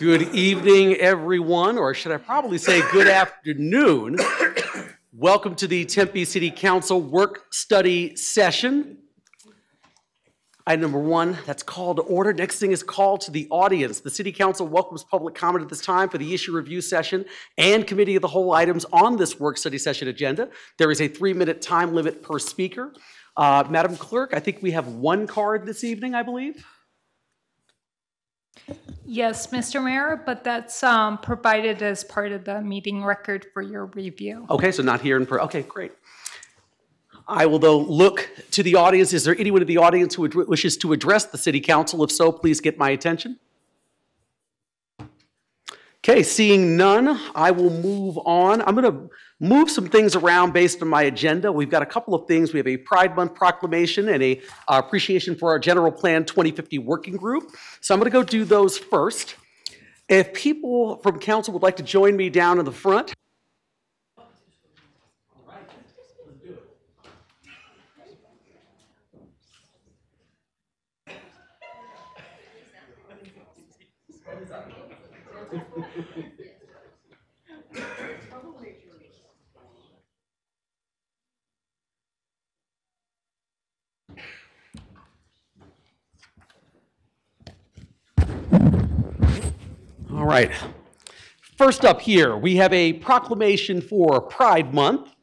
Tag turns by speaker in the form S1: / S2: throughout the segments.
S1: Good evening, everyone, or should I probably say good afternoon. Welcome to the Tempe City Council Work Study Session. Item number one, that's called to order. Next thing is call to the audience. The City Council welcomes public comment at this time for the issue review session and committee of the whole items on this work study session agenda. There is a three-minute time limit per speaker. Uh, Madam Clerk, I think we have one card this evening, I believe.
S2: Yes, Mr. Mayor, but that's um, provided as part of the meeting record for your review.
S1: Okay, so not here in per, okay, great. I will though look to the audience. Is there anyone in the audience who wishes to address the city council? If so, please get my attention. Okay, seeing none, I will move on. I'm going to move some things around based on my agenda. We've got a couple of things. We have a Pride Month proclamation and a uh, appreciation for our General Plan 2050 Working Group. So I'm going to go do those first. If people from council would like to join me down in the front, All right. First up here, we have a proclamation for Pride Month.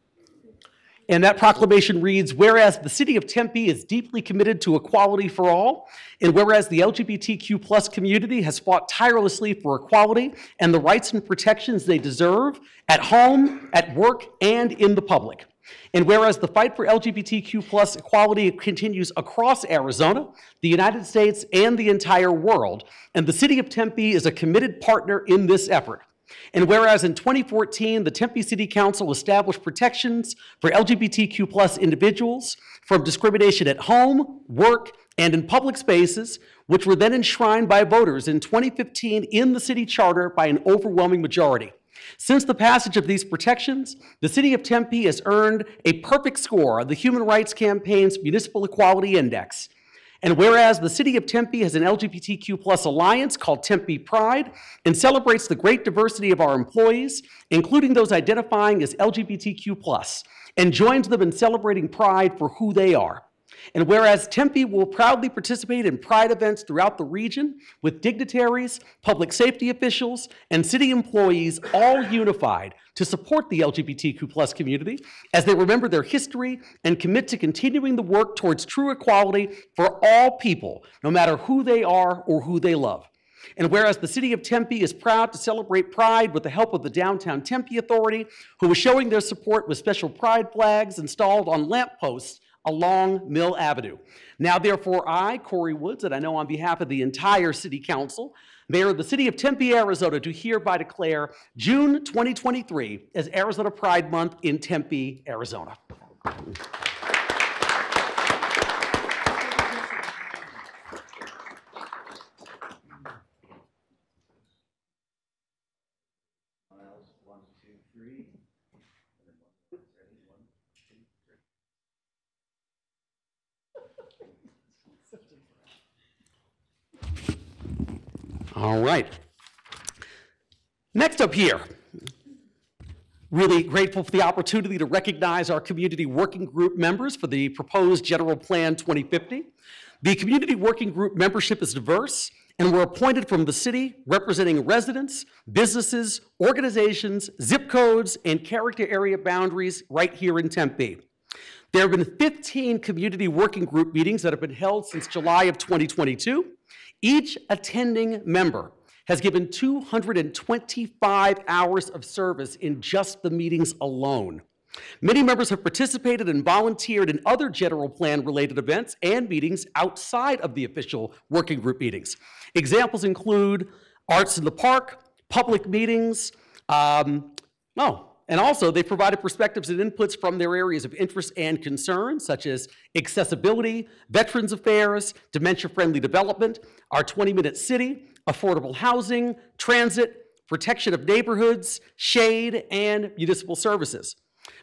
S1: And that proclamation reads Whereas the city of Tempe is deeply committed to equality for all, and whereas the LGBTQ plus community has fought tirelessly for equality and the rights and protections they deserve at home, at work, and in the public. And whereas the fight for LGBTQ plus equality continues across Arizona, the United States, and the entire world, and the city of Tempe is a committed partner in this effort. And whereas in 2014, the Tempe City Council established protections for LGBTQ plus individuals from discrimination at home, work, and in public spaces, which were then enshrined by voters in 2015 in the city charter by an overwhelming majority. Since the passage of these protections, the city of Tempe has earned a perfect score on the Human Rights Campaign's Municipal Equality Index. And whereas the city of Tempe has an LGBTQ plus alliance called Tempe Pride and celebrates the great diversity of our employees, including those identifying as LGBTQ plus, and joins them in celebrating pride for who they are. And whereas Tempe will proudly participate in pride events throughout the region with dignitaries, public safety officials, and city employees all unified to support the LGBTQ plus community as they remember their history and commit to continuing the work towards true equality for all people, no matter who they are or who they love. And whereas the city of Tempe is proud to celebrate Pride with the help of the Downtown Tempe Authority, who is showing their support with special Pride flags installed on lampposts along Mill Avenue. Now, therefore, I, Corey Woods, and I know on behalf of the entire City Council, Mayor of the City of Tempe, Arizona, do hereby declare June 2023 as Arizona Pride Month in Tempe, Arizona. All right. Next up here, really grateful for the opportunity to recognize our community working group members for the proposed General Plan 2050. The community working group membership is diverse and we're appointed from the city representing residents, businesses, organizations, zip codes, and character area boundaries right here in Tempe. There have been 15 community working group meetings that have been held since July of 2022. Each attending member has given 225 hours of service in just the meetings alone. Many members have participated and volunteered in other general plan related events and meetings outside of the official working group meetings. Examples include Arts in the Park, public meetings, um, oh, and also, they provided perspectives and inputs from their areas of interest and concern, such as accessibility, veterans affairs, dementia-friendly development, our 20-minute city, affordable housing, transit, protection of neighborhoods, shade, and municipal services.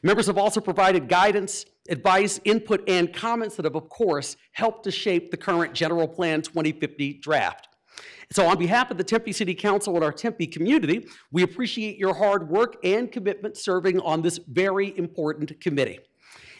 S1: Members have also provided guidance, advice, input, and comments that have, of course, helped to shape the current General Plan 2050 draft. So on behalf of the Tempe City Council and our Tempe community, we appreciate your hard work and commitment serving on this very important committee.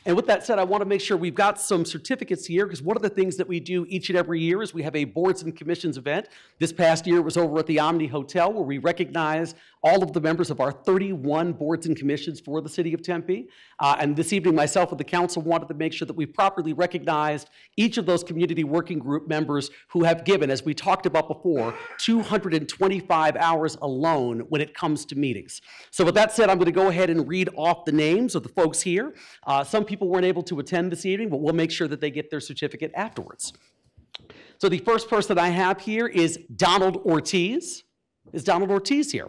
S1: And with that said, I want to make sure we've got some certificates here, because one of the things that we do each and every year is we have a boards and commissions event. This past year was over at the Omni Hotel, where we recognize all of the members of our 31 boards and commissions for the city of Tempe. Uh, And this evening, myself and the council wanted to make sure that we properly recognized each of those community working group members who have given, as we talked about before, 225 hours alone when it comes to meetings. So with that said, I'm going to go ahead and read off the names of the folks here. Uh, Some people weren't able to attend this evening, but we'll make sure that they get their certificate afterwards. So the first person I have here is Donald Ortiz. Is Donald Ortiz here?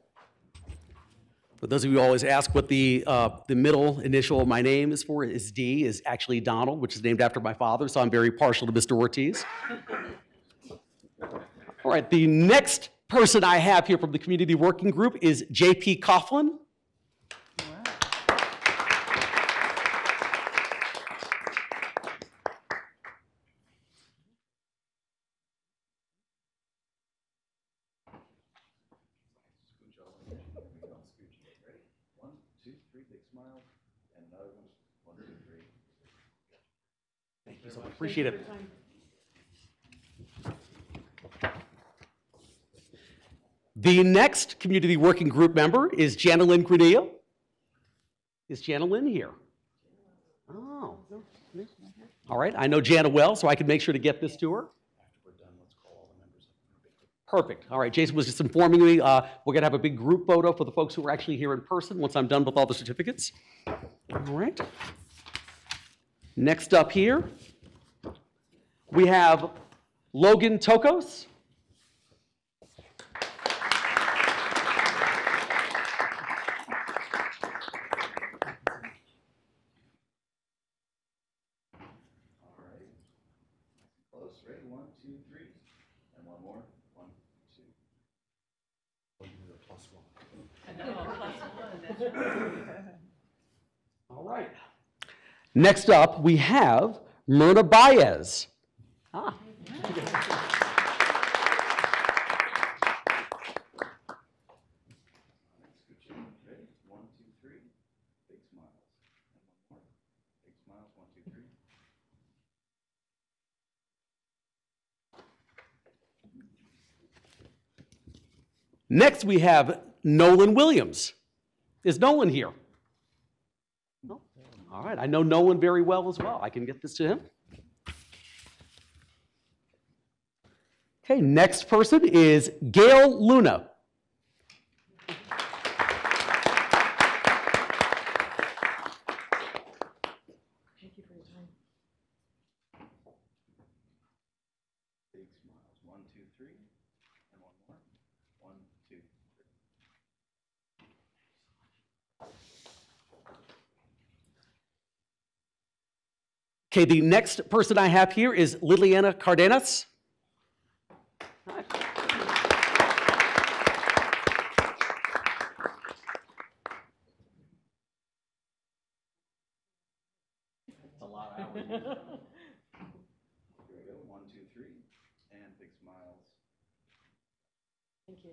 S1: For those of you who always ask what the, uh, the middle initial of my name is for, is D, is actually Donald, which is named after my father, so I'm very partial to Mr. Ortiz. All right, the next person I have here from the Community Working Group is JP Coughlin.
S3: One, two, three, big smile, and another one, one, two, three.
S1: Thank you so much. Appreciate it. The next community working group member is Janelyn Granillo. Is Janelyn here? Oh. All right, I know Jana well, so I can make sure to get this to her. Perfect. All right, Jason was just informing me, uh, we're gonna have a big group photo for the folks who are actually here in person, once I'm done with all the certificates. All right. Next up here, we have Logan Tokos. All right. Next up, we have Myrna Baez. Ah. Next, we have Nolan Williams. Is Nolan here? No? All right, I know Nolan very well as well. I can get this to him. Okay, next person is Gail Luna.
S4: Thank you for your time.
S3: Big smiles, one, two, three, and one more, one, two, three.
S1: Okay, the next person I have here is Liliana Cardenas.
S3: Here we go, one, two, three, and big smiles.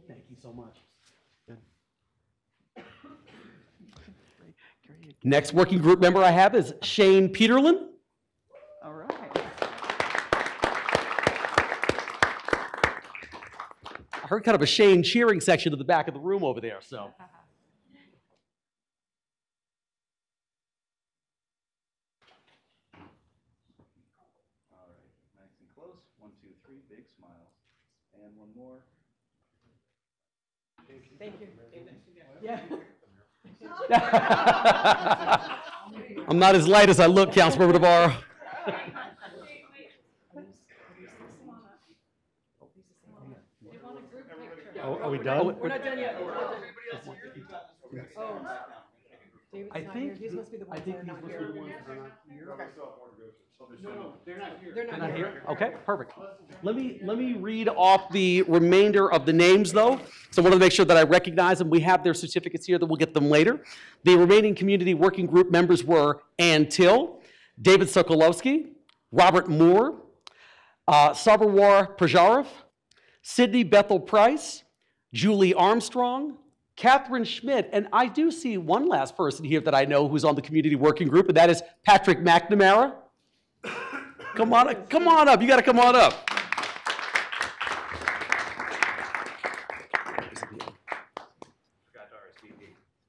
S4: Thank you.
S1: Thank you so much. Next working group member I have is Shane Peterlin.
S4: All right.
S1: I heard kind of a Shane cheering section at the back of the room over there, so.
S3: All right, nice and close. One, two, three, big smiles. And one more.
S4: Thank you. Yeah.
S1: I'm not as light as I look, Councilmember Navarro.
S3: Are we done?
S4: We're not done yet. We're not done. Oh. David's
S1: I think,
S4: These must be the
S1: I think
S4: that are
S1: these
S4: not
S1: must be
S4: here.
S1: the ones that are not here.
S4: They're
S1: They're
S4: not
S1: not
S4: here.
S1: here? Okay, perfect. Let me, let me read off the remainder of the names, though. So I want to make sure that I recognize them. We have their certificates here, that we'll get them later. The remaining community working group members were Ann Till, David Sokolowski, Robert Moore, uh, Sabarwar Prajarov, Sydney Bethel Price, Julie Armstrong, Catherine Schmidt, and I do see one last person here that I know who's on the community working group, and that is Patrick McNamara. Come on, come on up. You got to come on up.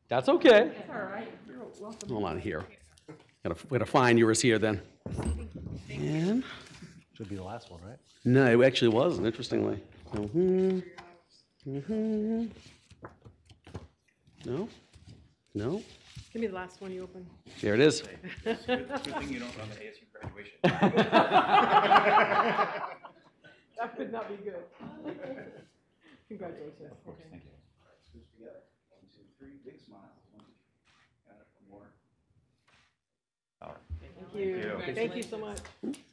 S1: That's okay.
S4: All right. You're welcome.
S1: Hold on here. Gotta, we gotta find yours here then. And,
S5: Should be the last one, right?
S1: no, it actually wasn't, interestingly. Mhm. Mhm. No? No?
S4: Give me the last one you open.
S1: There it is.
S3: Good thing you don't run the ASU graduation.
S4: That could not be good. Congratulations. Of Okay.
S3: Thank you. Scooch together. One, two, three. Big smile. One, two. Got it. One more.
S4: Thank you. Thank you so much.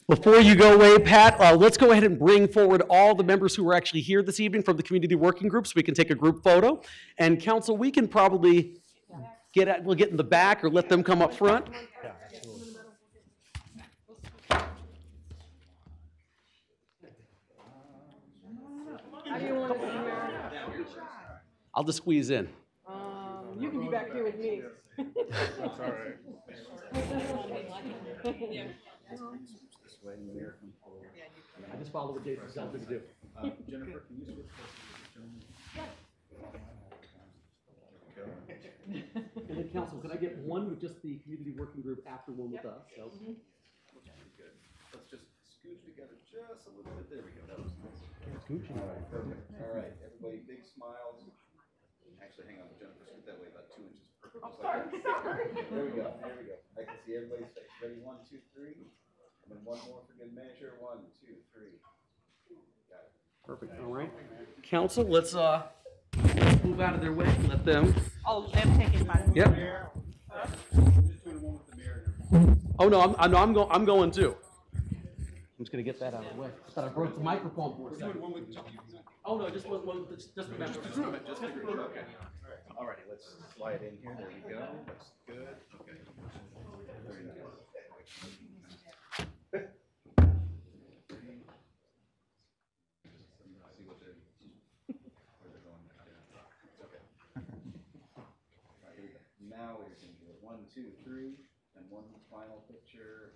S1: Before you go away, Pat, uh, let's go ahead and bring forward all the members who are actually here this evening from the community working groups. We can take a group photo. And council, we can probably get at, we'll get in the back or let them come up front.
S5: Yeah, absolutely.
S4: How do you want to do Mary?
S1: I'll just squeeze in.
S4: Um, you can be back here with me.
S5: That's all right.
S3: This way, the mayor comes forward.
S1: I just follow what Jason tells me to do.
S3: Uh, Jennifer, can you switch places with Joan?
S1: And then council, can I get one with just the community working group after one with us? So-
S3: Which would good. Let's just scooch together just a little bit. There we go. That was nice. Perfect. All right, everybody, big smiles. Actually, hang on, Jennifer, scoot that way about two inches. Perfect. Just like that. There we go, there we go. I can see everybody's face. Ready, one, two, three. And then one more for good measure. One, two, three. Got it.
S1: Perfect, all right. Council, let's, uh, let's move out of their way, and let them.
S6: Oh, they're taking my.
S1: Yep. Oh, no, I'm, I know, I'm going, I'm going too. I'm just gonna get that out of the way. Thought I broke the microphone for a second. Oh, no, just one, one, just just the members.
S3: Just the group, okay. All righty, let's slide in here. There we go. That's good. Okay. Very nice. See what they're, where they're going. Yeah. Okay. All right, here we go. Now we're gonna do it. One, two, three, and one final picture.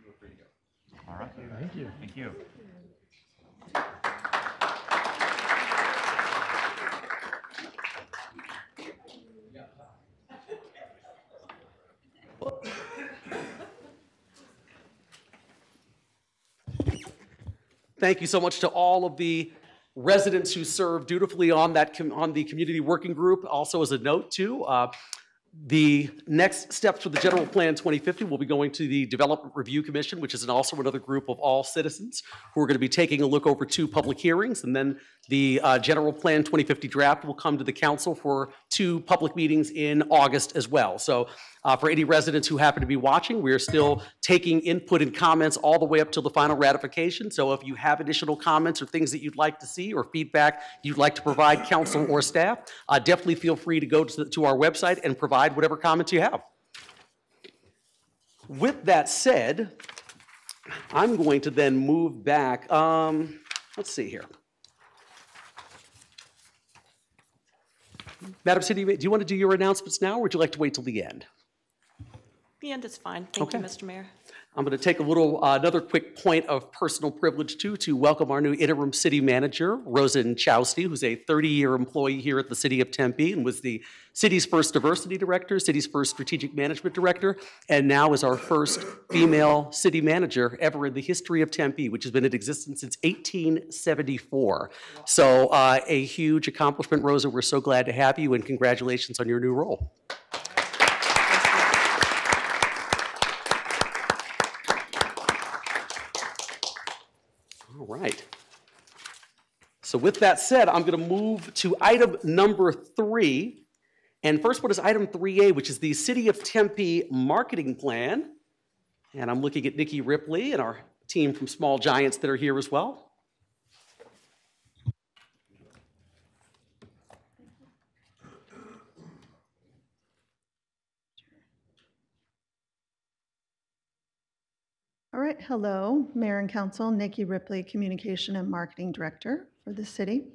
S3: Feel free to go.
S5: All right. Thank you.
S7: Thank you.
S1: Thank you so much to all of the residents who served dutifully on that, on the community working group. Also, as a note too, uh, the next steps for the General Plan 2050 will be going to the Development Review Commission, which is an- also another group of all citizens who are going to be taking a look over two public hearings. And then the uh, General Plan 2050 draft will come to the council for two public meetings in August as well. So uh, for any residents who happen to be watching, we are still taking input and comments all the way up till the final ratification. So if you have additional comments or things that you'd like to see or feedback you'd like to provide council or staff, uh, definitely feel free to go to, to our website and provide whatever comments you have. With that said, I'm going to then move back, um, let's see here. Madam City, do you want to do your announcements now, or would you like to wait till the end?
S6: The end is fine. Thank you,
S1: Okay.
S6: Mr. Mayor.
S1: I'm going to take a little, uh, another quick point of personal privilege too, to welcome our new interim city manager, Rosa Inchausti, who's a 30-year employee here at the city of Tempe and was the city's first diversity director, city's first strategic management director, and now is our first female city manager ever in the history of Tempe, which has been in existence since 1874. So uh, a huge accomplishment, Rosa. We're so glad to have you, and congratulations on your new role. All right. So with that said, I'm going to move to item number three. And first one is item 3A, which is the City of Tempe Marketing Plan. And I'm looking at Nikki Ripley and our team from Small Giants that are here as well.
S7: All right, hello, Mayor and Council, Nikki Ripley, Communication and Marketing Director for the city.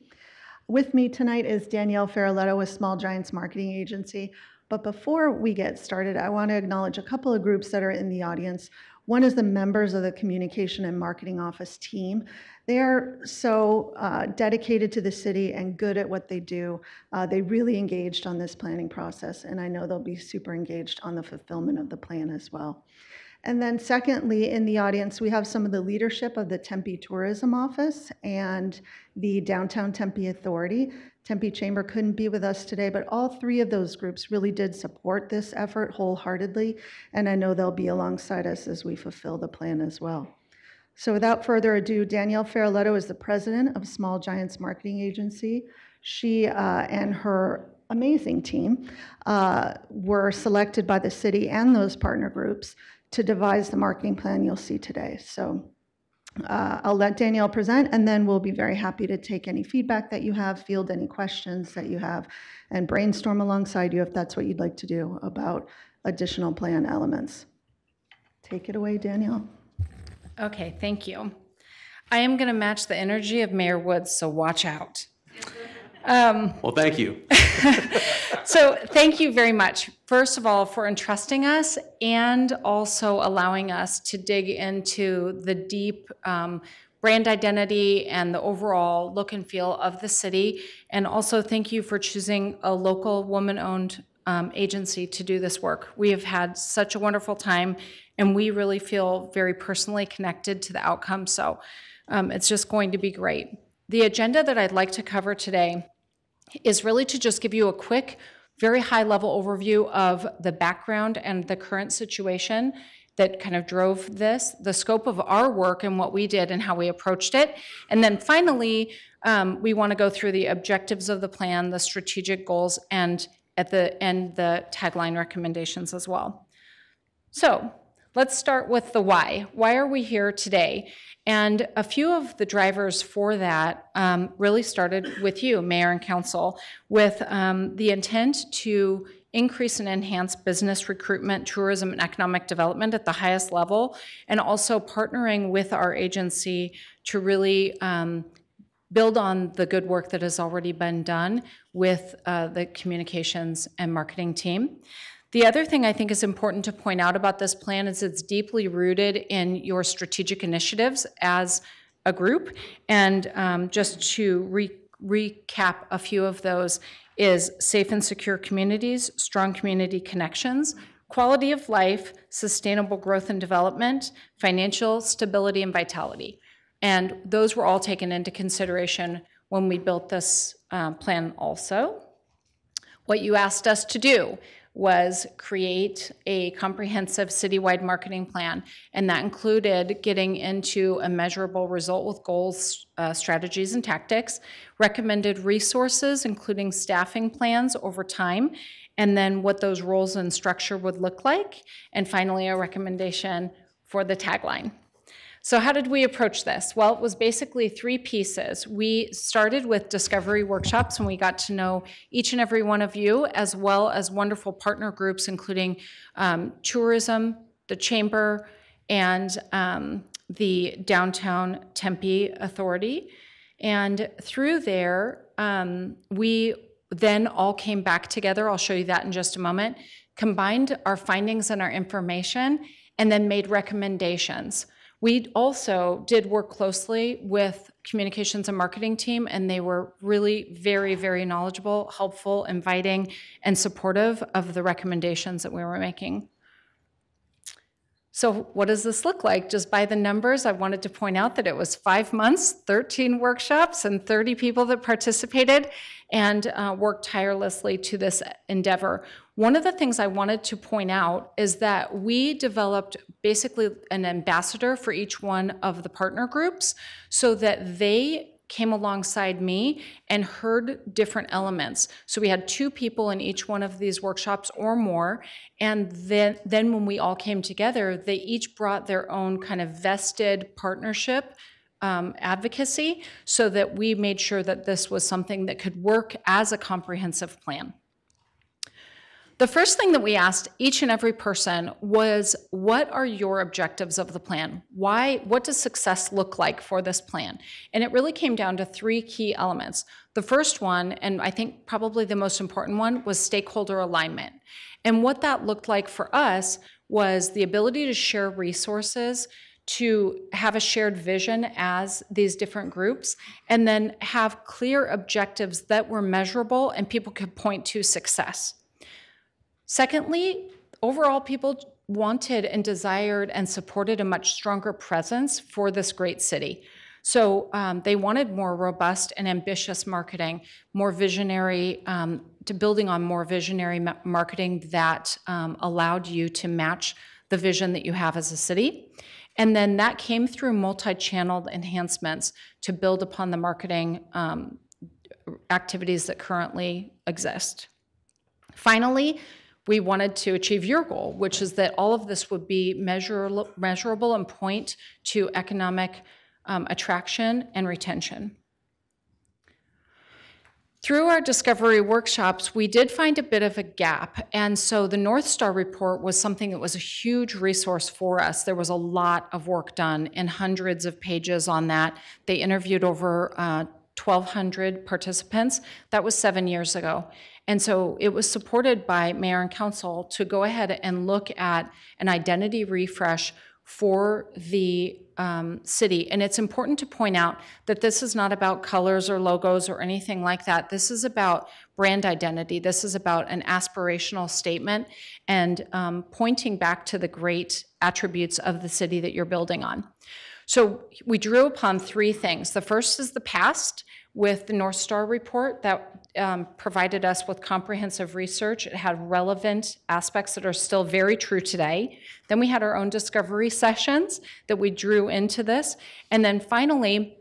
S7: With me tonight is Danielle Feroleto with Small Giants Marketing Agency. But before we get started, I want to acknowledge a couple of groups that are in the audience. One is the members of the Communication and Marketing Office team. They are so uh, dedicated to the city and good at what they do. Uh, They really engaged on this planning process, and I know they'll be super engaged on the fulfillment of the plan as well. And then secondly, in the audience, we have some of the leadership of the Tempe Tourism Office and the Downtown Tempe Authority. Tempe Chamber couldn't be with us today, but all three of those groups really did support this effort wholeheartedly, and I know they'll be alongside us as we fulfill the plan as well. So without further ado, Danielle Feroleto is the president of Small Giants Marketing Agency. She uh, and her amazing team uh, were selected by the city and those partner groups to devise the marketing plan you'll see today. So uh, I'll let Danielle present, and then we'll be very happy to take any feedback that you have, field any questions that you have, and brainstorm alongside you if that's what you'd like to do about additional plan elements. Take it away, Danielle.
S8: Okay, thank you. I am going to match the energy of Mayor Woods, so watch out.
S1: Well, thank you.
S8: So, thank you very much, first of all, for entrusting us and also allowing us to dig into the deep um, brand identity and the overall look and feel of the city. And also, thank you for choosing a local woman owned um, agency to do this work. We have had such a wonderful time, and we really feel very personally connected to the outcome. So, um, it's just going to be great. The agenda that I'd like to cover today is really to just give you a quick, very high level overview of the background and the current situation that kind of drove this, the scope of our work and what we did and how we approached it. And then finally, um, we want to go through the objectives of the plan, the strategic goals, and at the end, the tagline recommendations as well. So let's start with the why. Why are we here today? And a few of the drivers for that um, really started with you, Mayor and Council, with um, the intent to increase and enhance business recruitment, tourism, and economic development at the highest level, and also partnering with our agency to really um, build on the good work that has already been done with uh, the communications and marketing team. The other thing I think is important to point out about this plan is it's deeply rooted in your strategic initiatives as a group. And um, just to re- recap a few of those is safe and secure communities, strong community connections, quality of life, sustainable growth and development, financial stability and vitality. And those were all taken into consideration when we built this uh, plan also. What you asked us to do was create a comprehensive citywide marketing plan, and that included getting into a measurable result with goals, uh, strategies, and tactics, recommended resources, including staffing plans over time, and then what those roles and structure would look like, and finally, a recommendation for the tagline. So, how did we approach this? Well, it was basically three pieces. We started with discovery workshops, and we got to know each and every one of you, as well as wonderful partner groups, including um, tourism, the chamber, and um, the downtown Tempe Authority. And through there, um, we then all came back together. I'll show you that in just a moment. Combined our findings and our information, and then made recommendations. We also did work closely with communications and marketing team, and they were really very, very knowledgeable, helpful, inviting, and supportive of the recommendations that we were making. So what does this look like? Just by the numbers, I wanted to point out that it was five months, 13 workshops, and 30 people that participated and uh, worked tirelessly to this endeavor. One of the things I wanted to point out is that we developed basically an ambassador for each one of the partner groups so that they came alongside me and heard different elements. So we had two people in each one of these workshops or more. And then, then when we all came together, they each brought their own kind of vested partnership um, advocacy so that we made sure that this was something that could work as a comprehensive plan. The first thing that we asked each and every person was, what are your objectives of the plan? Why, what does success look like for this plan? And it really came down to three key elements. The first one, and I think probably the most important one, was stakeholder alignment. And what that looked like for us was the ability to share resources, to have a shared vision as these different groups, and then have clear objectives that were measurable and people could point to success. Secondly, overall, people wanted and desired and supported a much stronger presence for this great city. So um, they wanted more robust and ambitious marketing, more visionary, um, to building on more visionary ma- marketing that um, allowed you to match the vision that you have as a city. And then that came through multi-channeled enhancements to build upon the marketing um, activities that currently exist. Finally, we wanted to achieve your goal, which is that all of this would be measurable, measurable and point to economic um, attraction and retention. Through our discovery workshops, we did find a bit of a gap. And so the North Star report was something that was a huge resource for us. There was a lot of work done and hundreds of pages on that. They interviewed over uh, 1,200 participants. That was seven years ago. And so it was supported by mayor and council to go ahead and look at an identity refresh for the um, city. And it's important to point out that this is not about colors or logos or anything like that. This is about brand identity. This is about an aspirational statement and um, pointing back to the great attributes of the city that you're building on. So we drew upon three things. The first is the past with the North Star report that um, provided us with comprehensive research. It had relevant aspects that are still very true today. Then we had our own discovery sessions that we drew into this. And then finally,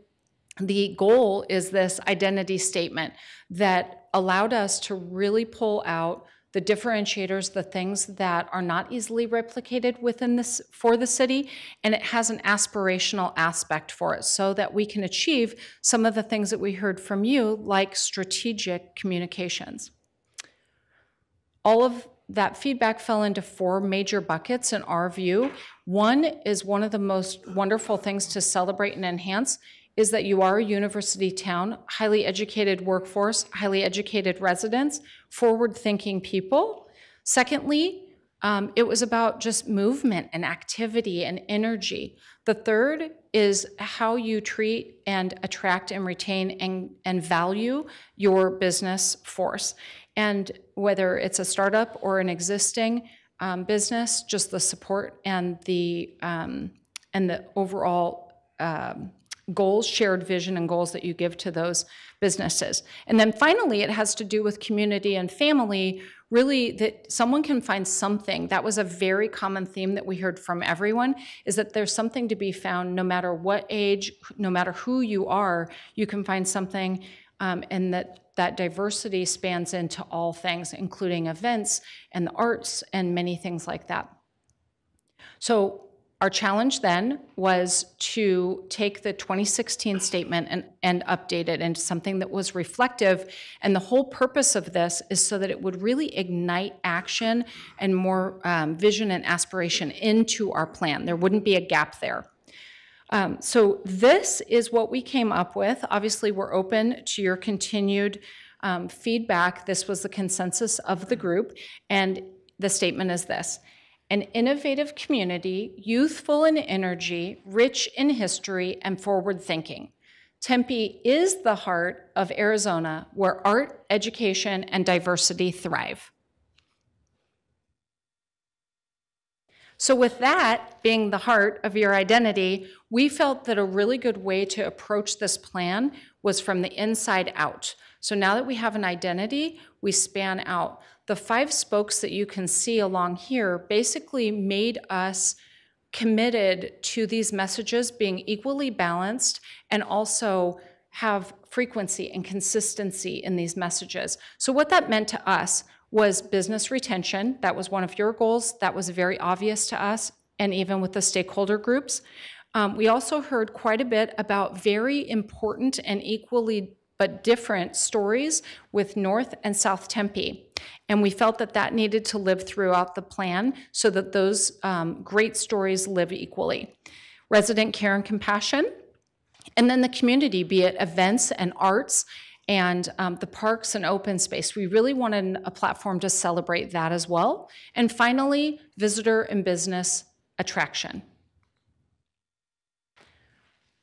S8: the goal is this identity statement that allowed us to really pull out the differentiators, the things that are not easily replicated within this for the city, and it has an aspirational aspect for it so that we can achieve some of the things that we heard from you, like strategic communications. All of that feedback fell into four major buckets in our view. One is one of the most wonderful things to celebrate and enhance is that you are a university town, highly educated workforce, highly educated residents, forward thinking people. Secondly, um, it was about just movement and activity and energy. The third is how you treat and attract and retain and, and value your business force. And whether it's a startup or an existing um, business, just the support and the, um, and the overall um, goals, shared vision and goals that you give to those businesses. And then finally, it has to do with community and family, really that someone can find something. That was a very common theme that we heard from everyone, is that there's something to be found no matter what age, no matter who you are, you can find something um, and that that diversity spans into all things, including events and the arts and many things like that. So our challenge then was to take the 2016 statement and, and update it into something that was reflective. And the whole purpose of this is so that it would really ignite action and more um, vision and aspiration into our plan. There wouldn't be a gap there. Um, so this is what we came up with. Obviously, we're open to your continued um, feedback. This was the consensus of the group. And the statement is this an innovative community, youthful in energy, rich in history, and forward thinking. Tempe is the heart of Arizona where art, education, and diversity thrive. So, with that being the heart of your identity, we felt that a really good way to approach this plan was from the inside out. So, now that we have an identity, we span out. The five spokes that you can see along here basically made us committed to these messages being equally balanced and also have frequency and consistency in these messages. So what that meant to us was business retention. That was one of your goals. That was very obvious to us, and even with the stakeholder groups. Um, we also heard quite a bit about very important and equally but different stories with North and South Tempe. And we felt that that needed to live throughout the plan so that those um, great stories live equally. Resident care and compassion, and then the community, be it events and arts and um, the parks and open space. We really wanted a platform to celebrate that as well. And finally, visitor and business attraction.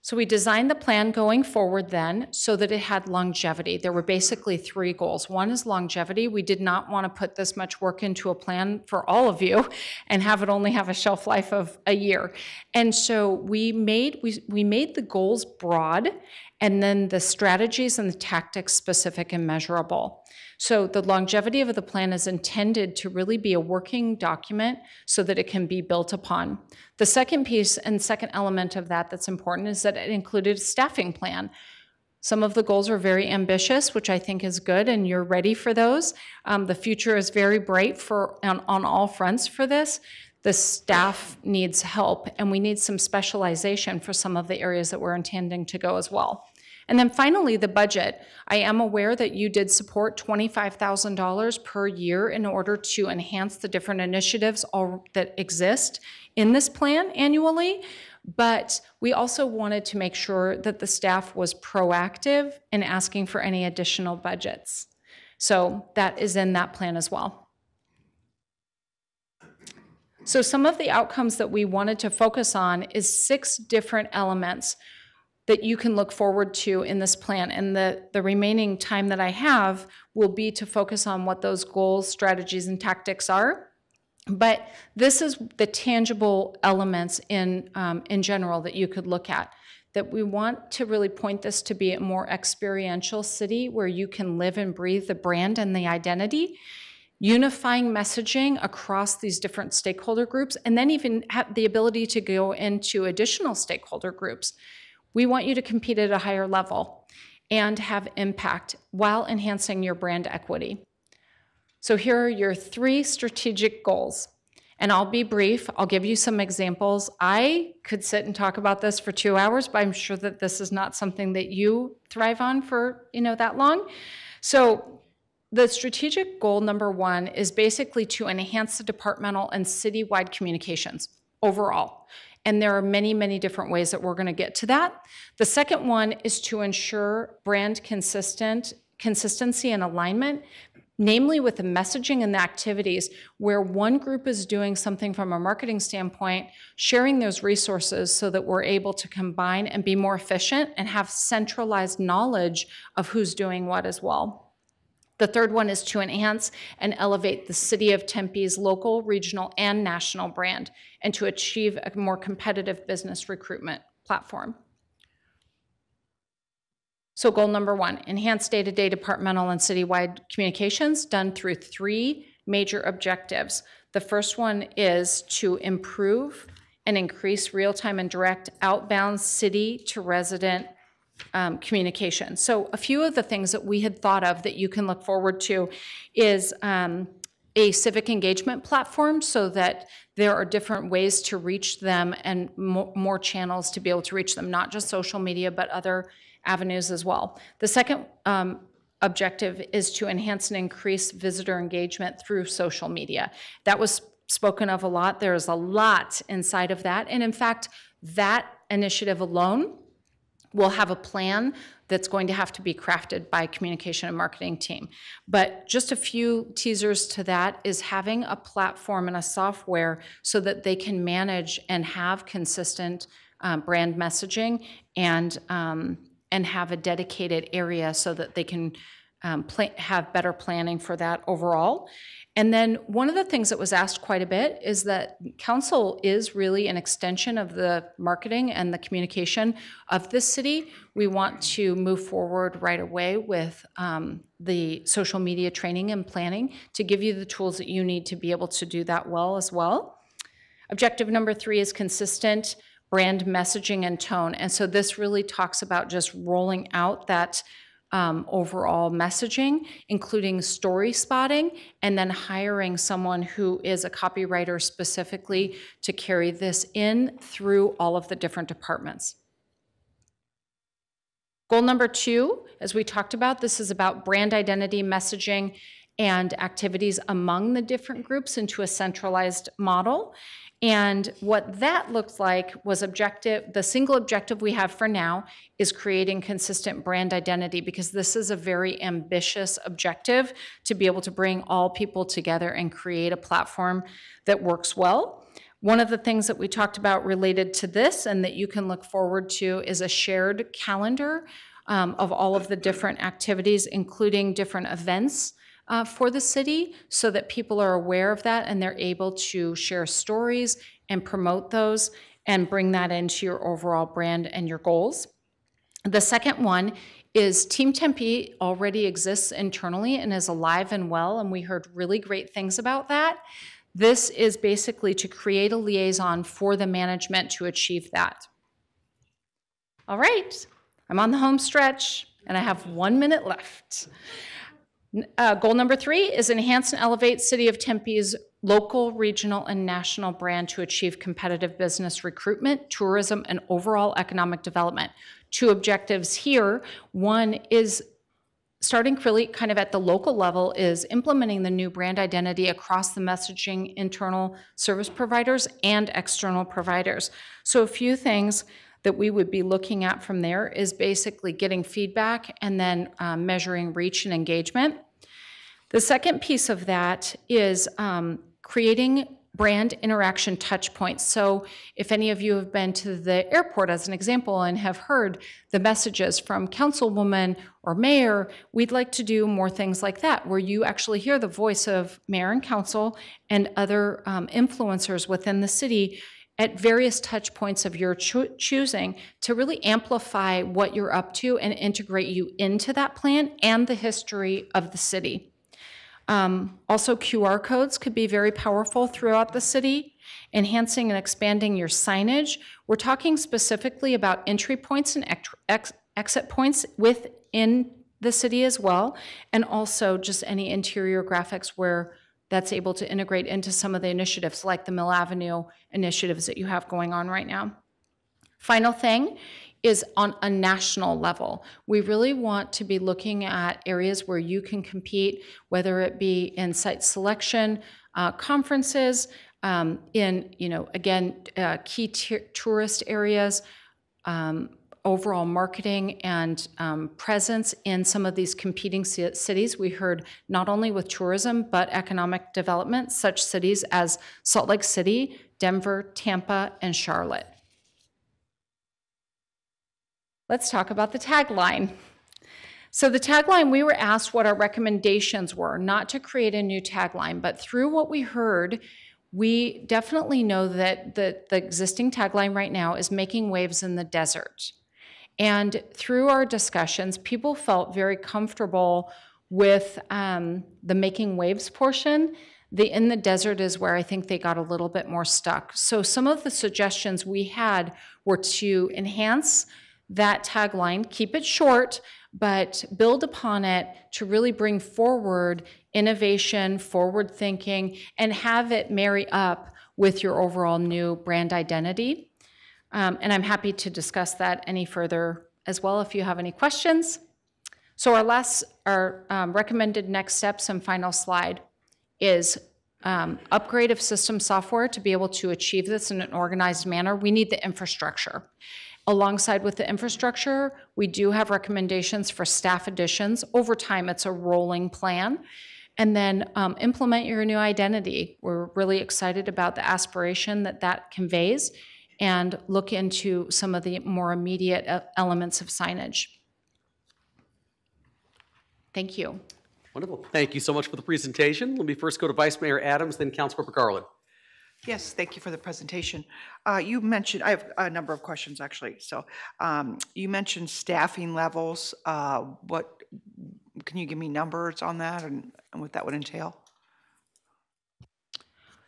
S8: So we designed the plan going forward then so that it had longevity. There were basically three goals. One is longevity. We did not want to put this much work into a plan for all of you and have it only have a shelf life of a year. And so we made we, we made the goals broad and then the strategies and the tactics specific and measurable. So the longevity of the plan is intended to really be a working document so that it can be built upon. The second piece and second element of that that's important is that it included a staffing plan. Some of the goals are very ambitious, which I think is good, and you're ready for those. Um, the future is very bright for on, on all fronts for this. The staff needs help, and we need some specialization for some of the areas that we're intending to go as well. And then finally, the budget. I am aware that you did support $25,000 per year in order to enhance the different initiatives all, that exist in this plan annually. But we also wanted to make sure that the staff was proactive in asking for any additional budgets. So that is in that plan as well. So some of the outcomes that we wanted to focus on is six different elements that you can look forward to in this plan. And the, the remaining time that I have will be to focus on what those goals, strategies, and tactics are. But this is the tangible elements in, um, in general that you could look at. That we want to really point this to be a more experiential city where you can live and breathe the brand and the identity unifying messaging across these different stakeholder groups, and then even have the ability to go into additional stakeholder groups. We want you to compete at a higher level and have impact while enhancing your brand equity. So here are your three strategic goals. And I'll be brief. I'll give you some examples. I could sit and talk about this for two hours, but I'm sure that this is not something that you thrive on for, you know, that long. So the strategic goal number one is basically to enhance the departmental and citywide communications overall. And there are many, many different ways that we're going to get to that. The second one is to ensure brand consistent consistency and alignment, namely with the messaging and the activities where one group is doing something from a marketing standpoint, sharing those resources so that we're able to combine and be more efficient and have centralized knowledge of who's doing what as well. The third one is to enhance and elevate the City of Tempe's local, regional, and national brand, and to achieve a more competitive business recruitment platform. So goal number one, enhance day-to-day departmental and citywide communications done through three major objectives. The first one is to improve and increase real-time and direct outbound city to resident um, communication. So a few of the things that we had thought of that you can look forward to is um, a civic engagement platform so that there are different ways to reach them and mo more channels to be able to reach them, not just social media, but other avenues as well. The second um, objective is to enhance and increase visitor engagement through social media. That was spoken of a lot. There's a lot inside of that. And in fact, that initiative alone We'll have a plan that's going to have to be crafted by communication and marketing team. But just a few teasers to that is having a platform and a software so that they can manage and have consistent um, brand messaging and um, and have a dedicated area so that they can um, have better planning for that overall. And then one of the things that was asked quite a bit is that council is really an extension of the marketing and the communication of this city. We want to move forward right away with um, the social media training and planning to give you the tools that you need to be able to do that well as well. Objective number three is consistent brand messaging and tone. And so this really talks about just rolling out that um, overall messaging, including story spotting, and then hiring someone who is a copywriter specifically to carry this in through all of the different departments. Goal number two, as we talked about, this is about brand identity messaging and activities among the different groups into a centralized model. And what that looked like was objective, the single objective we have for now is creating consistent brand identity because this is a very ambitious objective to be able to bring all people together and create a platform that works well. One of the things that we talked about related to this and that you can look forward to is a shared calendar um, of all of the different activities, including different events uh, for the city, so that people are aware of that and they're able to share stories and promote those and bring that into your overall brand and your goals. The second one is Team Tempe already exists internally and is alive and well, and we heard really great things about that. This is basically to create a liaison for the management to achieve that. All right, I'm on the home stretch and I have one minute left. Uh, goal number three is enhance and elevate City of Tempe's local, regional, and national brand to achieve competitive business recruitment, tourism, and overall economic development. Two objectives here. One is starting really kind of at the local level is implementing the new brand identity across the messaging internal service providers and external providers. So a few things that we would be looking at from there is basically getting feedback and then um, measuring reach and engagement. The second piece of that is um, creating brand interaction touch points. So if any of you have been to the airport as an example and have heard the messages from councilwoman or mayor, we'd like to do more things like that, where you actually hear the voice of mayor and council and other um, influencers within the city at various touch points of your cho- choosing to really amplify what you're up to and integrate you into that plan and the history of the city. Um, also, QR codes could be very powerful throughout the city, enhancing and expanding your signage. We're talking specifically about entry points and ex- ex- exit points within the city as well, and also just any interior graphics where that's able to integrate into some of the initiatives like the Mill Avenue initiatives that you have going on right now. Final thing is on a national level. We really want to be looking at areas where you can compete, whether it be in site selection, uh, conferences, um, in, you know, again, uh, key tourist areas, um, overall marketing and um, presence in some of these competing ci- cities. We heard not only with tourism, but economic development, such cities as Salt Lake City, Denver, Tampa, and Charlotte. Let's talk about the tagline. So, the tagline, we were asked what our recommendations were, not to create a new tagline, but through what we heard, we definitely know that the, the existing tagline right now is making waves in the desert. And through our discussions, people felt very comfortable with um, the making waves portion. The in the desert is where I think they got a little bit more stuck. So, some of the suggestions we had were to enhance that tagline, keep it short, but build upon it to really bring forward innovation, forward thinking, and have it marry up with your overall new brand identity. Um, and I'm happy to discuss that any further as well if you have any questions. So our last, our um, recommended next steps and final slide is um, upgrade of system software to be able to achieve this in an organized manner. We need the infrastructure. Alongside with the infrastructure, we do have recommendations for staff additions. Over time, it's a rolling plan. And then um, implement your new identity. We're really excited about the aspiration that that conveys and look into some of the more immediate uh, elements of signage. Thank you.
S1: Wonderful. Thank you so much for the presentation. Let me first go to Vice Mayor Adams, then Councilmember Garlid.
S9: Yes, thank you for the presentation. Uh, You mentioned, I have a number of questions, actually. So um, you mentioned staffing levels. Uh, What, can you give me numbers on that and and what that would entail?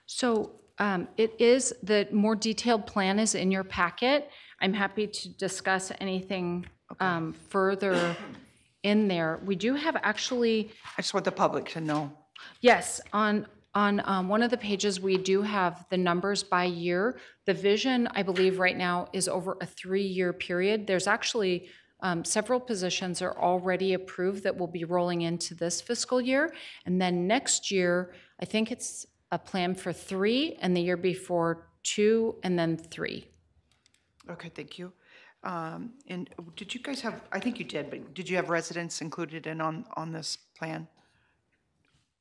S8: So Um, It is, the more detailed plan is in your packet. I'm happy to discuss anything um, further in there. We do have actually,
S9: I just want the public to know.
S8: yes, on, on um, one of the pages, we do have the numbers by year. The vision, I believe, right now is over a three-year period. There's actually um, several positions are already approved that will be rolling into this fiscal year. And then next year, I think it's a plan for three, and the year before, two, and then three.
S9: Okay, thank you. Um, And did you guys have, I think you did, but did you have residents included in on, on this plan?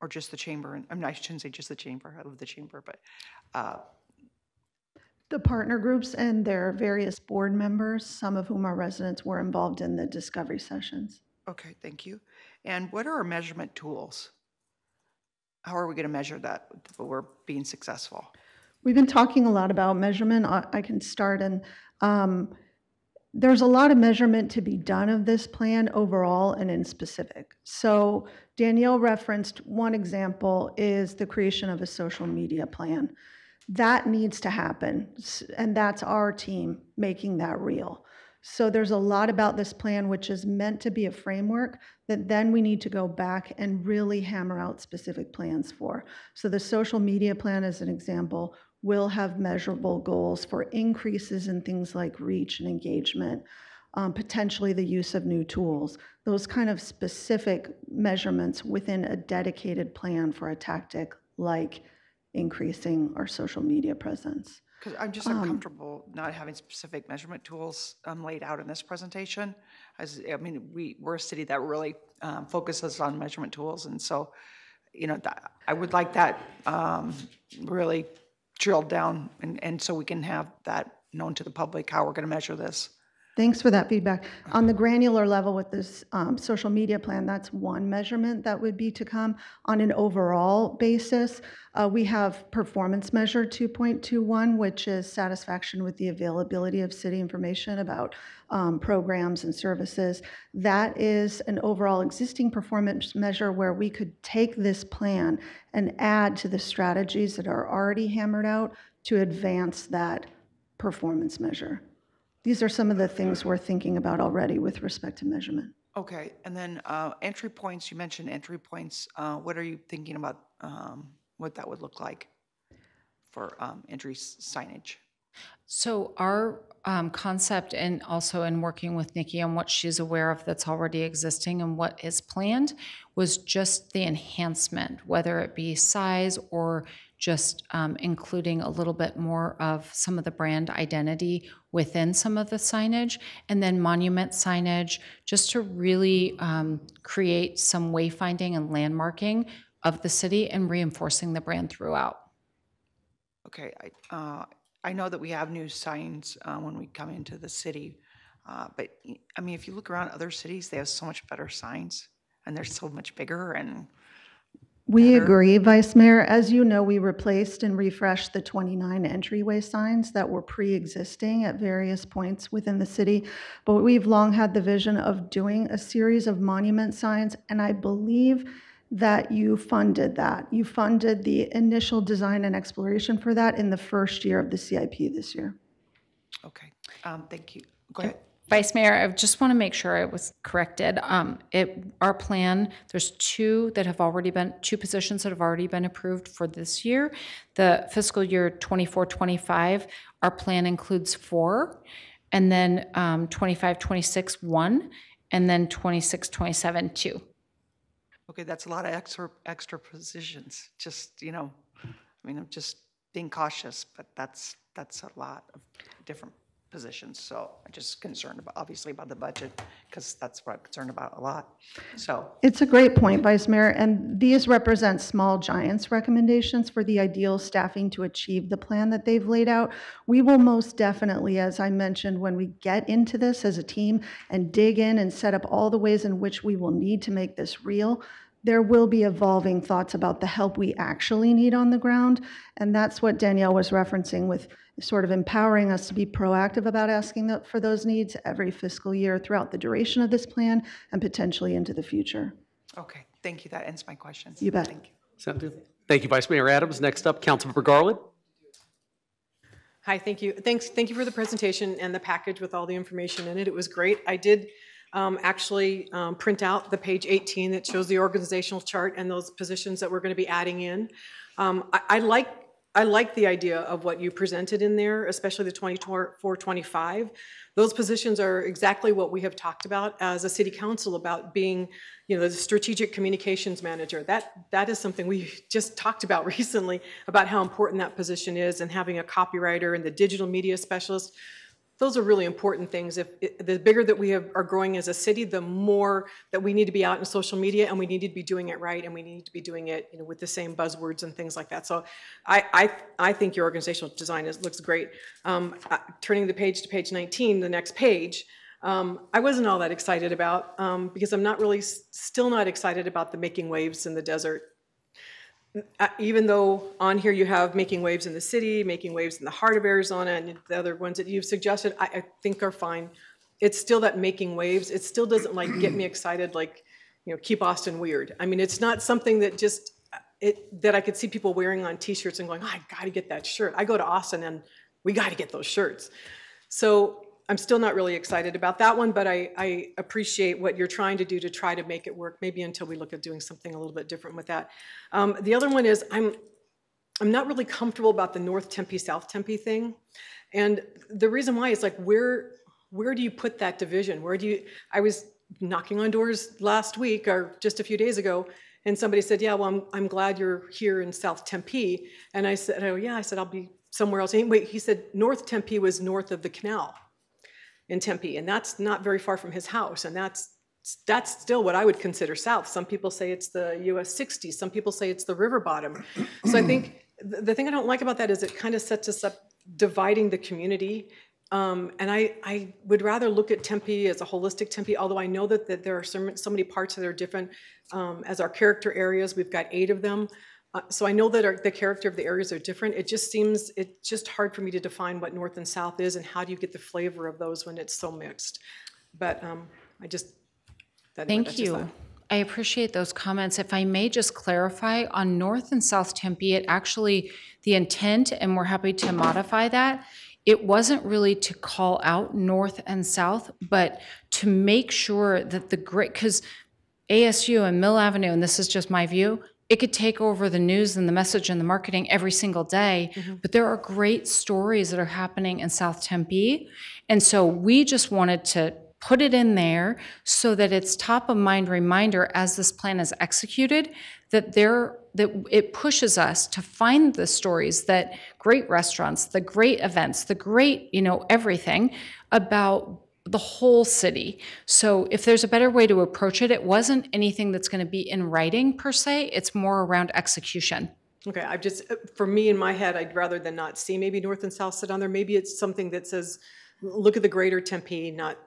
S9: Or just the chamber? And I mean, I shouldn't say just the chamber, I love the chamber, but, uh,
S7: The partner groups and their various board members, some of whom are residents, were involved in the discovery sessions.
S9: okay, thank you. And what are our measurement tools? How are we going to measure that, that we're being successful?
S7: We've been talking a lot about measurement. I I can start and um, there's a lot of measurement to be done of this plan overall and in specific. So Danielle referenced one example is the creation of a social media plan. That needs to happen, and that's our team making that real. So there's a lot about this plan which is meant to be a framework that then we need to go back and really hammer out specific plans for. So the social media plan, as an example, will have measurable goals for increases in things like reach and engagement, um, potentially the use of new tools, those kind of specific measurements within a dedicated plan for a tactic like increasing our social media presence.
S9: Because I'm just uncomfortable not having specific measurement tools um, laid out in this presentation. As, I mean, we, we're a city that really um, focuses on measurement tools, and so, you know, that- I would like that um, really drilled down, and, and so we can have that known to the public, how we're going to measure this.
S7: Thanks for that feedback. On the granular level with this um, social media plan, that's one measurement that would be to come. On an overall basis, uh, we have performance measure 2.21, which is satisfaction with the availability of city information about um, programs and services. That is an overall existing performance measure where we could take this plan and add to the strategies that are already hammered out to advance that performance measure. These are some of the things we're thinking about already with respect to measurement.
S9: Okay, and then uh, entry points, you mentioned entry points. Uh, What are you thinking about, um, what that would look like for um, entry s- signage?
S8: So our um, concept, and also in working with Nikki on what she's aware of that's already existing and what is planned, was just the enhancement, whether it be size or just um, including a little bit more of some of the brand identity within some of the signage, and then monument signage, just to really um, create some wayfinding and landmarking of the city and reinforcing the brand throughout.
S9: Okay, I, uh, I know that we have new signs uh, when we come into the city, uh, but, I mean, if you look around other cities, they have so much better signs, and they're so much bigger, and,
S7: We agree, Vice Mayor. As you know, we replaced and refreshed the 29 entryway signs that were pre-existing at various points within the city. But we've long had the vision of doing a series of monument signs, and I believe that you funded that. You funded the initial design and exploration for that in the first year of the CIP this year.
S9: okay, um, thank you. Go ahead.
S8: Vice Mayor, I just want to make sure it was corrected. Um, It, our plan, there's two that have already been, two positions that have already been approved for this year. The fiscal year 24, 25, our plan includes four, and then um, 25, 26, one, and then 26, 27, two.
S9: Okay, that's a lot of extra, extra positions, just, you know, I mean, I'm just being cautious, but that's, that's a lot of different positions, so I'm just concerned about, obviously about the budget, because that's what I'm concerned about a lot, so,
S7: It's a great point, Vice Mayor, and these represent small giants recommendations for the ideal staffing to achieve the plan that they've laid out. We will most definitely, as I mentioned, when we get into this as a team and dig in and set up all the ways in which we will need to make this real, there will be evolving thoughts about the help we actually need on the ground. And that's what Danielle was referencing with sort of empowering us to be proactive about asking tho- for those needs every fiscal year throughout the duration of this plan and potentially into the future.
S9: okay, thank you, that ends my questions.
S7: You bet.
S9: Thank you.
S1: Sound good? Thank you, Vice Mayor Adams. Next up, Councilmember Garlid.
S4: Hi, thank you. Thanks, thank you for the presentation and the package with all the information in it. It was great. I did um, actually um, print out the page 18 that shows the organizational chart and those positions that we're going to be adding in. Um, I I like, I like the idea of what you presented in there, especially the 24, 25. Those positions are exactly what we have talked about as a city council about being, you know, the strategic communications manager. That, that is something we just talked about recently, about how important that position is and having a copywriter and the digital media specialist. Those are really important things. If, it- the bigger that we have, are growing as a city, the more that we need to be out in social media and we need to be doing it right and we need to be doing it, you know, with the same buzzwords and things like that. So I, I, I think your organizational design is, looks great. Um, turning the page to page 19, the next page, um, I wasn't all that excited about, um, because I'm not really, still not excited about the making waves in the desert uh, even though on here you have making waves in the city, making waves in the heart of Arizona, and the other ones that you've suggested, I, I think are fine. It's still that making waves. It still doesn't like get me excited, like, you know, keep Austin weird. I mean, it's not something that just, uh, it, that I could see people wearing on t-shirts and going, oh, I gotta get that shirt. I go to Austin and we gotta get those shirts. So I'm still not really excited about that one, but I, I appreciate what you're trying to do to try to make it work, maybe until we look at doing something a little bit different with that. Um, the other one is I'm, I'm not really comfortable about the North Tempe, South Tempe thing. And the reason why is like, where, where do you put that division? Where do you, I was knocking on doors last week or just a few days ago, and somebody said, yeah, well, I'm, I'm glad you're here in South Tempe. And I said, oh, yeah, I said, I'll be somewhere else. Wait, he said, North Tempe was north of the canal in Tempe, and that's not very far from his house, and that's that's still what I would consider south. Some people say it's the US 60, some people say it's the river bottom. So I think the, thing I don't like about that is it kind of sets us up dividing the community. Um, and I, I would rather look at Tempe as a holistic Tempe, although I know that, that there are so, so many parts that are different. Um, as our character areas, we've got eight of them. Uh, so I know that our, the character of the areas are different. It just seems, it's just hard for me to define what north and south is and how do you get the flavor of those when it's so mixed. But um, I just, that-
S8: Thank
S4: just
S8: you.
S4: that.
S8: I appreciate those comments. If I may just clarify, on North and South Tempe, it actually, the intent, and we're happy to modify that, it wasn't really to call out North and South, but to make sure that the great, because ASU and Mill Avenue, and this is just my view, it could take over the news and the message and the marketing every single day, mm-hmm. but there are great stories that are happening in South Tempe. And so we just wanted to put it in there so that it's top of mind reminder as this plan is executed that there that it pushes us to find the stories that great restaurants the great events the great you know everything about the whole city so if there's a better way to approach it it wasn't anything that's going to be in writing per se it's more around execution
S4: Okay, I've just, uh, for me in my head, I'd rather than not see maybe north and south sit on there. Maybe it's something that says, look at the greater Tempe, not,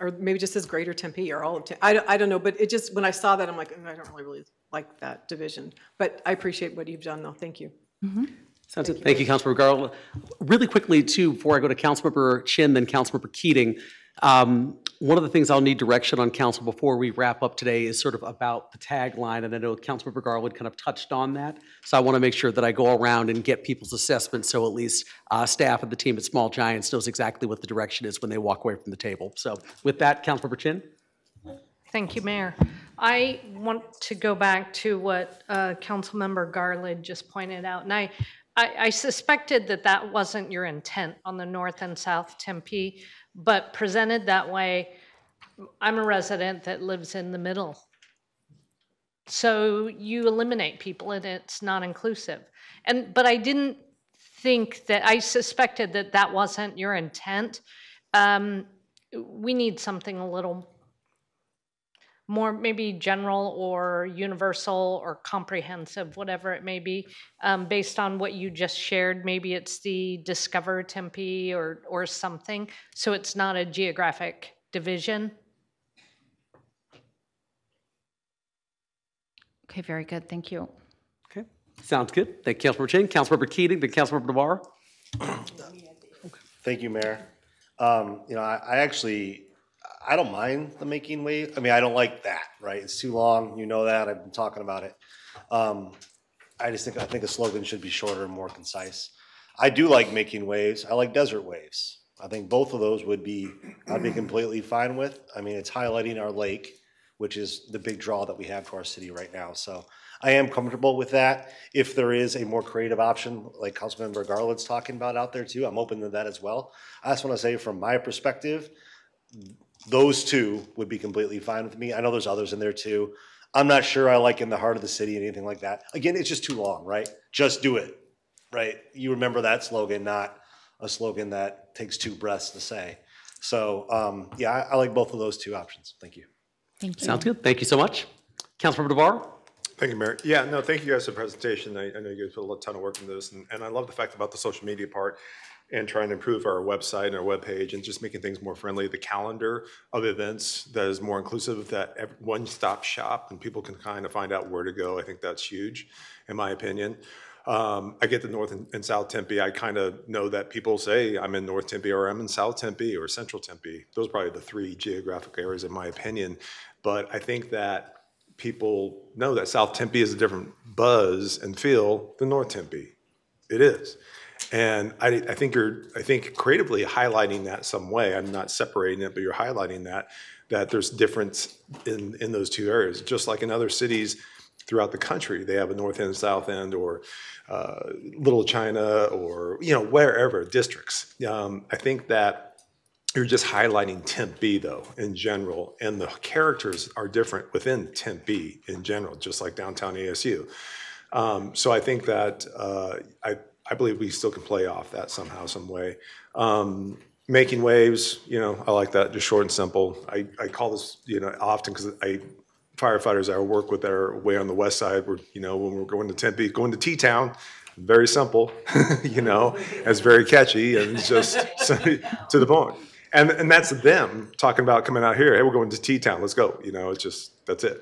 S4: or maybe just says greater Tempe or all of Tempe. I, don't- I don't know, but it just, when I saw that, I'm like, "Mm, I don't really, really like that division. But I appreciate what you've done though. Thank you.
S1: Sounds good. Thank you, Councilmember Garlid. Really quickly, too, before I go to Councilmember Chin, then Councilmember Keating, um, one of the things I'll need direction on council before we wrap up today is sort of about the tagline, and I know Councilmember Garlid kind of touched on that. So I want to make sure that I go around and get people's assessment, so at least uh, staff and the team at Small Giants knows exactly what the direction is when they walk away from the table. So with that, Councilmember Chin?
S10: Thank you, Mayor. I want to go back to what uh, Councilmember Garlid just pointed out, and I, I I suspected that that wasn't your intent on the north and south Tempe, but presented that way, I'm a resident that lives in the middle. So you eliminate people and it's not inclusive. And, but I didn't think that, I suspected that that wasn't your intent. Um, We need something a little more maybe general or universal or comprehensive, whatever it may be, um, based on what you just shared. Maybe it's the Discover Tempe or, or something, so it's not a geographic division.
S8: okay very good thank you
S1: Okay, sounds good. Thank you, Councilmember Chin. Councilmember Keating, then Councilmember Navarro.
S5: Thank you, Mayor. Um, you know, I, I actually, I don't mind the making wave. I mean, I don't like that, right? It's too long. You know that. I've been talking about it. Um, I just think, I think the slogan should be shorter and more concise. I do like making waves. I like desert waves. I think both of those would be, I'd be completely fine with. I mean, it's highlighting our lake, which is the big draw that we have to our city right now. So I am comfortable with that. If there is a more creative option, like Councilmember Garlid's talking about out there too, I'm open to that as well. I just want to say from my perspective, those two would be completely fine with me. I know there's others in there too. I'm not sure I like in the heart of the city, and anything like that. Again, it's just too long, right? Just do it, right? You remember that slogan, not a slogan that takes two breaths to say. So, um, yeah, I, I like both of those two options. Thank you.
S8: Thank you.
S1: Sounds good. Thank you so much. Councilmember Navarro?
S11: Thank you, Mayor. Yeah, no, thank you guys for the presentation. I, I know you guys put a ton of work into this, and, and I love the fact about the social media part and trying to improve our website and our webpage and just making things more friendly. The calendar of events that is more inclusive, that one-stop shop, and people can kind of find out where to go. I think that's huge, in my opinion. Um, I get the North and, and South Tempe. I kind of know that people say I'm in North Tempe or I'm in South Tempe or Central Tempe. Those are probably the three geographic areas, in my opinion. But I think that people know that South Tempe is a different buzz and feel than North Tempe. It is. And I, I think you're, I think creatively highlighting that some way, I'm not separating it, but you're highlighting that, that there's difference in, in those two areas. Just like in other cities throughout the country, they have a north end, south end, or uh, Little China, or, you know, wherever, districts. Um, I think that you're just highlighting Tempe B though, in general, and the characters are different within Tempe B in general, just like downtown ASU. Um, so I think that uh, I I believe we still can play off that somehow, some way. Um, making waves, you know, I like that, just short and simple. I, I call this, you know, often because I firefighters I work with are way on the west side. We're, you know, when we're going to Tempe, going to T Town, very simple, you know, it's very catchy and just to the point. And, and that's them talking about coming out here. Hey, we're going to T Town. Let's go. You know, it's just that's it.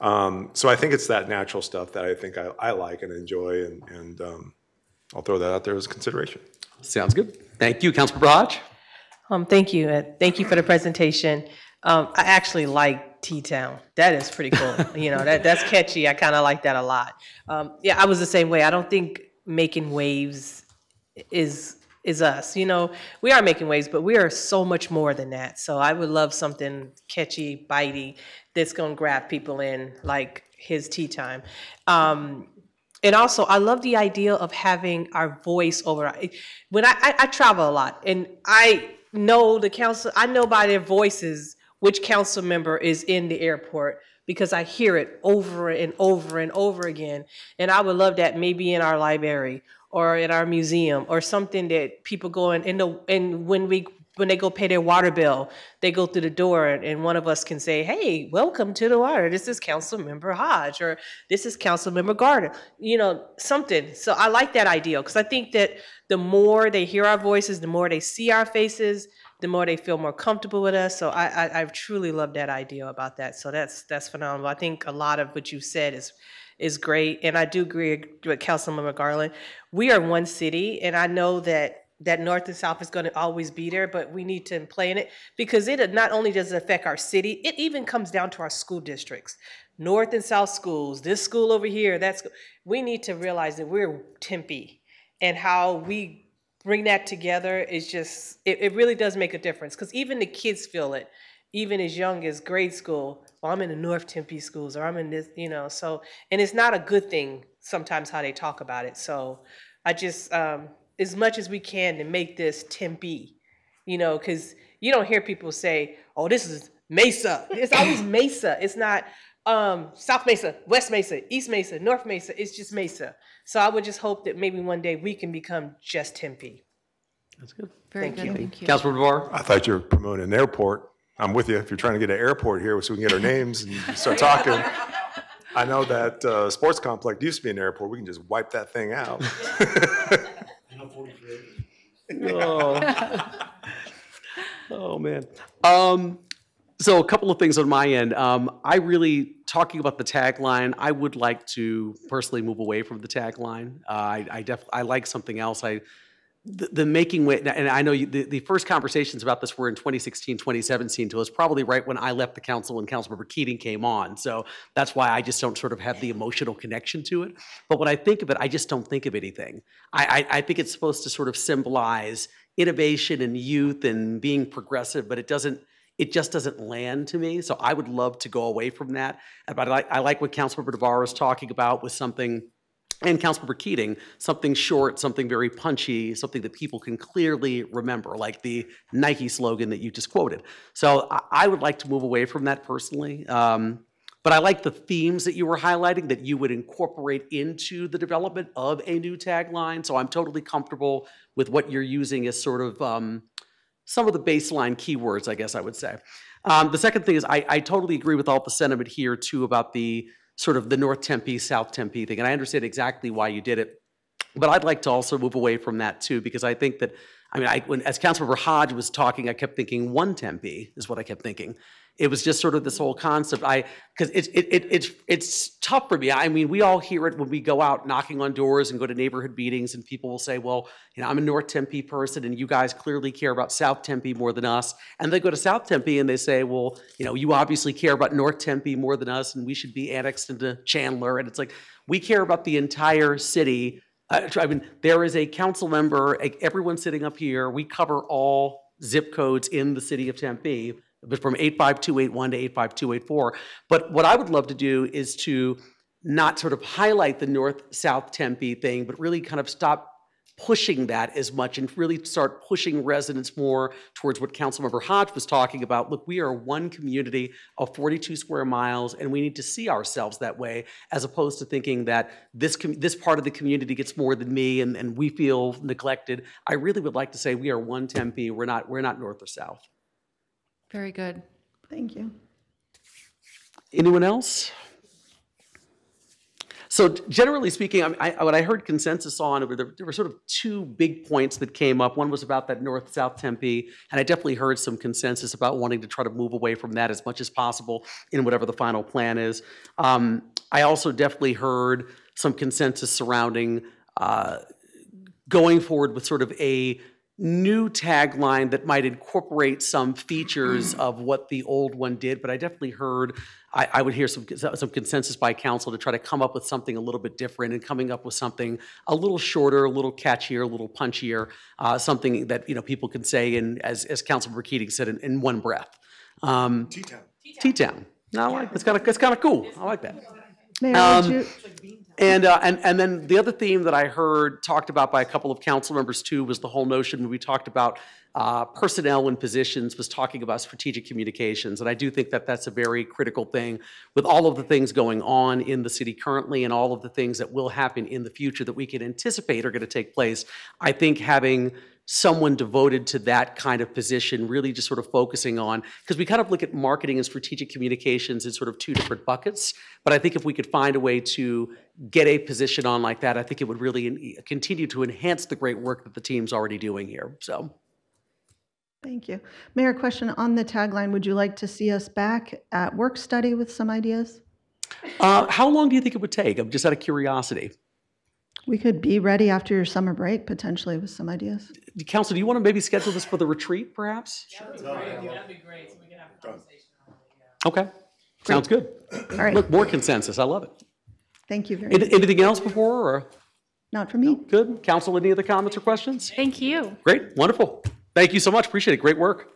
S11: Um, so I think it's that natural stuff that I think I, I like and enjoy, and, and um, I'll throw that out there as a consideration.
S1: Sounds good. Thank you. Councilmember Hodge?
S12: Um, thank you, and thank you for the presentation. Um, I actually like T-Town. That is pretty cool. You know, that, that's catchy. I kind of like that a lot. Um, yeah, I was the same way. I don't think making waves is, is us. You know, we are making waves, but we are so much more than that. So I would love something catchy, bitey, that's gonna grab people in, like his tea time. Um, and also, I love the idea of having our voice over. When I, I, I travel a lot, and I know the council, I know by their voices which council member is in the airport because I hear it over and over and over again. And I would love that maybe in our library or in our museum or something that people go in, the, and when we when they go pay their water bill, they go through the door and, one of us can say, hey, welcome to the water. This is Council Member Hodge, or this is Council Member Gardner, you know, something. So I like that idea because I think that the more they hear our voices, the more they see our faces, the more they feel more comfortable with us. So I, I, I truly love that idea about that. So that's that's phenomenal. I think a lot of what you said is is great. And I do agree with Councilmember Garlid. We are one city, and I know that that north and south is going to always be there, but we need to play in it because it not only does it affect our city, it even comes down to our school districts. North and south schools, this school over here, that's we need to realize that we're Tempe and how we bring that together is just it, it really does make a difference because even the kids feel it, even as young as grade school. Well, I'm in the North Tempe schools or I'm in this, you know, so and it's not a good thing sometimes how they talk about it. So I just um as much as we can to make this Tempe, you know, because you don't hear people say, "Oh, this is Mesa." It's always Mesa. It's not um, South Mesa, West Mesa, East Mesa, North Mesa. It's just Mesa. So I would just hope that maybe one day we can become just Tempe.
S1: That's good.
S8: Very
S12: Thank
S8: good,
S12: you.
S8: thank you.
S1: Councilmember Navarro?
S11: I thought you were promoting an airport. I'm with you. If you're trying to get an airport here so we can get our names and start talking. I know that uh, sports complex used to be an airport. We can just wipe that thing out.
S1: Oh. Oh, man. Um, so a couple of things on my end. Um, I really, talking about the tagline, I would like to personally move away from the tagline. Uh, I, I def, I like something else. I, the, the making way, and I know you, the, the first conversations about this were in 2016, 2017, so it was probably right when I left the council and Councilmember Keating came on. So that's why I just don't sort of have the emotional connection to it. But when I think of it, I just don't think of anything. I, I, I think it's supposed to sort of symbolize innovation and youth and being progressive, but it doesn't, it just doesn't land to me. So I would love to go away from that. But I like, I like what Councilmember Navarro is talking about with something and Councilmember Keating, something short, something very punchy, something that people can clearly remember, like the Nike slogan that you just quoted. So I, would like to move away from that personally. Um, but I like the themes that you were highlighting that you would incorporate into the development of a new tagline. So I'm totally comfortable with what you're using as sort of um, some of the baseline keywords, I guess I would say. Um, the second thing is I, I totally agree with all the sentiment here too about the sort of the North Tempe, South Tempe thing. And I understand exactly why you did it. But I'd like to also move away from that too, because I think that, I mean, I, when, as Councilmember Hodge was talking, I kept thinking one Tempe is what I kept thinking. It was just sort of this whole concept. I because it's it, it, it's it's tough for me. I mean, we all hear it when we go out knocking on doors and go to neighborhood meetings, and people will say, "Well, you know, I'm a North Tempe person, and you guys clearly care about South Tempe more than us." And they go to South Tempe and they say, "Well, you know, you obviously care about North Tempe more than us, and we should be annexed into Chandler." And it's like we care about the entire city. Uh, I mean, there is a council member. Everyone sitting up here, we cover all zip codes in the city of Tempe but from 85281 to 85284. But what I would love to do is to not sort of highlight the north-south Tempe thing, but really kind of stop pushing that as much and really start pushing residents more towards what Councilmember Hodge was talking about. Look, we are one community of 42 square miles, and we need to see ourselves that way, as opposed to thinking that this this part of the community gets more than me and, and we feel neglected. I really would like to say we are one Tempe. We're not we're not north or south.
S8: Very good.
S7: Thank you.
S1: Anyone else? So generally speaking, I, I, what I heard consensus on, there, there were sort of two big points that came up. One was about that north-south Tempe, and I definitely heard some consensus about wanting to try to move away from that as much as possible in whatever the final plan is. Um, I also definitely heard some consensus surrounding uh, going forward with sort of a new tagline that might incorporate some features of what the old one did, but I definitely heard, I, I would hear some, some consensus by council to try to come up with something a little bit different and coming up with something a little shorter, a little catchier, a little punchier, uh, something that, you know, people can say in, as, as Councilmember Keating said, in, in one breath. Um,
S11: T-Town.
S1: T-Town. No, I like, it's kind of, it's kind of cool. I like that.
S7: Mayor,
S1: Um,
S7: would you,
S1: And, uh, and, and then the other theme that I heard talked about by a couple of council members too was the whole notion, when we talked about uh, personnel and positions, was talking about strategic communications. And I do think that that's a very critical thing with all of the things going on in the city currently and all of the things that will happen in the future that we can anticipate are going to take place. I think having someone devoted to that kind of position, really just sort of focusing on, because we kind of look at marketing and strategic communications in sort of two different buckets. But I think if we could find a way to get a position on like that, I think it would really continue to enhance the great work that the team's already doing here. So,
S7: thank you. Mayor, question on the tagline, would you like to see us back at work study with some ideas?
S1: uh, how long do you think it would take? I'm just out of curiosity.
S7: We could be ready after your summer break, potentially with some ideas.
S1: Council, do you want to maybe schedule this for the retreat, perhaps? Sure, that'd be great. Okay, sounds good.
S7: All right,
S1: Look, more consensus. I love it.
S7: thank you very much.
S1: Anything else before, or?
S7: Not for me.
S1: Good. Council, any other comments or questions?
S2: Thank you.
S1: Great, wonderful. Thank you so much. Appreciate it. Great work.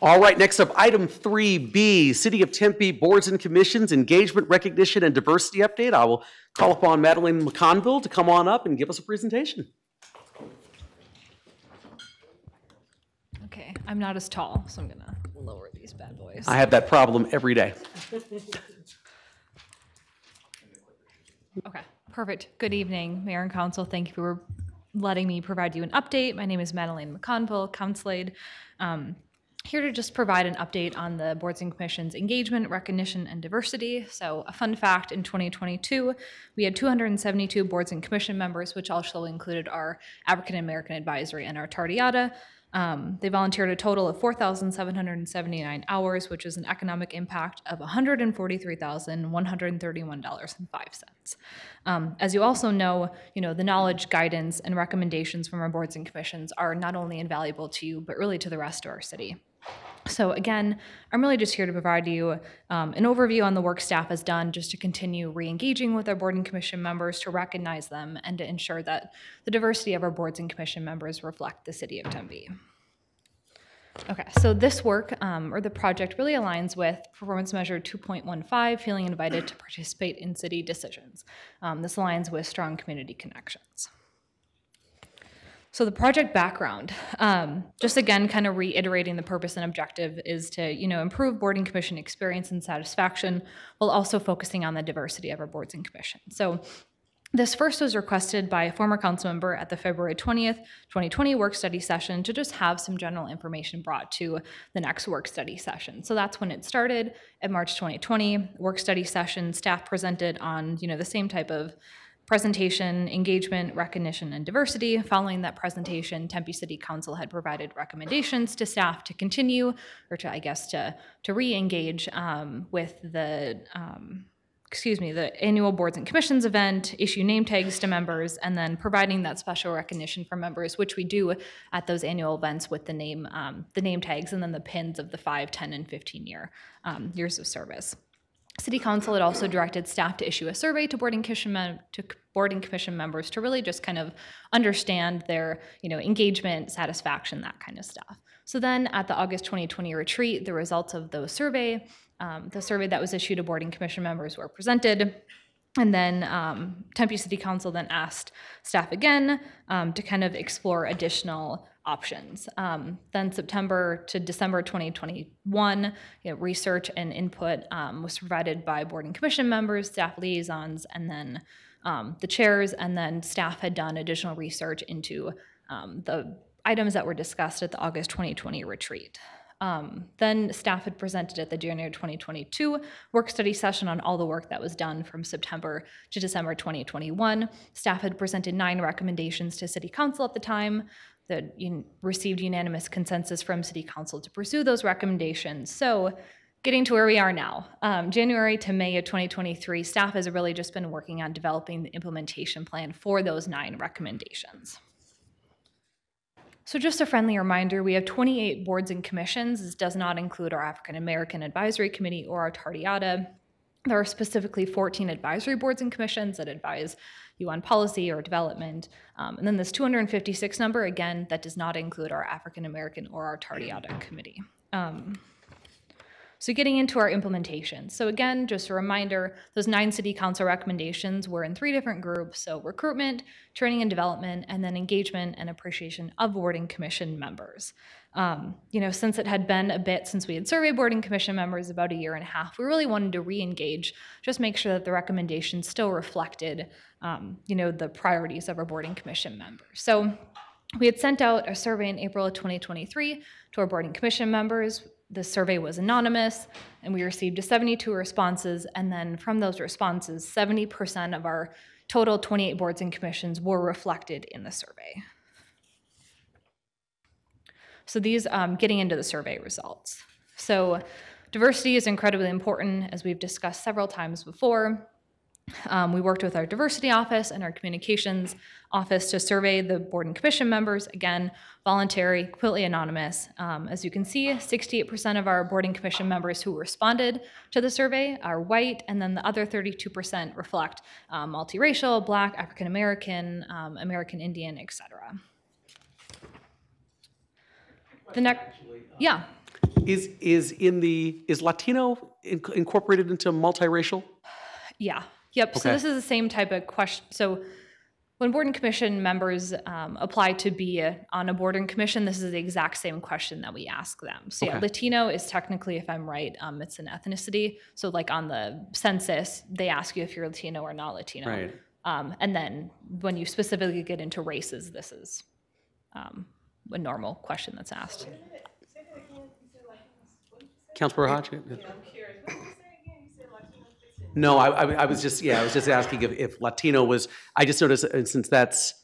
S1: All right, next up, item 3B, City of Tempe Boards and Commissions Engagement Recognition and Diversity Update. I will call upon Madeline McConville to come on up and give us a presentation.
S13: Okay, I'm not as tall, so I'm gonna lower these bad boys.
S1: I have that problem every day.
S13: Okay, perfect. Good evening, Mayor and Council. Thank you for letting me provide you an update. My name is Madeline McConville, Councilade. Um, here to just provide an update on the boards and commissions engagement, recognition, and diversity. So, a fun fact in 2022, we had 272 boards and commission members, which also included our African American Advisory and our Tardeada. Um, they volunteered a total of 4,779 hours, which is an economic impact of $143,131.05. Um, as you also know, you know, the knowledge, guidance, and recommendations from our boards and commissions are not only invaluable to you, but really to the rest of our city. So again, I'm really just here to provide you um, an overview on the work staff has done, just to continue re-engaging with our board and commission members, to recognize them, and to ensure that the diversity of our boards and commission members reflect the city of Tempe. Okay, so this work, um, or the project, really aligns with Performance Measure 2.15, feeling invited to participate in city decisions. Um, This aligns with strong community connections. So the project background, um, just again, kind of reiterating the purpose and objective is to, you know, improve boarding commission experience and satisfaction while also focusing on the diversity of our boards and commissions. So this first was requested by a former council member at the February 20th, 2020 work study session to just have some general information brought to the next work study session. So that's when it started at March 2020. Work study session, staff presented on, you know, the same type of presentation, engagement, recognition, and diversity. Following that presentation, Tempe City Council had provided recommendations to staff to continue, or to, I guess, to, to re-engage um, with the, um, excuse me, the annual boards and commissions event, issue name tags to members, and then providing that special recognition for members, which we do at those annual events with the name, um, the name tags, and then the pins of the five, 10, and 15 year um, years of service. City Council had also directed staff to issue a survey to boarding commission to boarding commission members to really just kind of understand their you know engagement, satisfaction, that kind of stuff. So then at the August 2020 retreat, the results of those survey, um, the survey that was issued to boarding commission members were presented. And then um, Tempe City Council then asked staff again um, to kind of explore additional options. Um, then September to December 2021, you know, research and input um, was provided by board and commission members, staff liaisons, and then um, the chairs. And then staff had done additional research into um, the items that were discussed at the August 2020 retreat. Um, then staff had presented at the January 2022 work study session on all the work that was done from September to December 2021. Staff had presented nine recommendations to City Council at the time that received unanimous consensus from City Council to pursue those recommendations. So getting to where we are now, um, January to May of 2023, staff has really just been working on developing the implementation plan for those nine recommendations. So just a friendly reminder, we have 28 boards and commissions. This does not include our African American Advisory Committee or our Tardeada. There are specifically 14 advisory boards and commissions that advise on policy or development. Um, and then this 256 number, again, that does not include our African American or our Tardeada Committee. Um, so getting into our implementation. So again, just a reminder, those nine city council recommendations were in three different groups. So recruitment, training and development, and then engagement and appreciation of boarding commission members. Um, you know, since it had been a bit since we had surveyed boarding commission members, about a year and a half, we really wanted to re-engage, just make sure that the recommendations still reflected, um, you know, the priorities of our boarding commission members. So we had sent out a survey in April of 2023 to our boarding commission members. The survey was anonymous, and we received 72 responses. And then from those responses, 70% of our total 28 boards and commissions were reflected in the survey. So these, um, getting into the survey results. So diversity is incredibly important, as we've discussed several times before. Um, we worked with our diversity office and our communications office to survey the board and commission members. Again, voluntary, completely anonymous. Um, as you can see, 68% of our board and commission members who responded to the survey are white, and then the other 32% reflect um, multiracial, Black, African American, um, American Indian, etc. The next, yeah.
S1: Is, is in the, is Latino in- incorporated into multiracial?
S13: Yeah, yep. So
S1: Okay.
S13: this is the same type of question. So when board and commission members um, apply to be a, on a board and commission, this is the exact same question that we ask them. So yeah,
S1: Okay.
S13: Latino is technically, if I'm right, um, it's an ethnicity. So like on the census, they ask you if you're Latino or not Latino.
S1: Right.
S13: Um, and then when you specifically get into races, this is um, a normal question that's asked.
S1: Councilor Hodge? No, I, I I was just, yeah, I was just asking if, if Latino was, I just noticed, uh, since that's,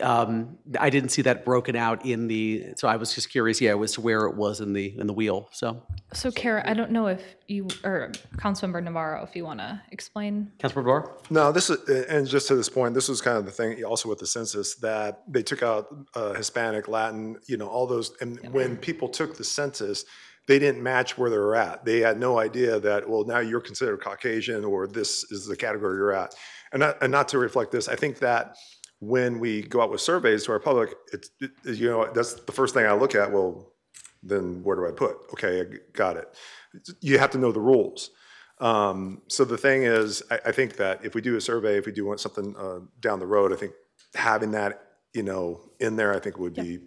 S1: um, I didn't see that broken out in the, so I was just curious, yeah, as to where it was in the, in the wheel, so.
S13: So Kara, I don't know if you, or Councilmember Navarro, if you want to explain.
S1: Councilmember Barr?
S11: No, this is, and just to this point, this was kind of the thing also with the census, that they took out uh, Hispanic, Latin, you know, all those, and when people took the census, they didn't match where they were at. They had no idea that, well, now you're considered Caucasian, or this is the category you're at. And not, and not to reflect this, I think that when we go out with surveys to our public, it's, it- you know, that's the first thing I look at, well, then where do I put? Okay, I got it. You have to know the rules. Um, So the thing is, I, I think that if we do a survey, if we do want something uh, down the road, I think having that, you know, in there, I think would be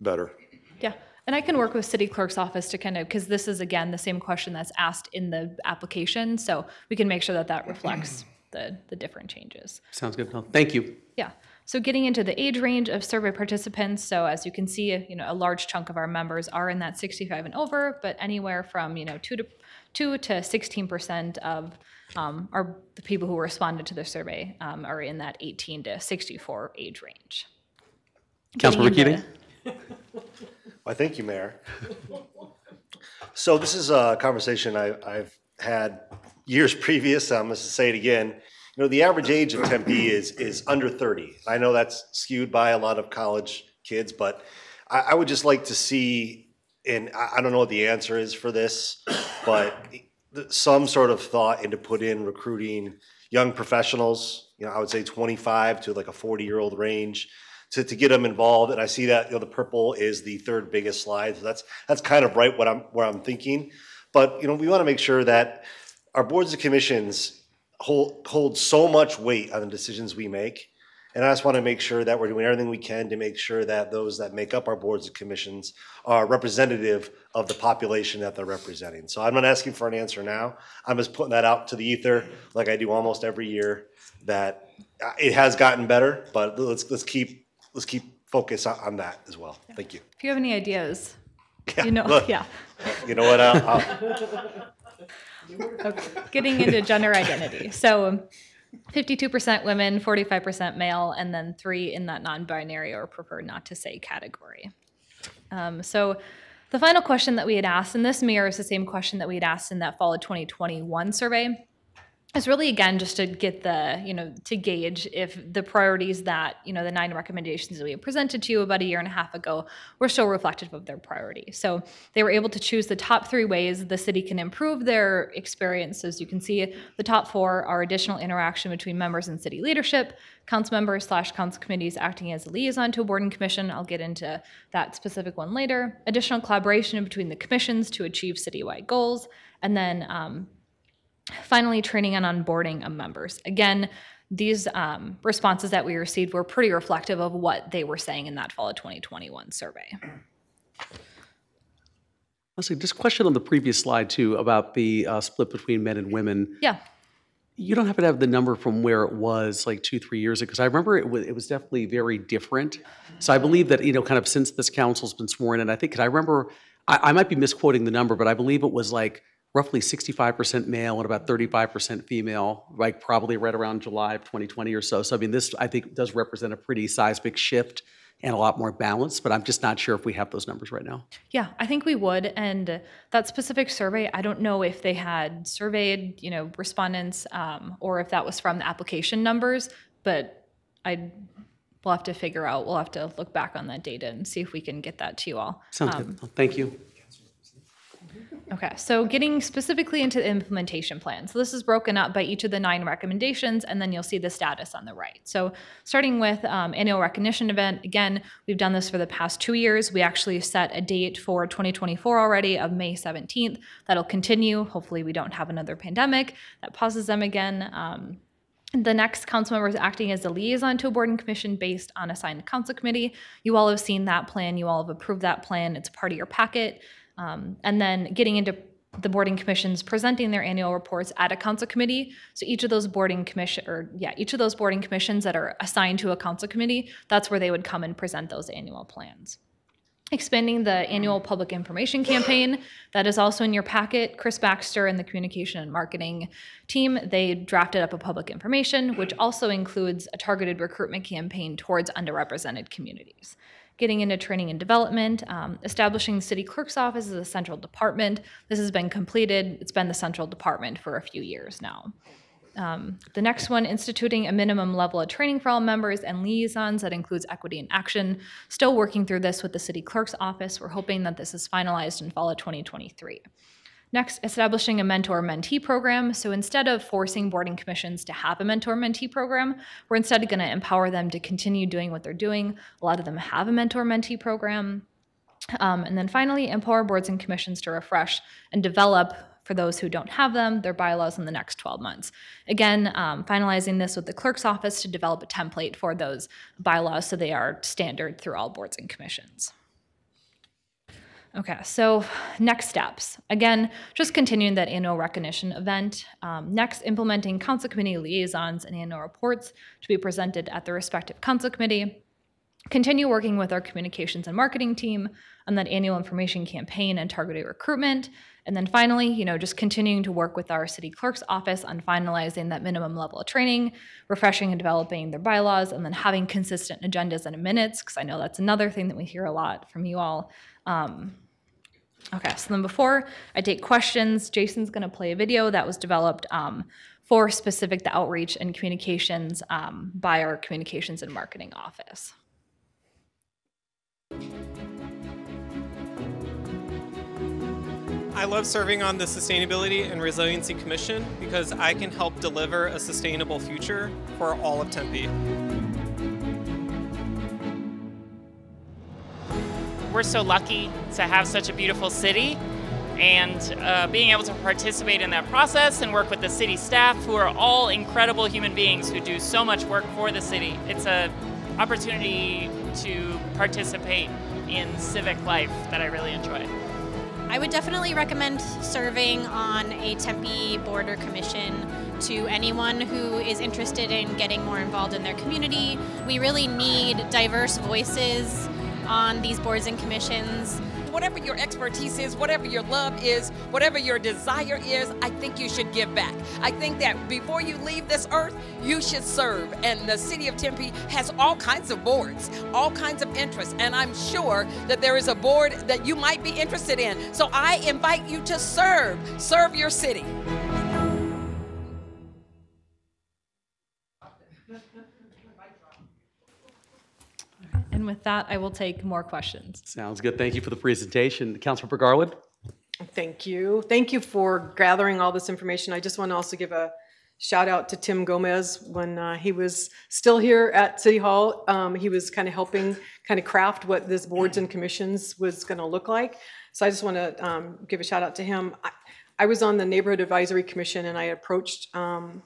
S11: better.
S13: Yeah, and I can work with city clerk's office to kind of, because this is again, the same question that's asked in the application, so we can make sure that that reflects the, the different changes.
S1: Sounds good. No, Thank you.
S13: Yeah. So getting into the age range of survey participants, so as you can see, you know, a large chunk of our members are in that 65 and over, but anywhere from, you know, 2 to 2 to 16% of um, are the people who responded to the survey um, are in that 18 to 64 age range.
S1: Councilmember
S13: Getting into-
S1: Keating?
S5: Why, thank you, Mayor. So this is a conversation I, I've had years previous, I'm gonna say it again. You know, the average age of Tempe is, is under thirty. I know that's skewed by a lot of college kids, but I, I would just like to see, and I, I don't know what the answer is for this, but some sort of thought into put in recruiting young professionals, you know, I would say twenty-five to like a forty-year-old range to, to get them involved. And I see that, you know, the purple is the third biggest slide. So that's, that's kind of right what I'm, where I'm thinking. But, you know, we want to make sure that our boards and commissions hold, hold so much weight on the decisions we make. And I just want to make sure that we're doing everything we can to make sure that those that make up our boards and commissions are representative of the population that they're representing. So I'm not asking for an answer now. I'm just putting that out to the ether, like I do almost every year, that uh, it has gotten better, but let's, let's keep, let's keep focus on, on that as well. Thank you.
S13: If you have any ideas,
S5: Yeah,
S13: you know,
S5: look,
S13: yeah.
S5: You know what? I'll, I'll,
S13: Okay, Getting into gender identity. So 52% women, 45% male, and then three in that non-binary or prefer not to say category. Um, so the final question that we had asked, and this mirrors the same question that we had asked in that fall of 2021 survey, is really again just to get the you know to gauge if the priorities that you know the nine recommendations that we presented to you about a year and a half ago were still reflective of their priority so they were able to choose the top three ways the city can improve their experience. As you can see the top four are additional interaction between members and city leadership council members slash council committees acting as a liaison to a board and commission. I'll get into that specific one later. Additional collaboration between the commissions to achieve citywide goals. And then um, Finally, training and onboarding of members. Again, these um, responses that we received were pretty reflective of what they were saying in that fall of 2021 survey.
S1: Let's see, just question on the previous slide too, about the uh, split between men and women.
S13: Yeah.
S1: You don't happen to have the number from where it was like two, three years ago, because I remember it was, it was definitely very different. So I believe that, you know, kind of since this council's been sworn in, I think, 'cause I remember, I, I might be misquoting the number, but I believe it was like roughly 65% male and about 35% female, like probably right around July of 2020 or so. So I mean, this, I think, does represent a pretty seismic shift and a lot more balance, but I'm just not sure if we have those numbers right now.
S13: Yeah, I think we would. And that specific survey, I don't know if they had surveyed, you know, respondents um, or if that was from the application numbers, but I we'll have to figure out. We'll have to look back on that data and see if we can get that to you all.
S1: Sounds
S13: Um,
S1: good. Thank you.
S13: Okay, so getting specifically into the implementation plan. So this is broken up by each of the nine recommendations, and then you'll see the status on the right. So starting with um, annual recognition event, again, we've done this for the past two years. We actually set a date for 2024 already of May 17th. That'll continue. Hopefully, we don't have another pandemic that pauses them again. Um, the next council member is acting as a liaison to a board and commission based on assigned council committee. You all have seen that plan. You all have approved that plan. It's part of your packet. Um, and then getting into the boarding commissions presenting their annual reports at a council committee. So each of those boarding commission, or yeah, each of those boarding commissions that are assigned to a council committee, that's where they would come and present those annual plans. expanding the annual public information campaign that is also in your packet chris baxter and the communication and marketing team they drafted up a public information which also includes a targeted recruitment campaign towards underrepresented communities getting into training and development um, establishing the city clerk's office as a central department this has been completed it's been the central department for a few years now um, the next one, instituting a minimum level of training for all members and liaisons that includes equity and action. Still working through this with the city clerk's office. We're hoping that this is finalized in fall of 2023. Next, establishing a mentor mentee program. So instead of forcing boarding commissions to have a mentor mentee program, we're instead going to empower them to continue doing what they're doing. A lot of them have a mentor mentee program. Um, and then finally, empower boards and commissions to refresh and develop for those who don't have them, their bylaws in the next 12 months. Again, um, finalizing this with the clerk's office to develop a template for those bylaws so they are standard through all boards and commissions. Okay, so next steps. Again, just continuing that annual recognition event. Um, next, implementing council committee liaisons and annual reports to be presented at the respective council committee. Continue working with our communications and marketing team on that annual information campaign and targeted recruitment. And then finally, you know, just continuing to work with our city clerk's office on finalizing that minimum level of training, refreshing and developing their bylaws, and then having consistent agendas and minutes, because I know that's another thing that we hear a lot from you all. Um, okay, so then before I take questions, Jason's going to play a video that was developed um, for specific the outreach and communications um, by our communications and marketing office.
S14: I love serving on the Sustainability and Resiliency Commission because I can help deliver a sustainable future for all of Tempe.
S15: We're so lucky to have such a beautiful city and uh, being able to participate in that process and work with the city staff who are all incredible human beings who do so much work for the city. It's an opportunity to participate in civic life that I really enjoy.
S16: I would definitely recommend serving on a Tempe Border Commission to anyone who is interested in getting more involved in their community. We really need diverse voices on these boards and commissions.
S17: Whatever your expertise is, whatever your love is, whatever your desire is, I think you should give back. I think that before you leave this earth, you should serve. And the city of Tempe has all kinds of boards, all kinds of interests. And I'm sure that there is a board that you might be interested in. So I invite you to serve, serve your city.
S13: And with that, I will take more questions.
S1: Sounds good. Thank you for the presentation. Councilmember Garlid?
S4: Thank you. Thank you for gathering all this information. I just want to also give a shout out to Tim Gomez when uh, he was still here at City Hall. Um, he was kind of helping kind of craft what this boards and commissions was going to look like. So I just want to um, give a shout out to him. I, I, was on the Neighborhood Advisory Commission and I approached um,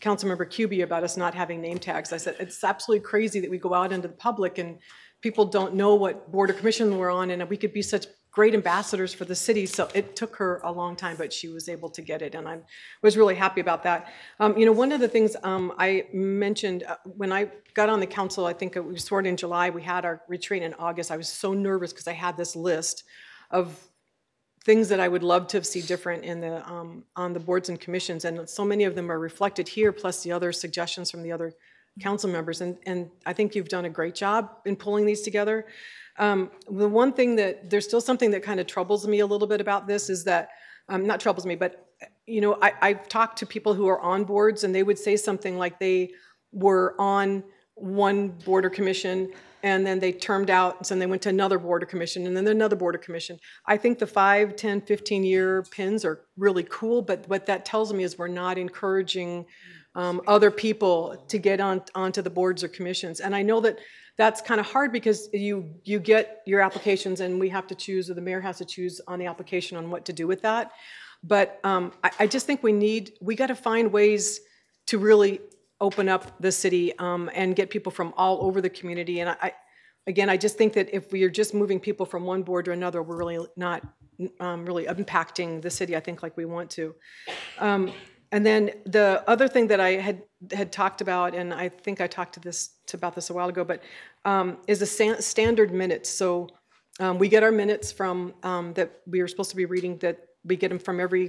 S4: Councilmember Kuby about us not having name tags. I said, it's absolutely crazy that we go out into the public and people don't know what board or commission we're on and we could be such great ambassadors for the city. So it took her a long time, but she was able to get it, and I was really happy about that. Um, you know, one of the things um, I mentioned uh, when I got on the council, I think it was sworn in July. We had our retreat in August. I was so nervous because I had this list of things that I would love to see different in the um, on the boards and commissions, and so many of them are reflected here, plus the other suggestions from the other council members. And and I think you've done a great job in pulling these together. Um, the one thing that there's still something that kind of troubles me a little bit about this is that um, not troubles me, but you know I, I've talked to people who are on boards, and they would say something like they were on one board or commission and then they termed out and so they went to another board or commission and then another board or commission. I think the 5 10 15 year pins are really cool but what that tells me is we're not encouraging um, other people to get on onto the boards or commissions. And i know that that's kind of hard because you you get your applications and we have to choose or the mayor has to choose on the application on what to do with that. But um, I, I just think we need we got to find ways to really open up the city um, and get people from all over the community. And I, again, I just think that if we are just moving people from one board to another, we're really not um, really impacting the city. I think like we want to. Um, and then the other thing that I had had talked about, and I think I talked to this about this a while ago, but um, is the standard minutes. So Um, We get our minutes from, um, that we are supposed to be reading, that we get them from every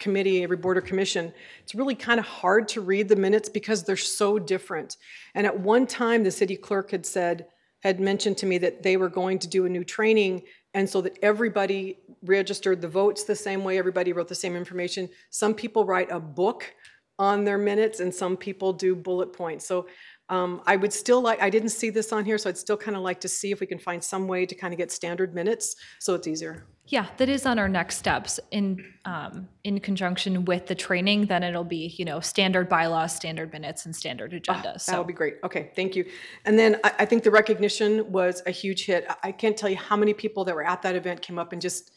S4: committee, every board or commission. It's really kind of hard to read the minutes because they're so different. And at one time, the city clerk had said, had mentioned to me that they were going to do a new training, and so that everybody registered the votes the same way, everybody wrote the same information. Some people write a book on their minutes, and some people do bullet points. So um, I would still like, I didn't see this on here, so I'd still kind of like to see if we can find some way to kind of get standard minutes, so it's easier.
S13: Yeah, that is on our next steps in, um, in conjunction with the training, then it'll be, you know, standard bylaws, standard minutes, and standard agendas.
S4: That
S13: So
S4: would be great. Okay, thank you. And then I, I think the recognition was a huge hit. I- I can't tell you how many people that were at that event came up and just,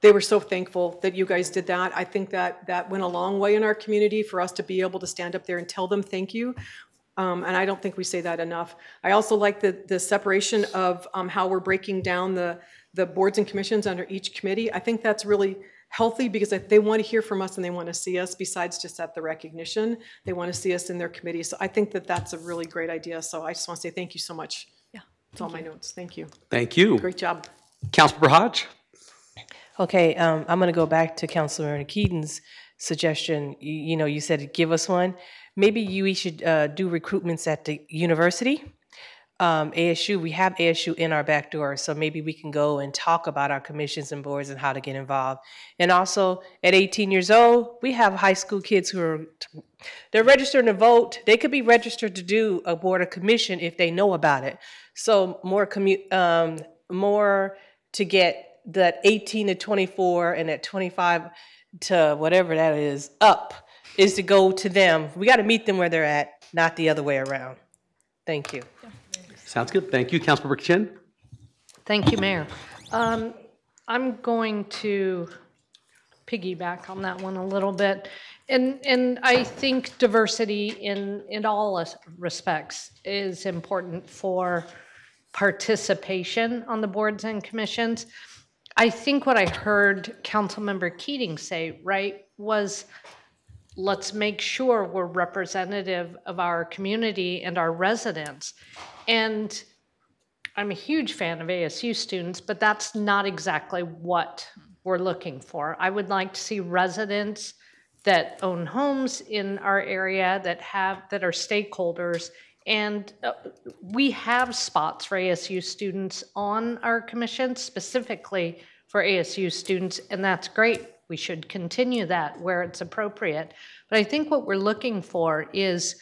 S4: they were so thankful that you guys did that. I think that that went a long way in our community for us to be able to stand up there and tell them thank you. Um, and I don't think we say that enough. I also like the, the separation of, um, how we're breaking down the, the boards and commissions under each committee. I think that's really healthy because they want to hear from us and they want to see us besides just at the recognition, they want to see us in their committee. So I think that that's a really great idea. So I just want to say thank you so much.
S13: Yeah.
S4: That's all my notes. Thank you.
S1: Thank you.
S4: Great job.
S1: Councilmember Hodge?
S12: Okay, um, I'm gonna go back to Councilmember Keating's suggestion. You, you know, you said give us one. Maybe you, we should, uh, do recruitments at the university. Um, ASU, we have ASU in our back door, so maybe we can go and talk about our commissions and boards and how to get involved. And also, at 18 years old, we have high school kids who are, they're registered to vote. They could be registered to do a board or commission if they know about it. So more commu, um, more to get that 18 to 24 and that 25 to whatever that is up is to go to them. We got to meet them where they're at, not the other way around. Thank you.
S1: Sounds good. Thank you. Councilmember Chin?
S10: Thank you, Mayor. Um, I'm going to piggyback on that one a little bit. And, and I think diversity in, in all respects is important for participation on the boards and commissions. I think what I heard Councilmember Keating say, right, was let's make sure we're representative of our community and our residents. And I'm a huge fan of ASU students, but that's not exactly what we're looking for. I would like to see residents that own homes in our area that have, that are stakeholders. And uh, we have spots for ASU students on our commission, specifically for ASU students, and that's great. We should continue that where it's appropriate. But I think what we're looking for is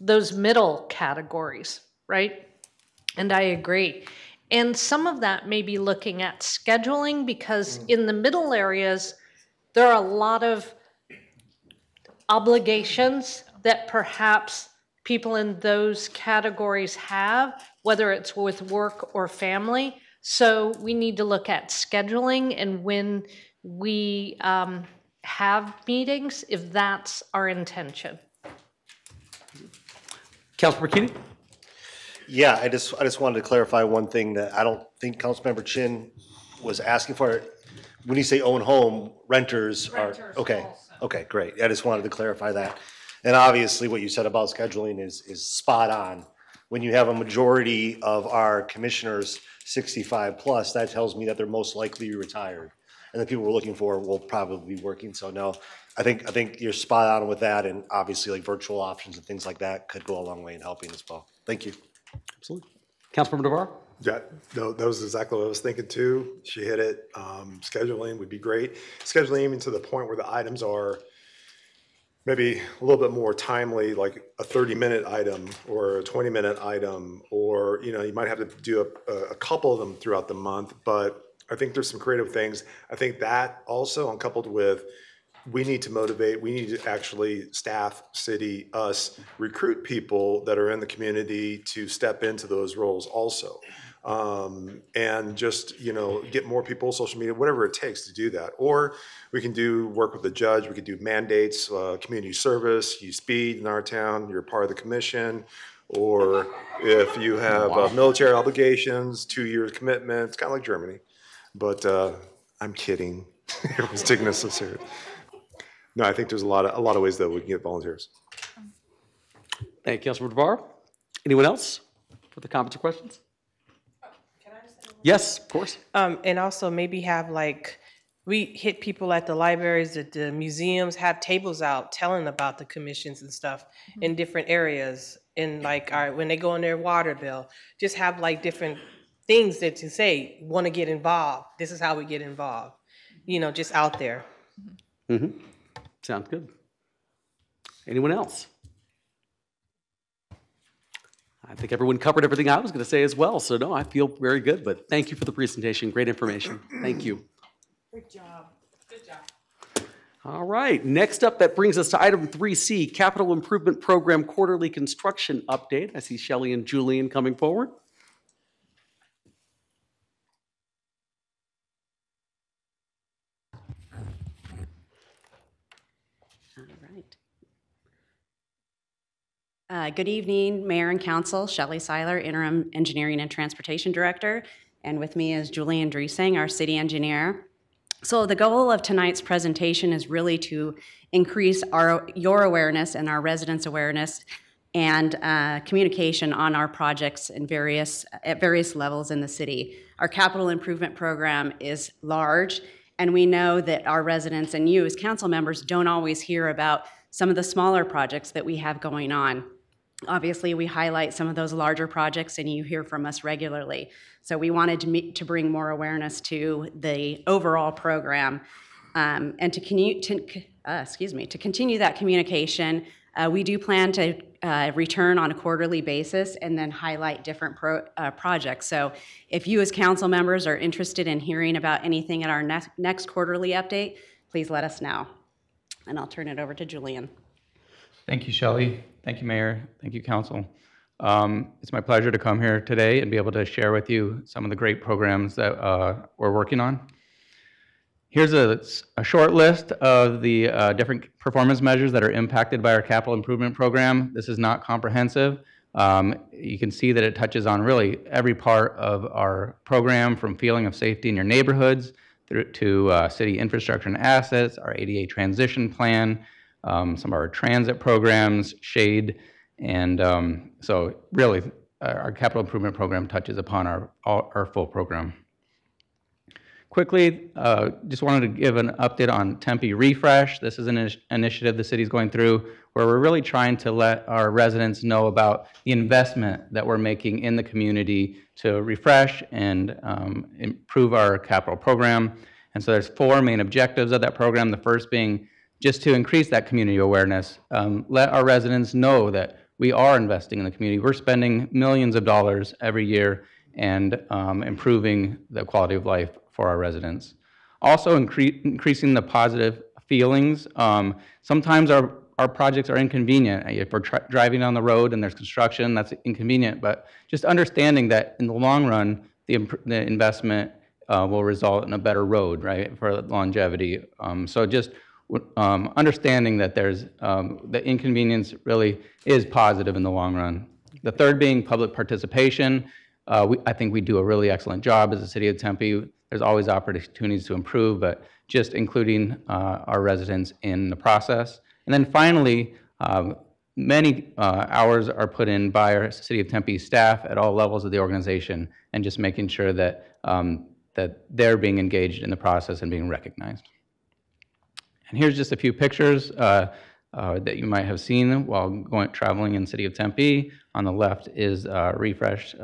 S10: those middle categories, right? And I agree. And some of that may be looking at scheduling because mm. in the middle areas, there are a lot of obligations that perhaps people in those categories have, whether it's with work or family. So we need to look at scheduling and when we um, have meetings, if that's our intention.
S1: Councilmember Keating?
S5: Yeah, I just, I just wanted to clarify one thing that I don't think Councilmember Chin was asking for. When you say own home, renters are, okay, okay, great. I just wanted to clarify that. And obviously, what you said about scheduling is, is spot on. When you have a majority of our commissioners sixty-five plus, that tells me that they're most likely retired. And the people we're looking for will probably be working, so no, I think, I think you're spot on with that, and obviously, like virtual options and things like that could go a long way in helping as well. Thank you.
S1: Absolutely. Councilmember Navarro?
S11: Yeah, no, that was exactly what I was thinking too. She hit it. Um, scheduling would be great. Scheduling even to the point where the items are maybe a little bit more timely, like a thirty-minute item or a twenty-minute item, or, you know, you might have to do a, a couple of them throughout the month, but I think there's some creative things. I think that also uncoupled with, we need to motivate, we need to actually staff, city, us, recruit people that are in the community to step into those roles also. Um, and just, you know, get more people, social media, whatever it takes to do that. Or we can do work with the judge, we could do mandates, uh, community service, you speed in our town, you're part of the commission. Or if you have uh, military obligations, two years commitment, it's kind of like Germany. But uh, I'm kidding. Everyone's taking this so serious. No, I think there's a lot of, a lot of ways that we can get volunteers.
S1: Thank you, Councilmember Navarro. Anyone else for the comments or questions? Yes, of course.
S12: Um, and also maybe have like, we hit people at the libraries, at the museums, have tables out telling about the commissions and stuff in different areas. And like, all right, when they go on their water bill, just have like different things that to say, want to get involved. This is how we get involved. You know, just out there.
S1: Mm-hmm. Sounds good. Anyone else? I think everyone covered everything I was going to say as well. So no, I feel very good. But thank you for the presentation. Great information. Thank you.
S9: Good job. Good job.
S1: All right. Next up, that brings us to item 3C, Capital Improvement Program Quarterly Construction Update. I see Shelly and Julian coming forward.
S18: Uh, Good evening, Mayor and Council. Shelley Seyler, Interim Engineering and Transportation Director, and with me is Julian Dresang, our City Engineer. So the goal of tonight's presentation is really to increase our, your awareness and our residents' awareness and uh, communication on our projects in various, at various levels in the city. Our capital improvement program is large, and we know that our residents and you as council members don't always hear about some of the smaller projects that we have going on. Obviously, we highlight some of those larger projects, and you hear from us regularly. So we wanted to meet, to bring more awareness to the overall program, um, and to, continue, to uh, excuse me, to continue that communication. Uh, we do plan to uh, return on a quarterly basis and then highlight different pro, uh, projects. So if you as council members are interested in hearing about anything at our next, next quarterly update, please let us know. And I'll turn it over to Julian.
S19: Thank you, Shelley. Thank you, Mayor. Thank you, Council. Um, It's my pleasure to come here today and be able to share with you some of the great programs that uh, we're working on. Here's a, a short list of the uh, different performance measures that are impacted by our capital improvement program. This is not comprehensive. Um, You can see that it touches on really every part of our program, from feeling of safety in your neighborhoods through to uh, city infrastructure and assets, our ADA transition plan, um, some of our transit programs, shade, and um, so really, our our capital improvement program touches upon our, our full program. Quickly, uh, just wanted to give an update on Tempe Refresh. This is an initi- initiative the city's going through where we're really trying to let our residents know about the investment that we're making in the community to refresh and um, improve our capital program. And so there's four main objectives of that program. The first being just to increase that community awareness, um, let our residents know that we are investing in the community. We're spending millions of dollars every year and um, improving the quality of life for our residents. Also, incre- increasing the positive feelings. Um, sometimes our, our projects are inconvenient. If we're driving down the road and there's construction, that's inconvenient. But just understanding that in the long run, the, the investment uh, will result in a better road, right, for longevity. Um, so just um, understanding that there's um, the inconvenience really is positive in the long run. The third being public participation. Uh, we, I think we do a really excellent job as a city of Tempe. There's always opportunities to improve, but just including uh, our residents in the process. And then finally, um, many uh, hours are put in by our City of Tempe staff at all levels of the organization, and just making sure that um, that they're being engaged in the process and being recognized. And here's just a few pictures uh, uh, that you might have seen while going traveling in City of Tempe. On the left is uh, refresh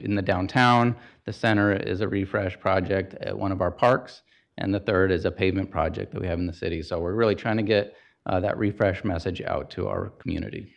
S19: in the downtown. The center is a refresh project at one of our parks, and the third is a pavement project that we have in the city. So we're really trying to get uh, that refresh message out to our community.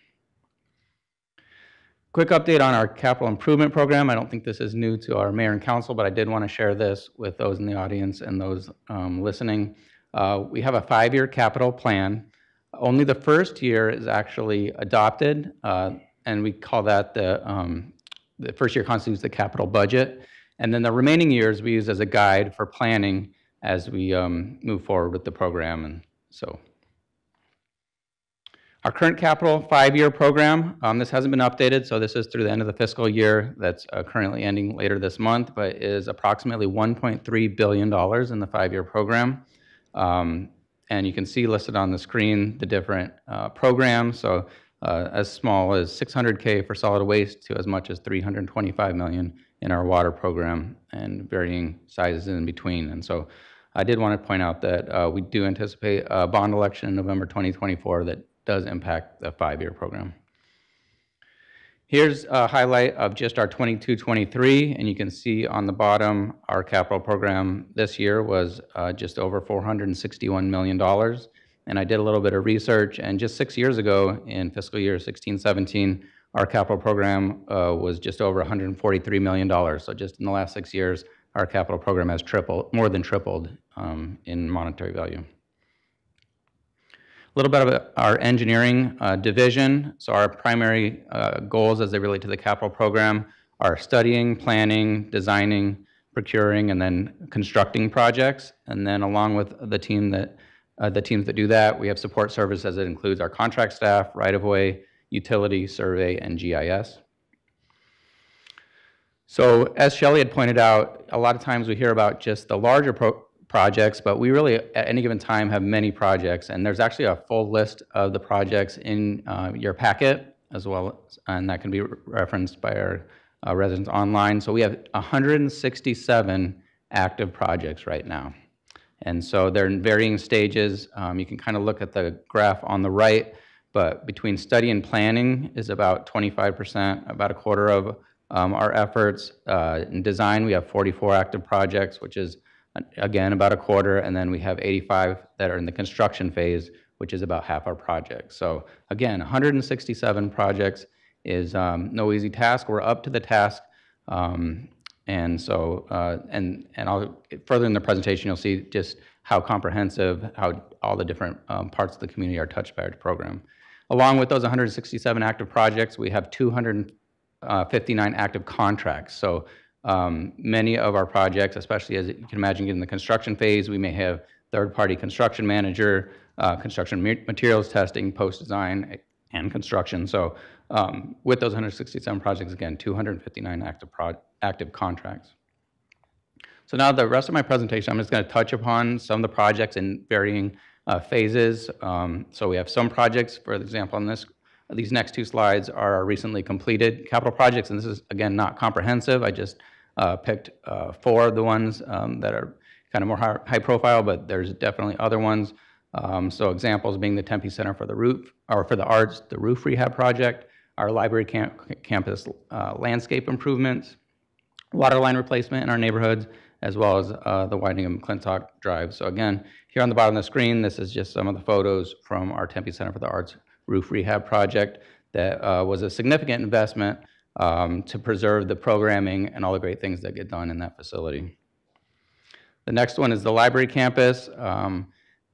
S19: Quick update on our capital improvement program. I don't think this is new to our mayor and council, but I did want to share this with those in the audience and those um, listening. Uh, we have a five-year capital plan. Only the first year is actually adopted, uh, and we call that the, um, the first year constitutes the capital budget. And then the remaining years we use as a guide for planning as we um, move forward with the program. And so our current capital five-year program, um, this hasn't been updated, so this is through the end of the fiscal year that's uh, currently ending later this month, but is approximately $1.3 billion in the five-year program. Um, and you can see listed on the screen the different uh, programs. So uh, as small as 600K for solid waste to as much as 325 million in our water program and varying sizes in between. And so I did want to point out that uh, we do anticipate a bond election in November 2024 that does impact the five-year program. Here's a highlight of just our 22-23, and you can see on the bottom, our capital program this year was uh, just over $461 million. And I did a little bit of research, and just six years ago, in fiscal year 16-17, our capital program uh, was just over $143 million. So just in the last six years, our capital program has tripled, more than tripled um, in monetary value. A little bit of our engineering uh, division. So our primary uh, goals as they relate to the capital program are studying, planning, designing, procuring, and then constructing projects. And then along with the team that uh, the teams that do that, we have support services that includes our contract staff, right-of-way, utility, survey, and GIS. So as Shelley had pointed out, a lot of times we hear about just the larger pro projects, but we really, at any given time, have many projects. And there's actually a full list of the projects in uh, your packet as well, and that can be referenced by our uh, residents online. So we have 167 active projects right now. And so they're in varying stages. Um, you can kind of look at the graph on the right, but between study and planning is about 25%, about a quarter of um, our efforts. Uh, in design, we have 44 active projects, which is, again, about a quarter, and then we have 85 that are in the construction phase, which is about half our projects. So again, 167 projects is um, no easy task. We're up to the task. Um, and so, uh, and, and I'll, further in the presentation, you'll see just how comprehensive, how all the different um, parts of the community are touched by our program. Along with those 167 active projects, we have 259 active contracts. So um, many of our projects, especially as you can imagine in the construction phase, we may have third-party construction manager, uh, construction materials testing, post-design, and construction. So um, with those 167 projects, again, 259 active, active contracts. So now the rest of my presentation, I'm just going to touch upon some of the projects in varying uh, phases. Um, so we have some projects, for example, on this, these next two slides are recently completed capital projects, and this is, again, not comprehensive. I just uh, picked uh, four of the ones um, that are kind of more high, high, profile, but there's definitely other ones. Um, so examples being the Tempe Center for the Roof, or for the Arts, the roof rehab project, our library camp, campus uh, landscape improvements, water line replacement in our neighborhoods, as well as uh, the widening of McClintock Drive. So again, here on the bottom of the screen, this is just some of the photos from our Tempe Center for the Arts roof rehab project that uh, was a significant investment um, to preserve the programming and all the great things that get done in that facility. The next one is the library campus. Um,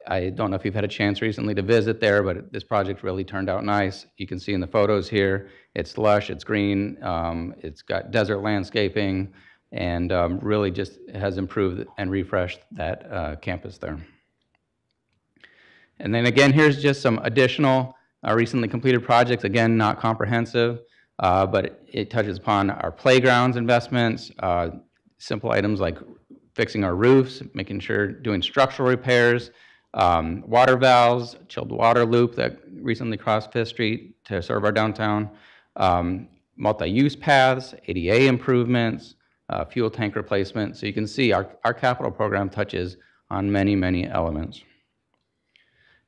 S19: I don't know if you've had a chance recently to visit there, but this project really turned out nice. You can see in the photos here, it's lush, it's green, um, it's got desert landscaping, and um, really just has improved and refreshed that uh, campus there. And then again, here's just some additional uh, recently completed projects, again, not comprehensive, uh, but it, touches upon our playgrounds investments, uh, simple items like fixing our roofs, making sure doing structural repairs, um, water valves, chilled water loop that recently crossed Fifth Street to serve our downtown, um, multi-use paths, ADA improvements, uh, fuel tank replacement. So you can see our, our capital program touches on many, many elements.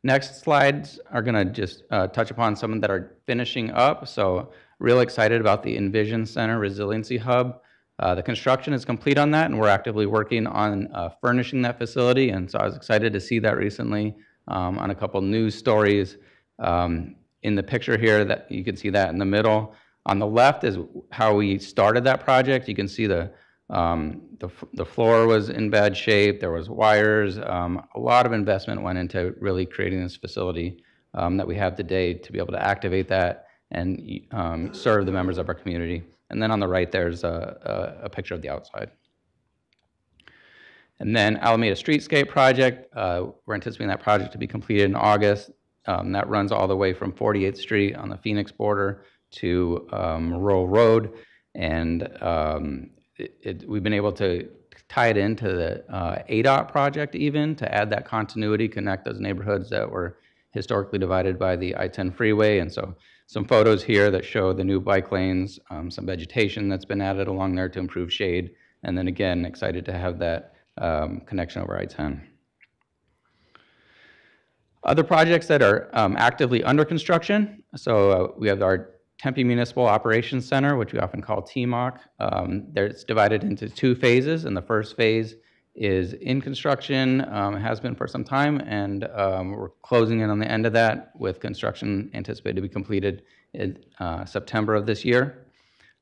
S19: Next slides are going to just uh, touch upon some that are finishing up. So real excited about the Envision Center Resiliency Hub. Uh, the construction is complete on that, and we're actively working on uh, furnishing that facility. And so I was excited to see that recently um, on a couple news stories. Um, in the picture here, that you can see that in the middle. On the left is how we started that project. You can see the um, the, the floor was in bad shape. There was wires. Um, a lot of investment went into really creating this facility um, that we have today to be able to activate that and um, serve the members of our community. And then on the right, there's a, a, a picture of the outside. And then Alameda Streetscape Project, uh, we're anticipating that project to be completed in August. Um, that runs all the way from 48th Street on the Phoenix border to um, Rural Road. And um, it, it, we've been able to tie it into the uh, ADOT project even to add that continuity, connect those neighborhoods that were historically divided by the I-10 freeway. And so some photos here that show the new bike lanes, um, some vegetation that's been added along there to improve shade. And then again, excited to have that um, connection over I-10. Other projects that are um, actively under construction. So uh, we have our Tempe Municipal Operations Center, which we often call TMOC. Um, it's divided into two phases, and the first phase is in construction, um, has been for some time, and um, we're closing in on the end of that with construction anticipated to be completed in uh, September of this year.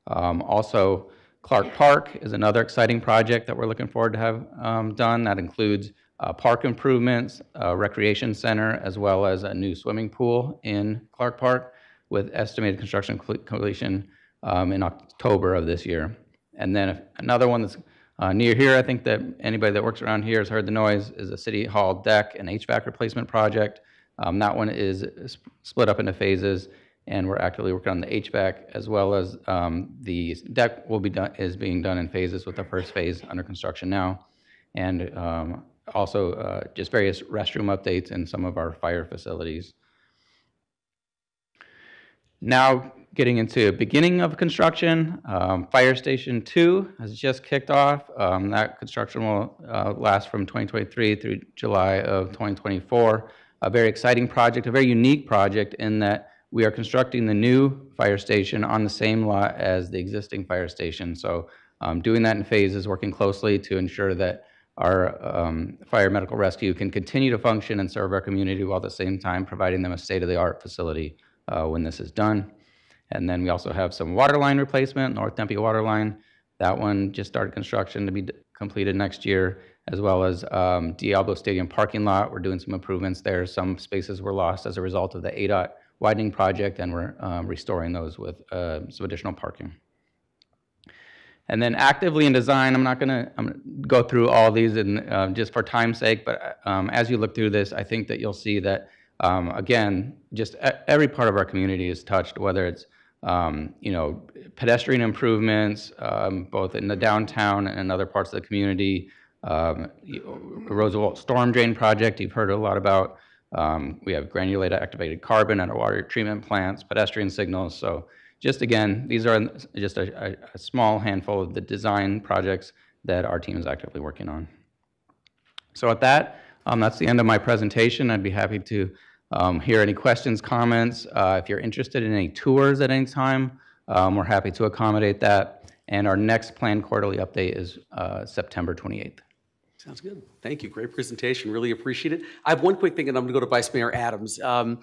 S19: Um, also, Clark Park is another exciting project that we're looking forward to have um, done. That includes uh, park improvements, recreation center, as well as a new swimming pool in Clark Park with estimated construction completion um, in October of this year. And then another one that's uh, near here, I think that anybody that works around here has heard the noise, is a City Hall deck and HVAC replacement project. Um, That one is s- split up into phases, and we're actively working on the HVAC as well as um, the deck will be done, is being done in phases with the first phase under construction now. And um, also uh, just various restroom updates in some of our fire facilities. Now, getting into beginning of construction, um, Fire Station 2 has just kicked off. Um, That construction will uh, last from 2023 through July of 2024. A very exciting project, a very unique project in that we are constructing the new fire station on the same lot as the existing fire station. So um, doing that in phases, working closely to ensure that our um, fire medical rescue can continue to function and serve our community while at the same time providing them a state-of-the-art facility uh, when this is done. And then we also have some water line replacement, North Tempe Water Line. That one just started construction to be completed next year, as well as um, Diablo Stadium parking lot. We're doing some improvements there. Some spaces were lost as a result of the ADOT widening project, and we're um, restoring those with uh, some additional parking. And then actively in design, I'm not going to go through all these in, uh, just for time's sake, but um, as you look through this, I think that you'll see that, um, again, just every part of our community is touched, whether it's, um, you know, pedestrian improvements, um, both in the downtown and other parts of the community. Um, Roosevelt Storm Drain Project, you've heard a lot about. Um, We have granulated activated carbon at our water treatment plants, pedestrian signals. So just again, these are just a, a, a small handful of the design projects that our team is actively working on. So at that, um, that's the end of my presentation. I'd be happy to um, any questions, comments. Uh, if you're interested in any tours at any time, um, we're happy to accommodate that. And our next planned quarterly update is uh, September 28th.
S1: Sounds good. Thank you. Great presentation. Really appreciate it. I have one quick thing, and I'm going to go to Vice Mayor Adams. Um,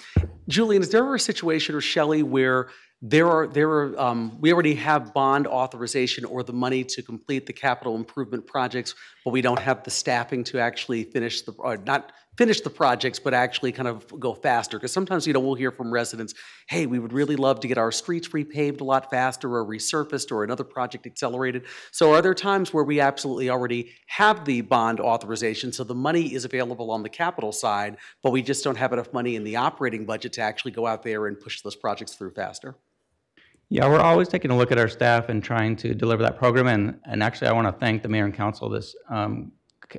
S1: Julian, is there ever a situation, or Shelley, where there are there are um, we already have bond authorization or the money to complete the capital improvement projects, but we don't have the staffing to actually finish the or not finish the projects, but actually kind of go faster? Because sometimes you know we'll hear from residents, "Hey, we would really love to get our streets repaved a lot faster, or resurfaced, or another project accelerated." So, are there times where we absolutely already have the bond authorization, so the money is available on the capital side, but we just don't have enough money in the operating budget to actually go out there and push those projects through faster?
S19: Yeah, we're always taking a look at our staff and trying to deliver that program. And, and actually, I want to thank the mayor and council this um,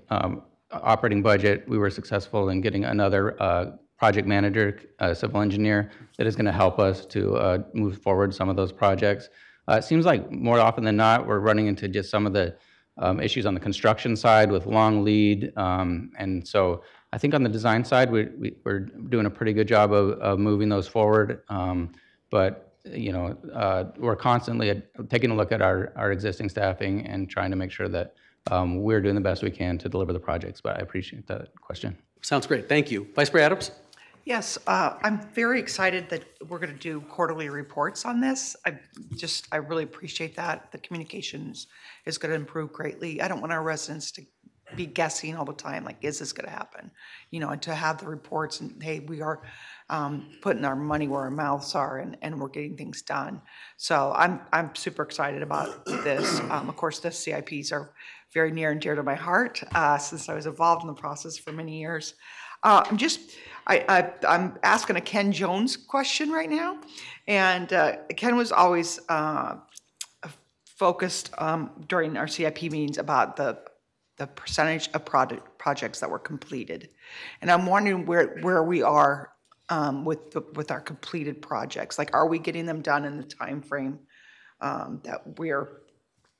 S19: um, operating budget. We were successful in getting another uh, project manager, a civil engineer, that is going to help us to uh, move forward some of those projects. Uh, it seems like more often than not, we're running into just some of the um, issues on the construction side with long lead. Um, and so I think on the design side, we, we, we're doing a pretty good job of, of moving those forward. Um, but you know, uh, we're constantly taking a look at our, our existing staffing and trying to make sure that um, we're doing the best we can to deliver the projects. But I appreciate that question.
S1: Sounds great. Thank you. Vice Mayor Adams?
S9: Yes, uh, I'm very excited that we're going to do quarterly reports on this. I just, I really appreciate that. The communications is going to improve greatly. I don't want our residents to be guessing all the time, like, is this going to happen? You know, and to have the reports and, hey, we are um, putting our money where our mouths are and, and we're getting things done. So I'm, I'm super excited about this. Um, Of course, the CIPs are very near and dear to my heart uh, since I was involved in the process for many years. Uh, I'm just, I, I'm asking a Ken Jones question right now. And uh, Ken was always uh, focused um, during our CIP meetings about the, the percentage of product, projects that were completed. And I'm wondering where, where we are um, with, the- with our completed projects? Like, are we getting them done in the timeframe um, that we're,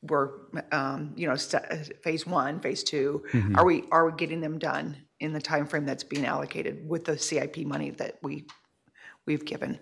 S9: we're, um, you know, st- phase one, phase two?
S19: Mhm.
S9: Are we, are we getting them done in the timeframe that's being allocated with the CIP money that we, we've given?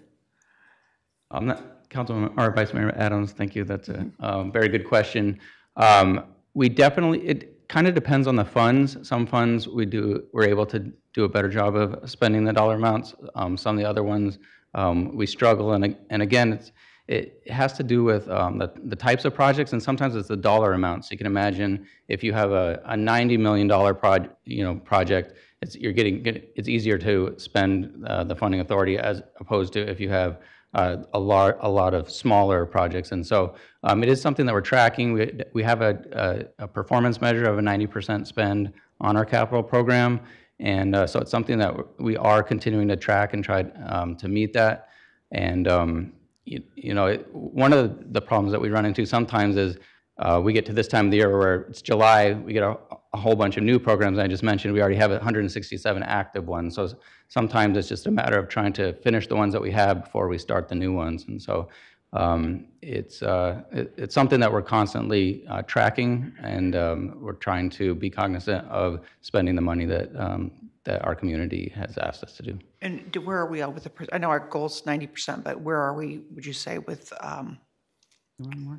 S19: Um, that- Councilwoman, or Vice Mayor Adams, thank you. That's a um, very good question. Um, We definitely, it kind of depends on the funds. Some funds, we do, we're able to do a better job of spending the dollar amounts. Um, Some of the other ones, um, we struggle. And, and again, it's, it has to do with um, the, the types of projects, and sometimes it's the dollar amounts. You can imagine if you have a, a $90 million you know, project, it's, you're getting, it's easier to spend uh, the funding authority as opposed to if you have uh, a lot, a lot of smaller projects. And so um, it is something that we're tracking. We, we have a, a, a performance measure of a 90% spend on our capital program. And uh, so it's something that we are continuing to track and try um, to meet that. And, um, you, you know, it, one of the, problems that we run into sometimes is uh, we get to this time of the year where it's July, we get a, a whole bunch of new programs. I just mentioned we already have 167 active ones. So sometimes it's just a matter of trying to finish the ones that we have before we start the new ones. And so um, it's, uh, it, it's something that we're constantly uh, tracking and um, we're trying to be cognizant of spending the money that, um, that our community has asked us to do.
S9: And do- where are we at with the, I know our goal's 90%, but where are we, would you say, with um,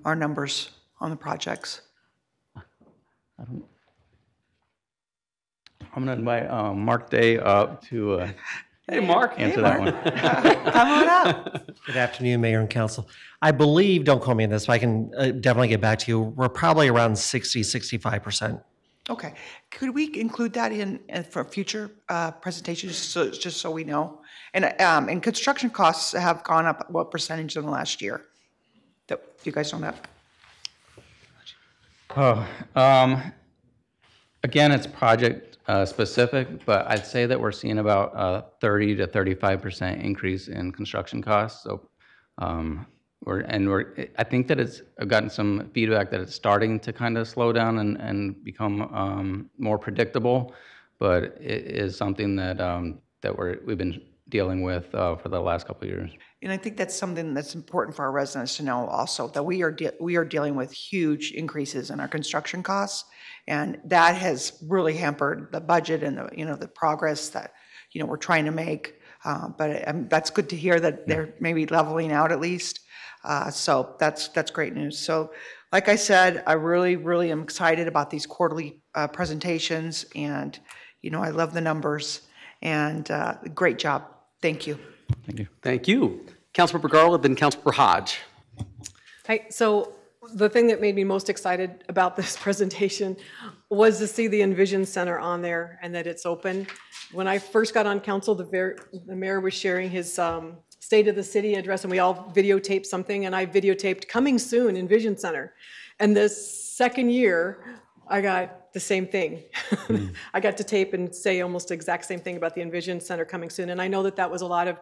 S9: our numbers on the projects?
S19: I don't- I'm going to invite um, Mark Day up to uh,
S1: Hey, Mark.
S19: answer that one.
S9: Come on up.
S20: Good afternoon, Mayor and Council. I believe, don't call me on this, but I can uh, definitely get back to you. We're probably around 60, 65%.
S9: Okay. Could we include that in, in for future uh, presentations, so, just so we know? And, um, and construction costs have gone up what percentage in the last year? That, you guys know that?
S19: Oh, um, again, it's project uh, specific, but I'd say that we're seeing about a 30 to 35 percent increase in construction costs. So, um, we're and we're. I think that it's I've gotten some feedback that it's starting to kind of slow down and and become um, more predictable, but it is something that um, that we're we've been dealing with uh, for the last couple of years.
S9: And I think that's something that's important for our residents to know also, that we are, de- we are dealing with huge increases in our construction costs. And that has really hampered the budget and the, you know, the progress that, you know, we're trying to make. Uh, But um, that's good to hear that they're maybe leveling out at least. Uh, So that's, that's great news. So like I said, I really, really am excited about these quarterly uh, presentations. And, you know, I love the numbers. And uh, great job. Thank you.
S19: Thank you.
S1: Thank you. Councilmember Garlid, then Councilmember Hodge.
S4: Hi, so the thing that made me most excited about this presentation was to see the Envision Center on there and that it's open. When I first got on council, the ver- the mayor was sharing his um, State of the City address, and we all videotaped something, and I videotaped coming soon Envision Center. And this second year, I got the same thing. Hmm. I got to tape and say almost the exact same thing about the Envision Center coming soon. And I know that that was a lot of,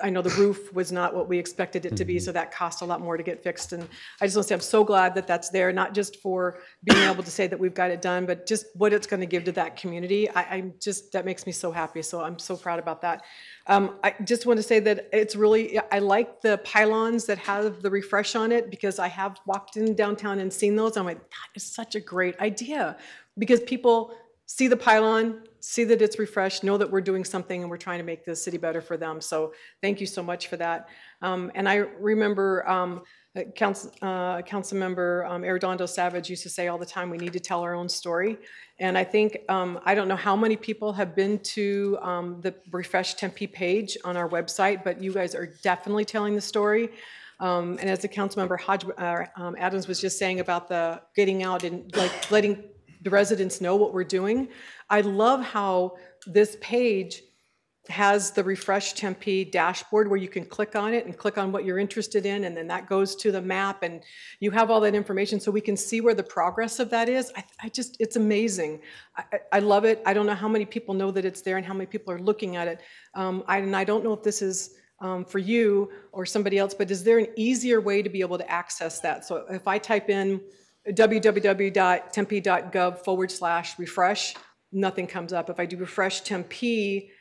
S4: I know the roof was not what we expected it to be, so that cost a lot more to get fixed. And I just want to say, I'm so glad that that's there, not just for being able to say that we've got it done, but just what it's going to give to that community. I, I'm just, that makes me so happy. So I'm so proud about that. Um, I just want to say that it's really, I like the pylons that have the refresh on it because I have walked in downtown and seen those. I'm like, that is such a great idea because people see the pylon, see that it's refreshed, know that we're doing something and we're trying to make the city better for them. So thank you so much for that. Um, and I remember um, uh, Council, uh, Councilmember um, Arredondo Savage used to say all the time, we need to tell our own story. And I think, um, I don't know how many people have been to um, the Refresh Tempe page on our website, but you guys are definitely telling the story. Um, and as the Councilmember Hodge, uh, um, Adams was just saying about the getting out and like letting the residents know what we're doing. I love how this page has the Refresh Tempe dashboard where you can click on it and click on what you're interested in, and then that goes to the map, and you have all that information so we can see where the progress of that is. I, I just, it's amazing. I, I- love it. I don't know how many people know that it's there and how many people are looking at it. Um, I, and I don't know if this is um, for you or somebody else, but is there an easier way to be able to access that? So if I type in www.tempe.gov forward slash refresh, nothing comes up. If I do refresh Tempe,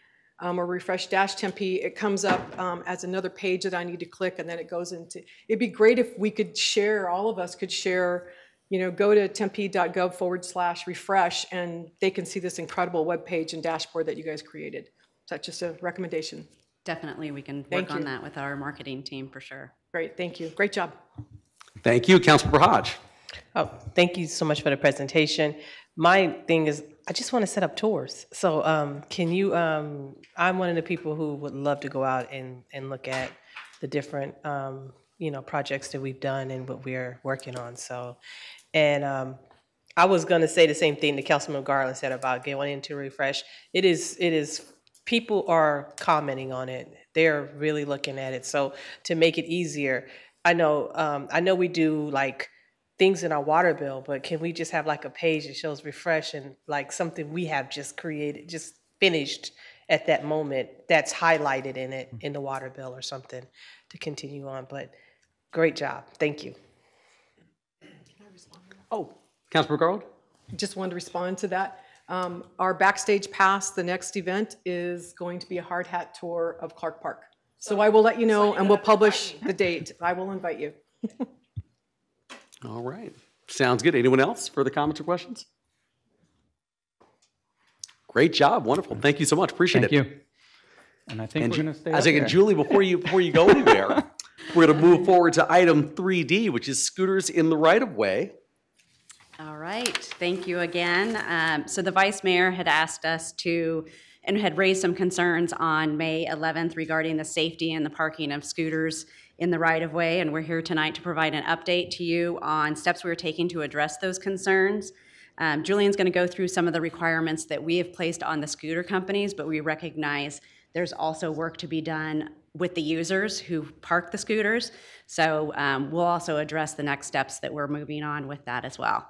S4: um, or refresh dash Tempe, it comes up um, as another page that I need to click, and then it goes into, it'd be great if we could share, all of us could share, you know, go to tempe.gov forward slash refresh, and they can see this incredible web page and dashboard that you guys created. So that's just a recommendation.
S18: Definitely, we can
S4: Thank
S18: work on that with our marketing team for sure.
S4: Great, thank you. Great job.
S1: Thank you, Councilmember Hodge.
S12: Oh, thank you so much for the presentation. My thing is, I just want to set up tours. So um, can you, um, I'm one of the people who would love to go out and, and look at the different, um, you know, projects that we've done and what we're working on. So, and um, I was going to say the same thing that Councilman Garlid said about going into refresh. It is, it is, people are commenting on it. They're really looking at it. So to make it easier, I know, um, I know we do like things in our water bill, but can we just have like a page that shows refresh and like something we have just created, just finished at that moment that's highlighted in it in the water bill or something to continue on. But great job. Thank you.
S4: Oh,
S1: Councilmember Garlid?
S4: just wanted to respond to that. Um, Our backstage pass, the next event is going to be a hard hat tour of Clark Park. So I will let you know, and we'll publish the date. I will invite you.
S1: All right. Sounds good. Anyone else? Further comments or questions? Great job. Wonderful. Thank you so much. Appreciate
S19: Thank
S1: it.
S19: Thank you. And I think
S1: And
S19: we're going to stay
S1: I was
S19: up
S1: thinking,
S19: here.
S1: Julie, before you, before you go anywhere, we're going to move forward to item 3D, which is scooters in the right-of-way.
S18: All right, thank you again. Um, So the vice mayor had asked us to, and had raised some concerns on May 11th regarding the safety and the parking of scooters in the right-of-way, and we're here tonight to provide an update to you on steps we're taking to address those concerns. Um, Julian's going to go through some of the requirements that we have placed on the scooter companies, but we recognize there's also work to be done with the users who park the scooters. So um, we'll also address the next steps that we're moving on with that as well.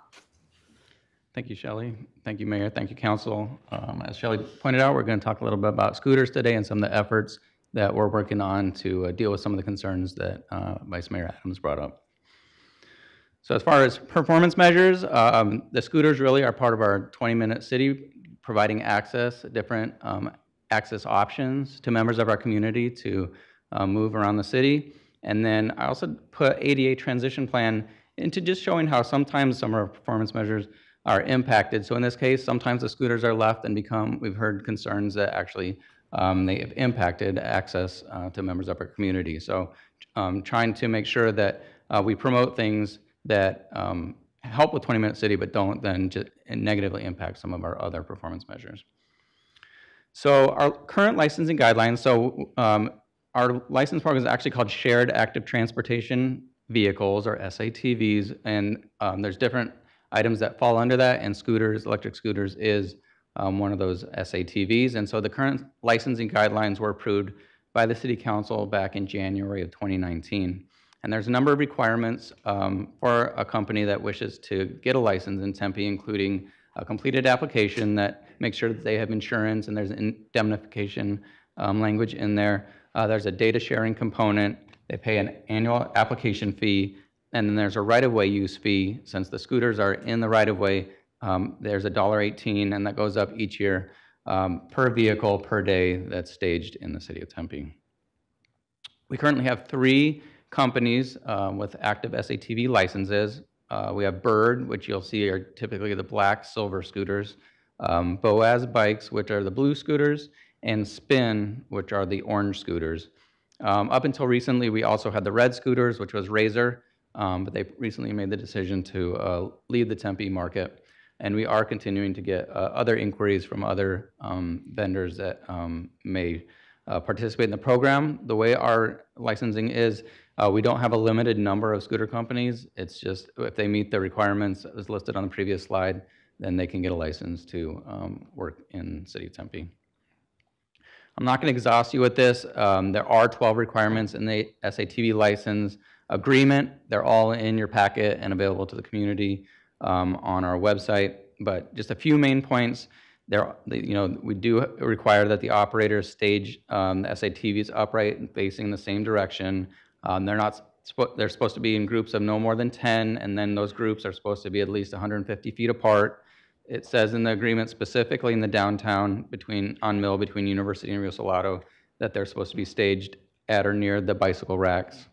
S19: Thank you, Shelley. Thank you, Mayor. Thank you, Council. Um, As Shelley pointed out, we're going to talk a little bit about scooters today and some of the efforts that we're working on to uh, deal with some of the concerns that uh, Vice Mayor Adams brought up. So as far as performance measures, um, the scooters really are part of our 20-minute city, providing access, different um, access options to members of our community to uh, move around the city. And then I also put ADA transition plan into just showing how sometimes some of our performance measures are impacted. So in this case, sometimes the scooters are left and become, we've heard concerns that actually um, they have impacted access uh, to members of our community. So um, trying to make sure that uh, we promote things that um, help with 20 Minute City, but don't then negatively impact some of our other performance measures. So our current licensing guidelines, so um, our license program is actually called Shared Active Transportation Vehicles, or SATVs, and um, there's different items that fall under that, and scooters, electric scooters is um, one of those SATVs. And so the current licensing guidelines were approved by the City Council back in January of 2019. And there's a number of requirements um, for a company that wishes to get a license in Tempe, including a completed application that makes sure that they have insurance and there's indemnification um, language in there. Uh, there's a data sharing component. They pay an annual application fee. And then there's a right-of-way use fee. Since the scooters are in the right-of-way, um, there's a dollar eighteen, and that goes up each year um, per vehicle per day that's staged in the city of Tempe. We currently have three companies uh, with active SATV licenses. Uh, We have Bird, which you'll see are typically the black silver scooters, um, Boaz Bikes, which are the blue scooters, and Spin, which are the orange scooters. Um, Up until recently, we also had the red scooters, which was Razor, um, but they recently made the decision to uh, leave the Tempe market. And we are continuing to get uh, other inquiries from other um, vendors that um, may uh, participate in the program. The way our licensing is, uh, we don't have a limited number of scooter companies. It's just if they meet the requirements as listed on the previous slide, then they can get a license to um, work in City of Tempe. I'm not going to exhaust you with this. Um, There are 12 requirements in the SATV license agreement. They're all in your packet and available to the community um, on our website. But just a few main points. There, you know, we do require that the operators stage um, the SATVs upright and facing the same direction. Um, They're not, they're supposed to be in groups of no more than 10, and then those groups are supposed to be at least 150 feet apart. it says in the agreement specifically in the downtown between, on Mill, between University and Rio Salado, that they're supposed to be staged at or near the bicycle racks.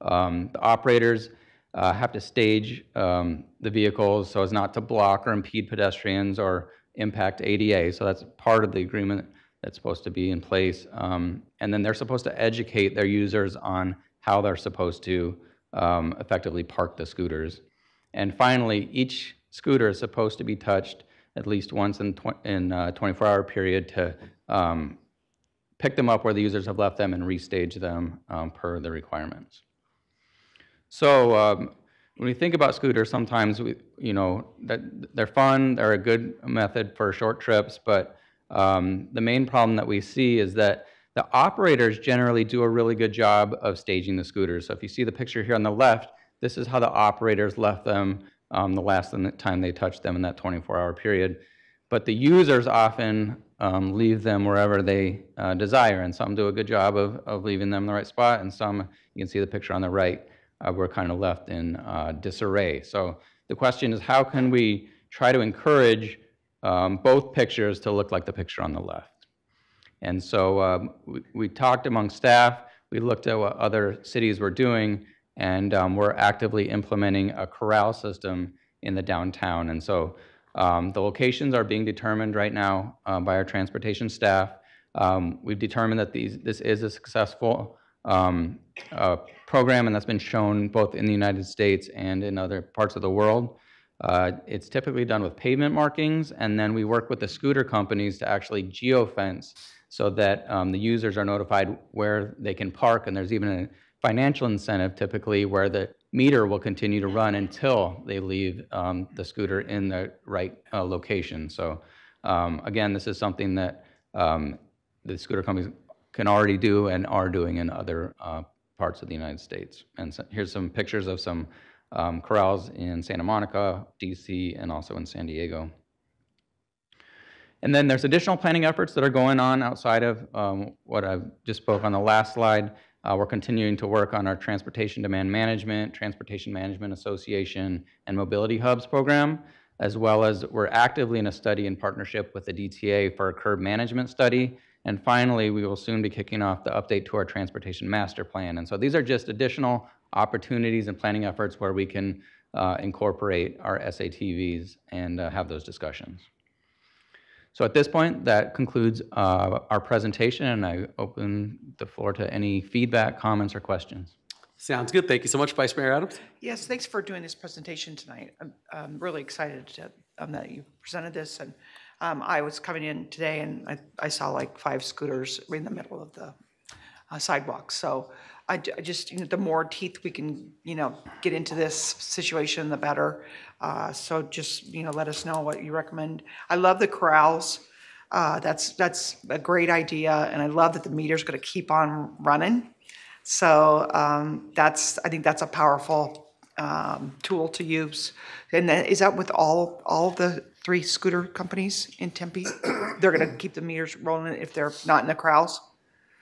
S19: Um, The operators uh, have to stage um, the vehicles so as not to block or impede pedestrians or impact ADA. So that's part of the agreement that's supposed to be in place. Um, And then they're supposed to educate their users on how they're supposed to um, effectively park the scooters. And finally, each scooter is supposed to be touched at least once in tw- in a 24-hour period to um, pick them up where the users have left them and restage them um, per the requirements. So um, when we think about scooters, sometimes we, you know, that they're fun, they're a good method for short trips, but um, the main problem that we see is that the operators generally do a really good job of staging the scooters. So if you see the picture here on the left, this is how the operators left them um, the last time they touched them in that 24-hour period. But the users often um, leave them wherever they uh, desire, and some do a good job of, of leaving them in the right spot, and some, you can see the picture on the right, uh, were kind of left in uh, disarray. So the question is, how can we try to encourage um, both pictures to look like the picture on the left? And so um, we, we talked among staff, we looked at what other cities were doing, and um, we're actively implementing a corral system in the downtown. And so um, the locations are being determined right now uh, by our transportation staff. Um, we've determined that these, this is a successful um, uh, program, and that's been shown both in the United States and in other parts of the world. Uh, it's typically done with pavement markings, and then we work with the scooter companies to actually geofence so that um, the users are notified where they can park, and there's even a financial incentive typically where the meter will continue to run until they leave um, the scooter in the right uh, location. So um, again, this is something that um, the scooter companies can already do and are doing in other uh, parts of the United States. And so here's some pictures of some um, corrals in Santa Monica, DC, and also in San Diego. And then there's additional planning efforts that are going on outside of um, what I just spoke on the last slide. Uh, we're continuing to work on our Transportation Demand Management, Transportation Management Association, and Mobility Hubs program, as well as we're actively in a study in partnership with the DTA for a curb management study. And finally, we will soon be kicking off the update to our Transportation Master Plan. And so these are just additional opportunities and planning efforts where we can uh, incorporate our SATVs and uh, have those discussions. So at this point, that concludes uh, our presentation, and I open the floor to any feedback, comments, or questions.
S1: Sounds good. Thank you so much, Vice Mayor Adams.
S9: Yes, thanks for doing this presentation tonight. I'm, I'm really excited to, um, that you presented this. And um, I was coming in today and I, I saw like five scooters in the middle of the uh, sidewalk. So I, just, you know, the more teeth we can, you know, get into this situation, the better. Uh, so just, you know, let us know what you recommend. I love the corrals. Uh, that's, that's a great idea. And I love that the meter's going to keep on running. So um, that's, I think that's a powerful um, tool to use. And then, is that with all, all the three scooter companies in Tempe? They're going to keep the meters rolling if they're not in the corrals?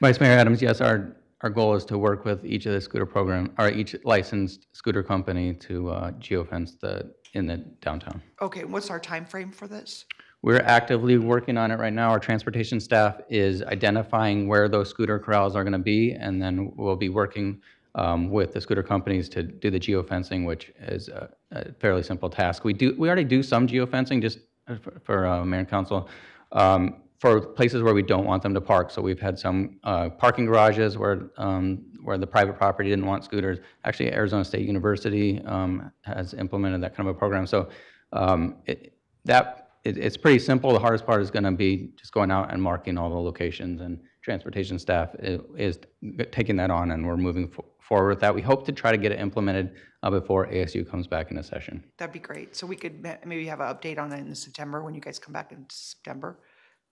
S19: Vice Mayor Adams, yes, our, our goal is to work with each of the scooter program, or each licensed scooter company to uh, geofence the, in the downtown.
S9: Okay, what's our time frame for this?
S19: We're actively working on it right now. Our transportation staff is identifying where those scooter corrals are going to be, and then we'll be working um, with the scooter companies to do the geofencing, which is a, a fairly simple task. We do we already do some geofencing just for, for uh, mayor and council um, for places where we don't want them to park. So we've had some uh, parking garages where um, where the private property didn't want scooters. Actually, Arizona State University um, has implemented that kind of a program. So um, it, that it, it's pretty simple. The hardest part is going to be just going out and marking all the locations, and transportation staff is, is taking that on, and we're moving forward with that. We hope to try to get it implemented uh, before ASU comes back into session.
S9: That'd be great. So we could ma- maybe have an update on it in September, when you guys come back in September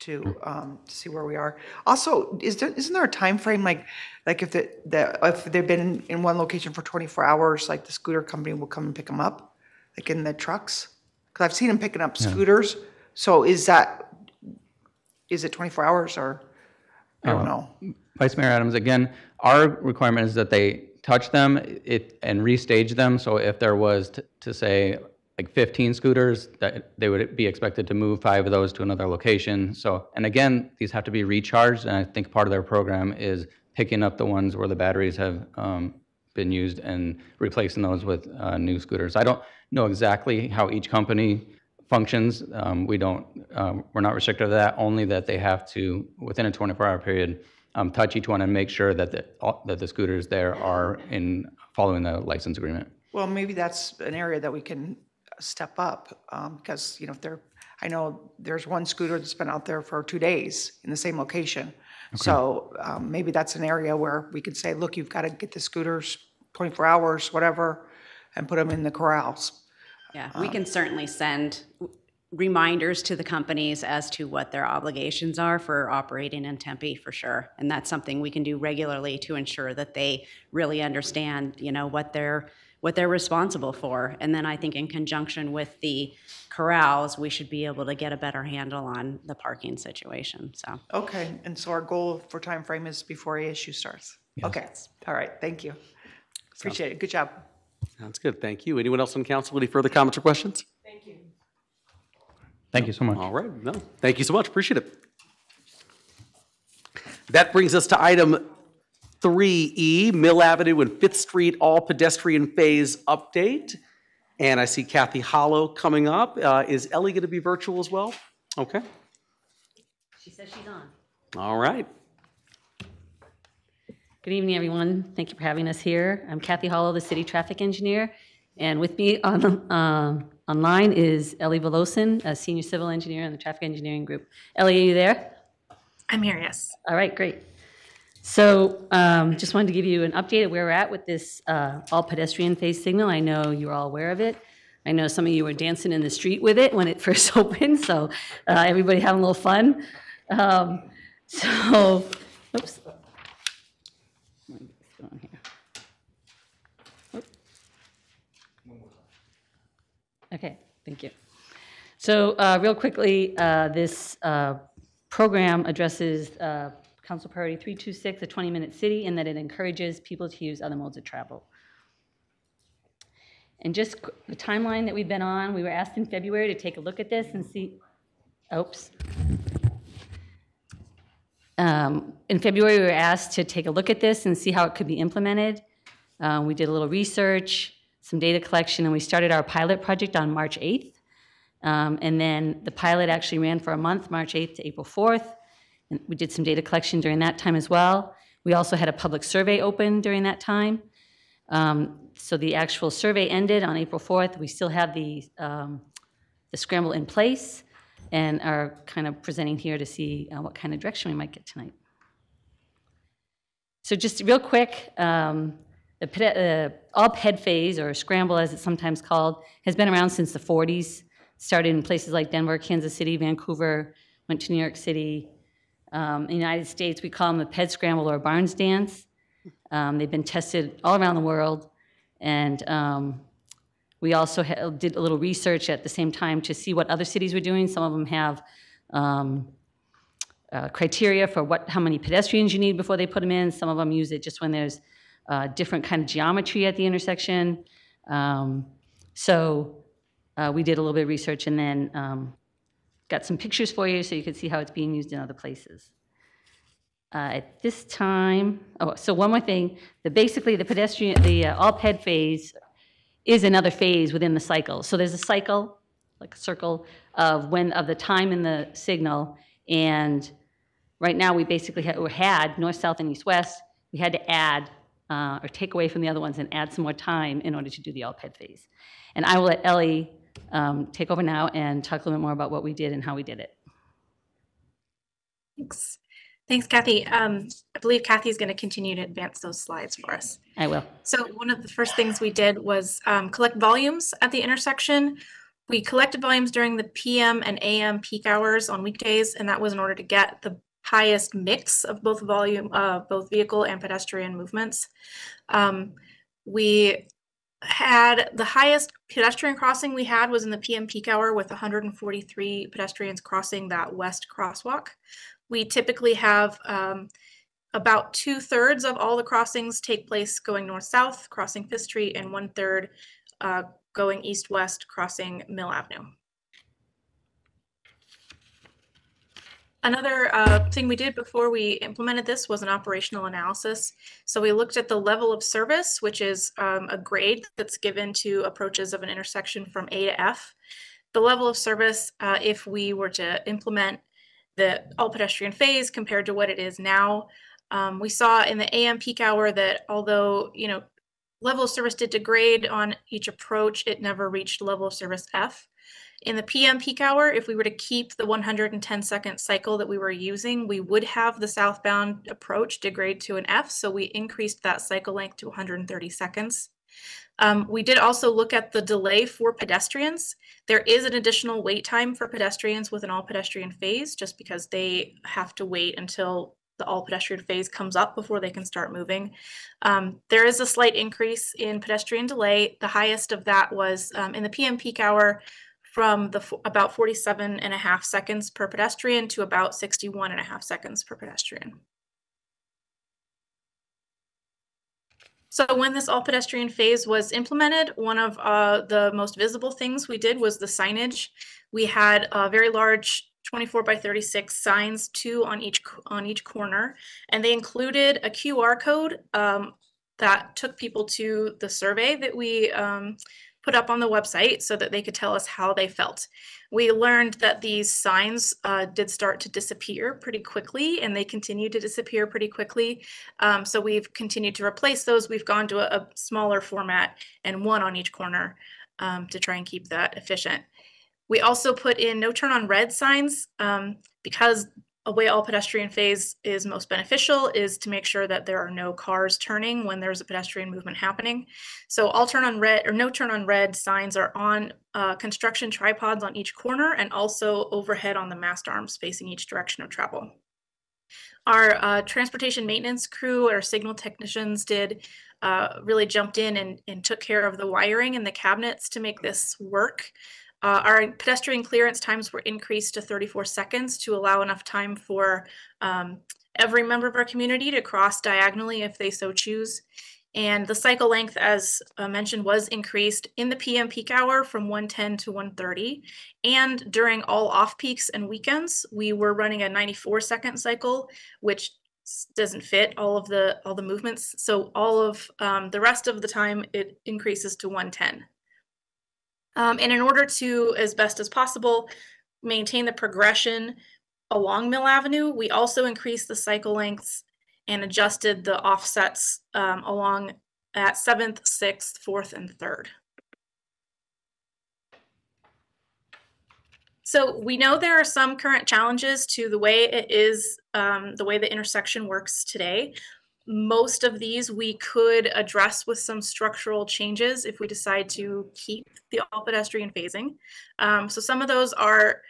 S9: to, um, to see where we are. Also, is there, isn't there a time frame like, like if the, the, if they've been in, in one location for twenty-four hours, like the scooter company will come and pick them up? Like in the trucks? Cause I've seen them picking up
S19: Yeah.
S9: scooters. So is that, is it twenty-four hours or, I don't
S19: Uh,
S9: know.
S19: Vice Mayor Adams, again, our requirement is that they touch them it, and restage them. So if there was, to, to say, like 15 scooters, that they would be expected to move five of those to another location. So, and again, these have to be recharged, and I think part of their program is picking up the ones where the batteries have um, been used and replacing those with uh, new scooters. I don't know exactly how each company functions. Um, We don't, um, we're not restricted to that, only that they have to, within a 24-hour period, um, touch each one and make sure that the, all- that the scooters there are in, following the license agreement.
S9: Well, maybe that's an area that we can step up, um, because, you know, if there, I know there's one scooter that's been out there for two days in the same location. So, um, maybe that's an area where we could say, look, you've got to get the scooters twenty-four hours, whatever, and put them in the corrals.
S18: Yeah, we can certainly send reminders to the companies as to what their obligations are for operating in Tempe, for sure. And that's something we can do regularly to ensure that they really understand, you know, what they're, what they're responsible for. And then I think in conjunction with the corrals, we should be able to get a better handle on the parking situation, so.
S9: Okay, and so our goal for time frame is before ASU starts? Okay, all right, thank you. Appreciate it, good job.
S1: Sounds good, thank you. Anyone else on council, any further comments or questions?
S9: Thank you.
S19: Thank you so much.
S1: All right, no, thank you so much, appreciate it. That brings us to item 3E, Mill Avenue and Fifth Street All Pedestrian Phase Update. And I see Kathy Hollow coming up. Uh, Is Ellie going to be virtual as well? Okay,
S21: She says she's on.
S1: all right.
S21: Good evening, everyone. Thank you for having us here. I'm Kathy Hollow, the city traffic engineer. And with me on, um, online is Ellie Velosin, a senior civil engineer in the traffic engineering group. Ellie, are you there?
S22: I'm here, yes.
S21: All right, great. So um, just wanted to give you an update of where we're at with this uh, all pedestrian phase signal. I know you're all aware of it. I know some of you were dancing in the street with it when it first opened, so uh, everybody having a little fun. Um, So, oops. Let me get this going here. Oop. Okay, thank you. So uh, real quickly, uh, this uh, program addresses uh, Council Priority 326, a 20-minute city, in that it encourages people to use other modes of travel. And just the timeline that we've been on, we were asked in February to take a look at this and see, oops. Um, In February, we were asked to take a look at this and see how it could be implemented. Uh, We did a little research, some data collection, and we started our pilot project on March 8th. Um, And then the pilot actually ran for a month, March 8th to April 4th. And we did some data collection during that time as well. We also had a public survey open during that time. Um, So the actual survey ended on April 4th. We still have the, um, the scramble in place and are kind of presenting here to see uh, what kind of direction we might get tonight. So just real quick, um, the uh, all PED phase, or scramble as it's sometimes called, has been around since the 40s. Started in places like Denver, Kansas City, Vancouver, went to New York City. Um, in the United States, we call them the PED scramble or Barnes dance. Um, they've been tested all around the world, and um, we also did a little research at the same time to see what other cities were doing. Some of them have um, uh, criteria for what, how many pedestrians you need before they put them in. Some of them use it just when there's uh, different kind of geometry at the intersection. Um, so uh, we did a little bit of research and then um, got some pictures for you so you could see how it's being used in other places. Uh, At this time, oh, so one more thing, the, basically, the pedestrian, the uh, all ped phase is another phase within the cycle. So there's a cycle, like a circle, of when, of the time in the signal, and right now, we basically or had, north, south, and east, west, we had to add, uh, or take away from the other ones and add some more time in order to do the all ped phase. And I will let Ellie um, take over now and talk a little bit more about what we did and how we did it.
S22: Thanks. Thanks, Kathy. Um, I believe Kathy is going to continue to advance those slides for us.
S21: I will.
S22: So one of the first things we did was um, collect volumes at the intersection. We collected volumes during the PM and AM peak hours on weekdays, and that was in order to get the highest mix of both volume, uh, both vehicle and pedestrian movements. Um, we had the highest pedestrian crossing we had was in the PM peak hour with 143 pedestrians crossing that west crosswalk. We typically have um, about two thirds of all the crossings take place going north south, crossing Fifth Street, and one third uh, going east-west crossing Mill Avenue. Another uh, thing we did before we implemented this was an operational analysis. So we looked at the level of service, which is um, a grade that's given to approaches of an intersection from A to F. The level of service, uh, if we were to implement the all pedestrian phase compared to what it is now, um, we saw in the AM peak hour that although, you know, level of service did degrade on each approach, it never reached level of service F. In the PM peak hour, if we were to keep the 110 second cycle that we were using, we would have the southbound approach degrade to an F. So we increased that cycle length to 130 seconds. Um, we did also look at the delay for pedestrians. There is an additional wait time for pedestrians with an all pedestrian phase just because they have to wait until the all pedestrian phase comes up before they can start moving. Um, there is a slight increase in pedestrian delay. The highest of that was um, in the PM peak hour from the fo- about 47 and a half seconds per pedestrian to about 61 and a half seconds per pedestrian. So when this all pedestrian phase was implemented, one of uh, the most visible things we did was the signage. We had a very large 24 by 36 signs, two on each on each corner, and they included a QR code um, that took people to the survey that we um, put up on the website so that they could tell us how they felt. We learned that these signs uh, did start to disappear pretty quickly and they continue to disappear pretty quickly. Um, so we've continued to replace those. We've gone to a, a smaller format and one on each corner um, to try and keep that efficient. We also put in no turn on red signs um, because a way all pedestrian phase is most beneficial is to make sure that there are no cars turning when there's a pedestrian movement happening. So all turn on red or no turn on red signs are on uh, construction tripods on each corner and also overhead on the mast arms facing each direction of travel. Our uh, transportation maintenance crew, our signal technicians did uh, really jumped in and, and took care of the wiring and the cabinets to make this work. Uh, our pedestrian clearance times were increased to 34 seconds to allow enough time for um, every member of our community to cross diagonally if they so choose. And the cycle length, as uh, mentioned, was increased in the PM peak hour from 110 to 130. And during all off peaks and weekends, we were running a 94 second cycle, which doesn't fit all of the all the movements. So all of um, the rest of the time, it increases to 110. Um, and in order to, as best as possible, maintain the progression along Mill Avenue, we also increased the cycle lengths and adjusted the offsets um, along at 7th, 6th, 4th, and 3rd. So we know there are some current challenges to the way it is, um, the way the intersection works today. Most of these we could address with some structural changes if we decide to keep the all pedestrian phasing. Um, so some of those are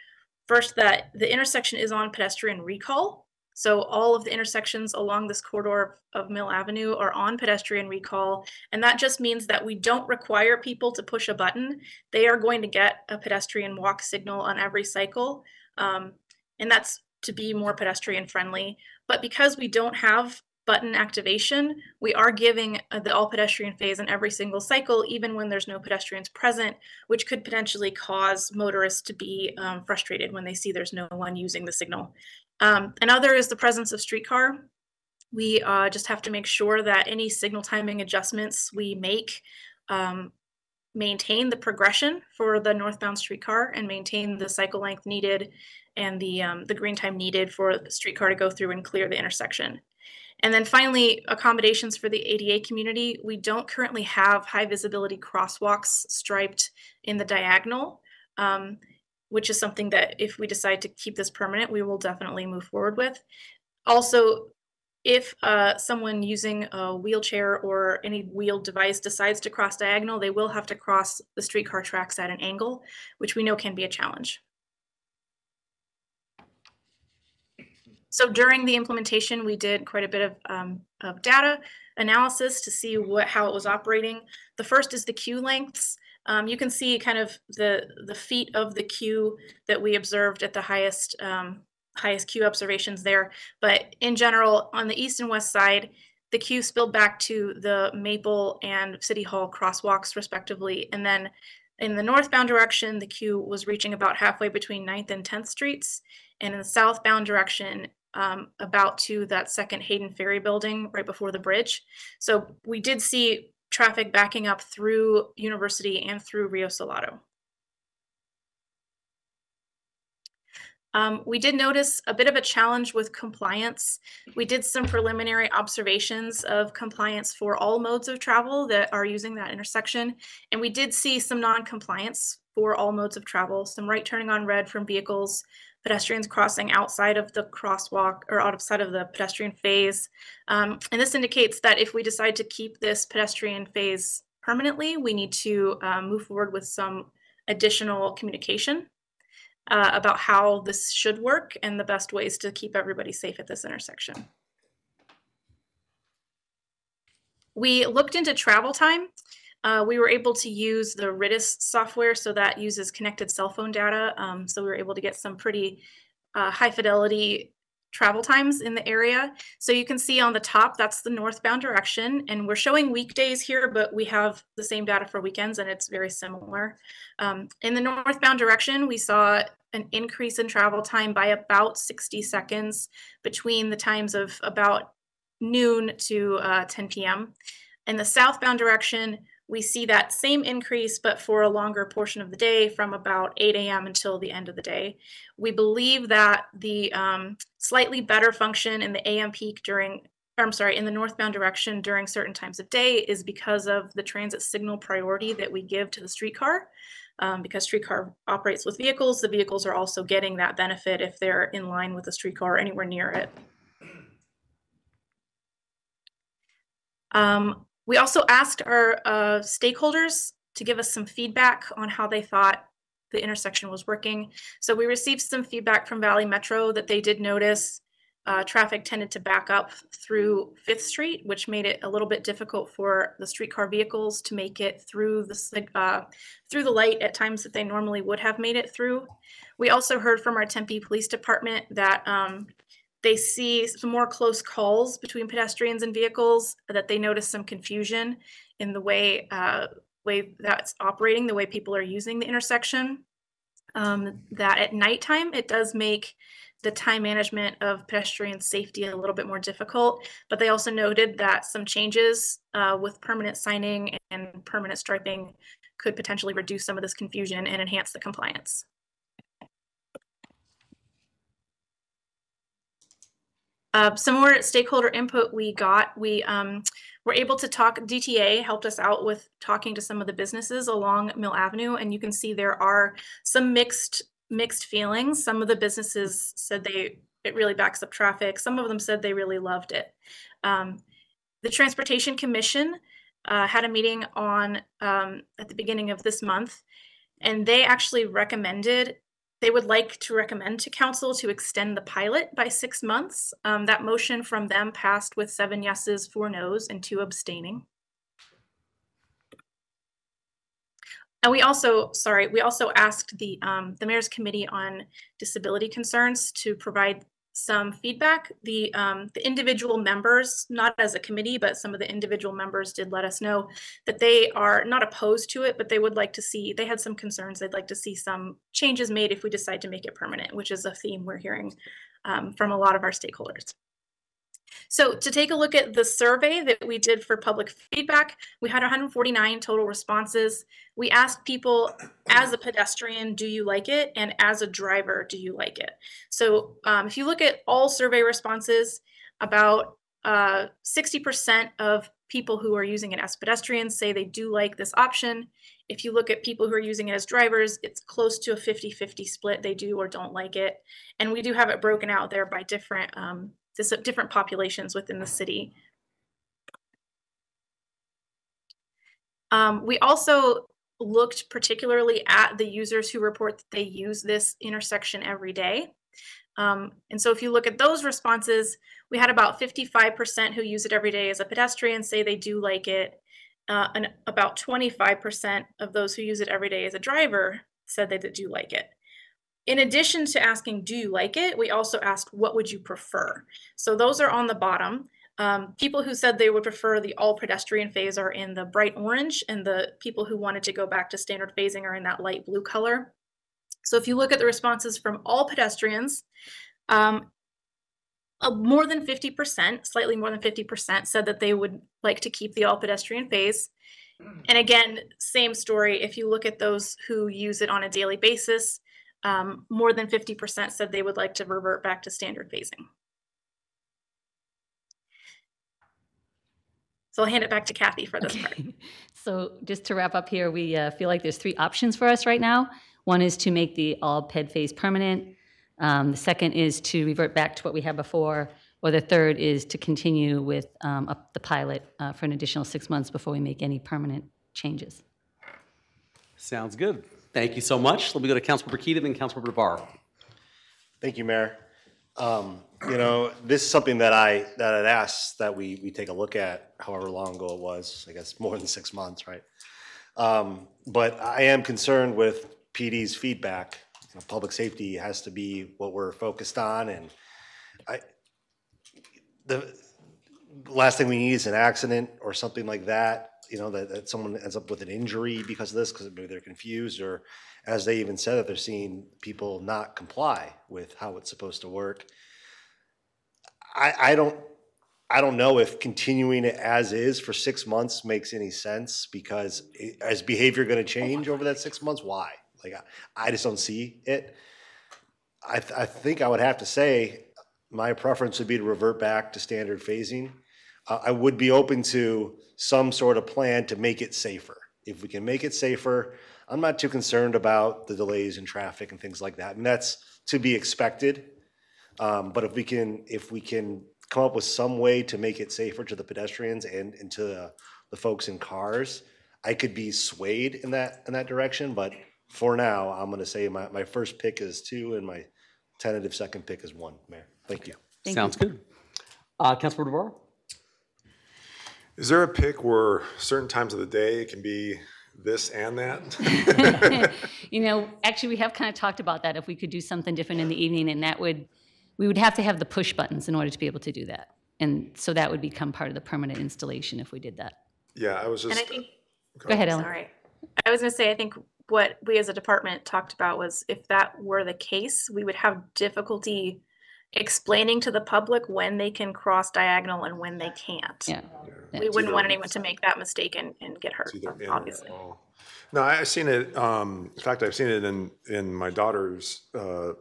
S22: first that the intersection is on pedestrian recall. So all of the intersections along this corridor of Mill Avenue are on pedestrian recall. And that just means that we don't require people to push a button. They are going to get a pedestrian walk signal on every cycle. Um, and that's to be more pedestrian friendly. But because we don't have button activation, we are giving uh, the all pedestrian phase in every single cycle, even when there's no pedestrians present, which could potentially cause motorists to be um, frustrated when they see there's no one using the signal. Um, another is the presence of streetcar. We uh, just have to make sure that any signal timing adjustments we make um, maintain the progression for the northbound streetcar and maintain the cycle length needed and the um, the green time needed for the streetcar to go through and clear the intersection. And then finally, accommodations for the ADA community. We don't currently have high visibility crosswalks striped in the diagonal, um, which is something that if we decide to keep this permanent, we will definitely move forward with. Also, if uh, someone using a wheelchair or any wheeled device decides to cross diagonal, they will have to cross the streetcar tracks at an angle, which we know can be a challenge. So during the implementation, we did quite a bit of, um, of data analysis to see what how it was operating. The first is the queue lengths. Um, you can see kind of the the feet of the queue that we observed at the highest um, highest queue observations there. But in general, on the east and west side, the queue spilled back to the Maple and City Hall crosswalks respectively. And then in the northbound direction, the queue was reaching about halfway between 9th and 10th Streets. And in the southbound direction, um, about to that second Hayden Ferry building right before the bridge. So we did see traffic backing up through University and through Rio Salado. Um, we did notice a bit of a challenge with compliance. We did some preliminary observations of compliance for all modes of travel that are using that intersection. And we did see some non-compliance for all modes of travel, some right turning on red from vehicles, pedestrians crossing outside of the crosswalk or outside of the pedestrian phase. Um, and this indicates that if we decide to keep this pedestrian phase permanently, we need to um, move forward with some additional communication uh, about how this should work and the best ways to keep everybody safe at this intersection. We looked into travel time. Uh, we were able to use the RITIS software, so that uses connected cell phone data. Um, so we were able to get some pretty uh, high fidelity travel times in the area. So you can see on the top, that's the northbound direction. And we're showing weekdays here, but we have the same data for weekends and it's very similar. Um, in the northbound direction, we saw an increase in travel time by about 60 seconds between the times of about noon to uh, 10 p.m. In the southbound direction, we see that same increase, but for a longer portion of the day from about 8 a.m. until the end of the day. We believe that the um, slightly better function in the AM peak during, I'm sorry, in the northbound direction during certain times of day is because of the transit signal priority that we give to the streetcar. Um, because streetcar operates with vehicles, the vehicles are also getting that benefit if they're in line with the streetcar or anywhere near it. Um, we also asked our uh, stakeholders to give us some feedback on how they thought the intersection was working. So we received some feedback from Valley Metro that they did notice uh, traffic tended to back up through Fifth Street, which made it a little bit difficult for the streetcar vehicles to make it through the uh, through the light at times that they normally would have made it through. We also heard from our Tempe Police Department that um, they see some more close calls between pedestrians and vehicles, that they notice some confusion in the way, uh, way that's operating, the way people are using the intersection. Um, that at nighttime, it does make the time management of pedestrian safety a little bit more difficult, but they also noted that some changes uh, with permanent signing and permanent striping could potentially reduce some of this confusion and enhance the compliance. Uh, some more stakeholder input we got. We um, were able to talk, DTA helped us out with talking to some of the businesses along Mill Avenue, and you can see there are some mixed mixed feelings. Some of the businesses said they it really backs up traffic. Some of them said they really loved it. Um, the Transportation Commission uh, had a meeting on um, at the beginning of this month, and they actually recommended they would like to recommend to council to extend the pilot by six months. Um, that motion from them passed with seven yeses, four nos, and two abstaining. And we also, sorry, we also asked the um, the mayor's committee on disability concerns to provide some feedback. The um, the individual members, not as a committee, but some of the individual members did let us know that they are not opposed to it, but they would like to see. They had some concerns. They'd like to see some changes made if we decide to make it permanent, which is a theme we're hearing um, from a lot of our stakeholders. So to take a look at the survey that we did for public feedback, we had 149 total responses. We asked people, as a pedestrian, do you like it? And as a driver, do you like it? So um, if you look at all survey responses, about 60% uh, of people who are using it as pedestrians say they do like this option. If you look at people who are using it as drivers, it's close to a 50-50 split. They do or don't like it. And we do have it broken out there by different um, different populations within the city. Um, we also looked particularly at the users who report that they use this intersection every day. Um, and so if you look at those responses, we had about 55% who use it every day as a pedestrian say they do like it. Uh, and about 25% of those who use it every day as a driver said they do like it. In addition to asking, do you like it? We also asked, what would you prefer? So those are on the bottom. Um, people who said they would prefer the all pedestrian phase are in the bright orange, and the people who wanted to go back to standard phasing are in that light blue color. So if you look at the responses from all pedestrians, um, uh, more than 50%, slightly more than 50%, said that they would like to keep the all pedestrian phase. And again, same story. If you look at those who use it on a daily basis, um, more than 50% said they would like to revert back to standard phasing. So I'll hand it back to Kathy for this part.
S21: So just to wrap up here, we uh, feel like there's three options for us right now. One is to make the all PED phase permanent. Um, The second is to revert back to what we had before. Or the third is to continue with um, up the pilot uh, for an additional six months before we make any permanent changes.
S1: Sounds good. Thank you so much. Let me go to Councilmember Keating and Councilmember DeVar.
S5: Thank you, Mayor. Um, You know, this is something that I, that I'd asked that we, we take a look at however long ago it was, I guess more than six months, right? Um, But I am concerned with PD's feedback. You know, Public safety has to be what we're focused on and I, the last thing we need is an accident or something like that, you know, that, that someone ends up with an injury because of this, because maybe they're confused, or as they even said, that they're seeing people not comply with how it's supposed to work. I, I don't, I don't know if continuing it as is for six months makes any sense, because i- is behavior gonna change over that six months? Why? Like, I, I just don't see it. I, th- I think I would have to say, my preference would be to revert back to standard phasing. Uh, I would be open to some sort of plan to make it safer. If we can make it safer, I'm not too concerned about the delays in traffic and things like that. And that's to be expected. Um, but if we can, if we can come up with some way to make it safer to the pedestrians and, and to the, the folks in cars, I could be swayed in that, in that direction. But for now, I'm gonna say my, my first pick is two and my tentative second pick is one, Mayor. Thank you.
S1: Sounds good. Uh, Councilmember Navarro?
S11: Is there a pick where certain times of the day it can be this and that?
S21: You know, actually, we have kind of talked about that, if we could do something different in the evening, and that would, we would have to have the push buttons in order to be able to do that. And so that would become part of the permanent installation if we did that.
S11: Yeah, I was just.
S22: And
S11: just,
S22: I think,
S21: Go ahead, Ellen.
S22: sorry. I was gonna say, I think what we as a department talked about was if that were the case, we would have difficulty explaining to the public when they can cross diagonal and when they can't.
S21: Yeah.
S22: We wouldn't want anyone to make that mistake and, and get hurt, obviously.
S11: no, I- I've seen it, um, in fact, I've seen it in, in my daughter's, uh,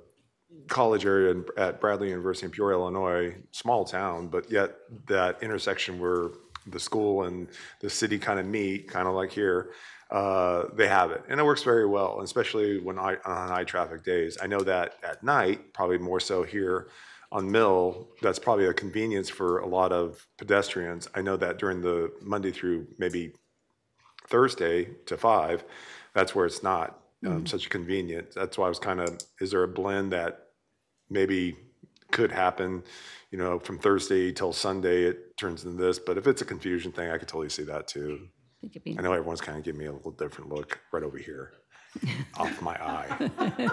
S11: college area in- at Bradley University in Peoria, Illinois, small town, but yet that intersection where the school and the city kind of meet, kind of like here, uh, they have it. And it works very well, especially when I, on high traffic days. I know that at night, probably more so here on Mill, that's probably a convenience for a lot of pedestrians. I know that during the Monday through maybe Thursday to five, that's where it's not um, such a convenient. That's why I was kind of, is there a blend that maybe could happen, you know, from Thursday till Sunday, it turns into this, but if it's a confusion thing, I could totally see that too. I know everyone's kind of giving me a little different look right over here, off my eye.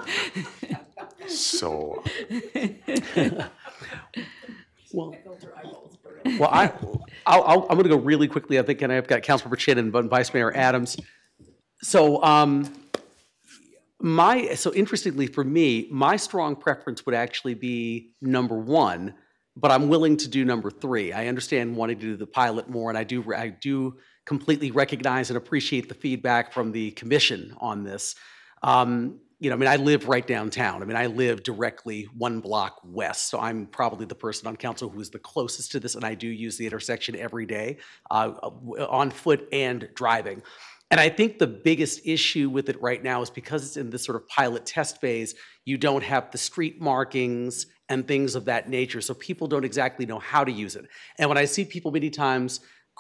S11: So,
S1: Well, well, I, I'll, I'll, I'm going to go really quickly. I think, and I've got Councilmember Chin and Vice Mayor Adams. So, um, my, so interestingly for me, my strong preference would actually be number one, but I'm willing to do number three. I understand wanting to do the pilot more, and I do, I do completely recognize and appreciate the feedback from the commission on this. Um, you know, I mean, I live right downtown. I mean, I live directly one block west, so I'm probably the person on council who is the closest to this, and I do use the intersection every day, uh, on foot and driving. And I think the biggest issue with it right now is because it's in this sort of pilot test phase, you don't have the street markings and things of that nature. So people don't exactly know how to use it. And when I see people many times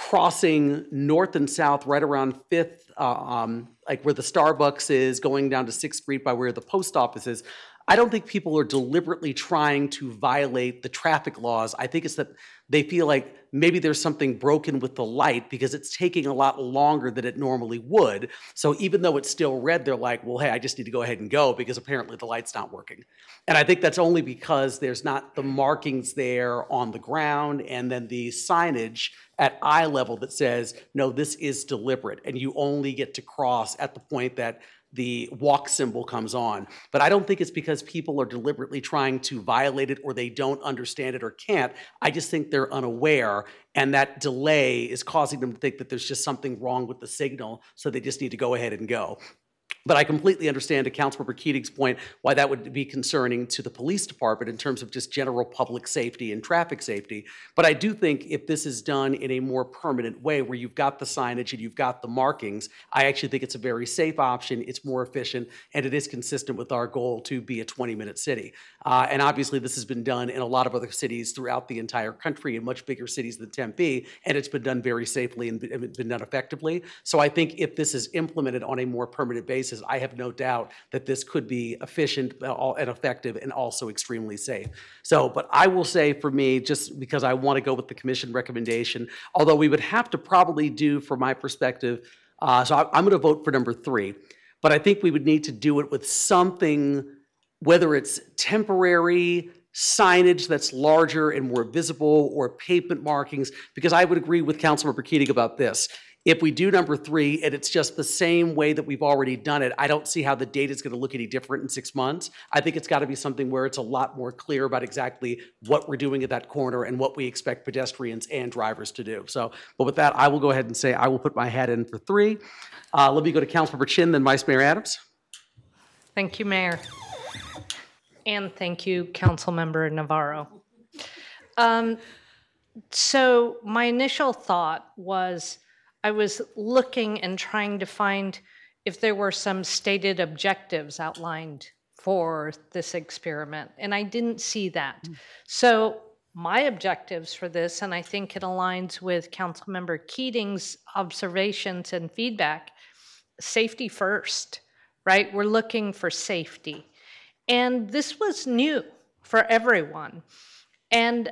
S1: crossing north and south right around Fifth, uh, um, like where the Starbucks is, going down to Sixth Street by where the post office is, I don't think people are deliberately trying to violate the traffic laws. I think it's that they feel like maybe there's something broken with the light because it's taking a lot longer than it normally would. So even though it's still red, they're like, well, hey, I just need to go ahead and go because apparently the light's not working. And I think that's only because there's not the markings there on the ground and then the signage at eye level that says, no, this is deliberate. And you only get to cross at the point that the walk symbol comes on. But I don't think it's because people are deliberately trying to violate it or they don't understand it or can't. I just think they're unaware. And that delay is causing them to think that there's just something wrong with the signal. So they just need to go ahead and go. But I completely understand to Councilmember Keating's point why that would be concerning to the police department in terms of just general public safety and traffic safety. But I do think if this is done in a more permanent way where you've got the signage and you've got the markings, I actually think it's a very safe option, it's more efficient, and it is consistent with our goal to be a 20-minute city. Uh, and obviously, this has been done in a lot of other cities throughout the entire country, in much bigger cities than Tempe, and it's been done very safely and been done effectively. So I think if this is implemented on a more permanent basis, I have no doubt that this could be efficient uh, and effective and also extremely safe. So, but I will say for me, just because I want to go with the commission recommendation, although we would have to probably do, from my perspective, uh, so I- I'm going to vote for number three. But I think we would need to do it with something, whether it's temporary signage that's larger and more visible or pavement markings, because I would agree with Councilmember Keating about this. If we do number three and it's just the same way that we've already done it, I don't see how the data is going to look any different in six months. I think it's got to be something where it's a lot more clear about exactly what we're doing at that corner and what we expect pedestrians and drivers to do. So, but with that, I will go ahead and say I will put my hat in for three. Uh, let me go to Councilmember Chin, then Vice Mayor Adams.
S10: Thank you, Mayor. And thank you, Councilmember Navarro. Um, So my initial thought was, I was looking and trying to find if there were some stated objectives outlined for this experiment, and I didn't see that. Mm. So my objectives for this, and I think it aligns with Councilmember Keating's observations and feedback, safety first, right? We're looking for safety. And this was new for everyone. And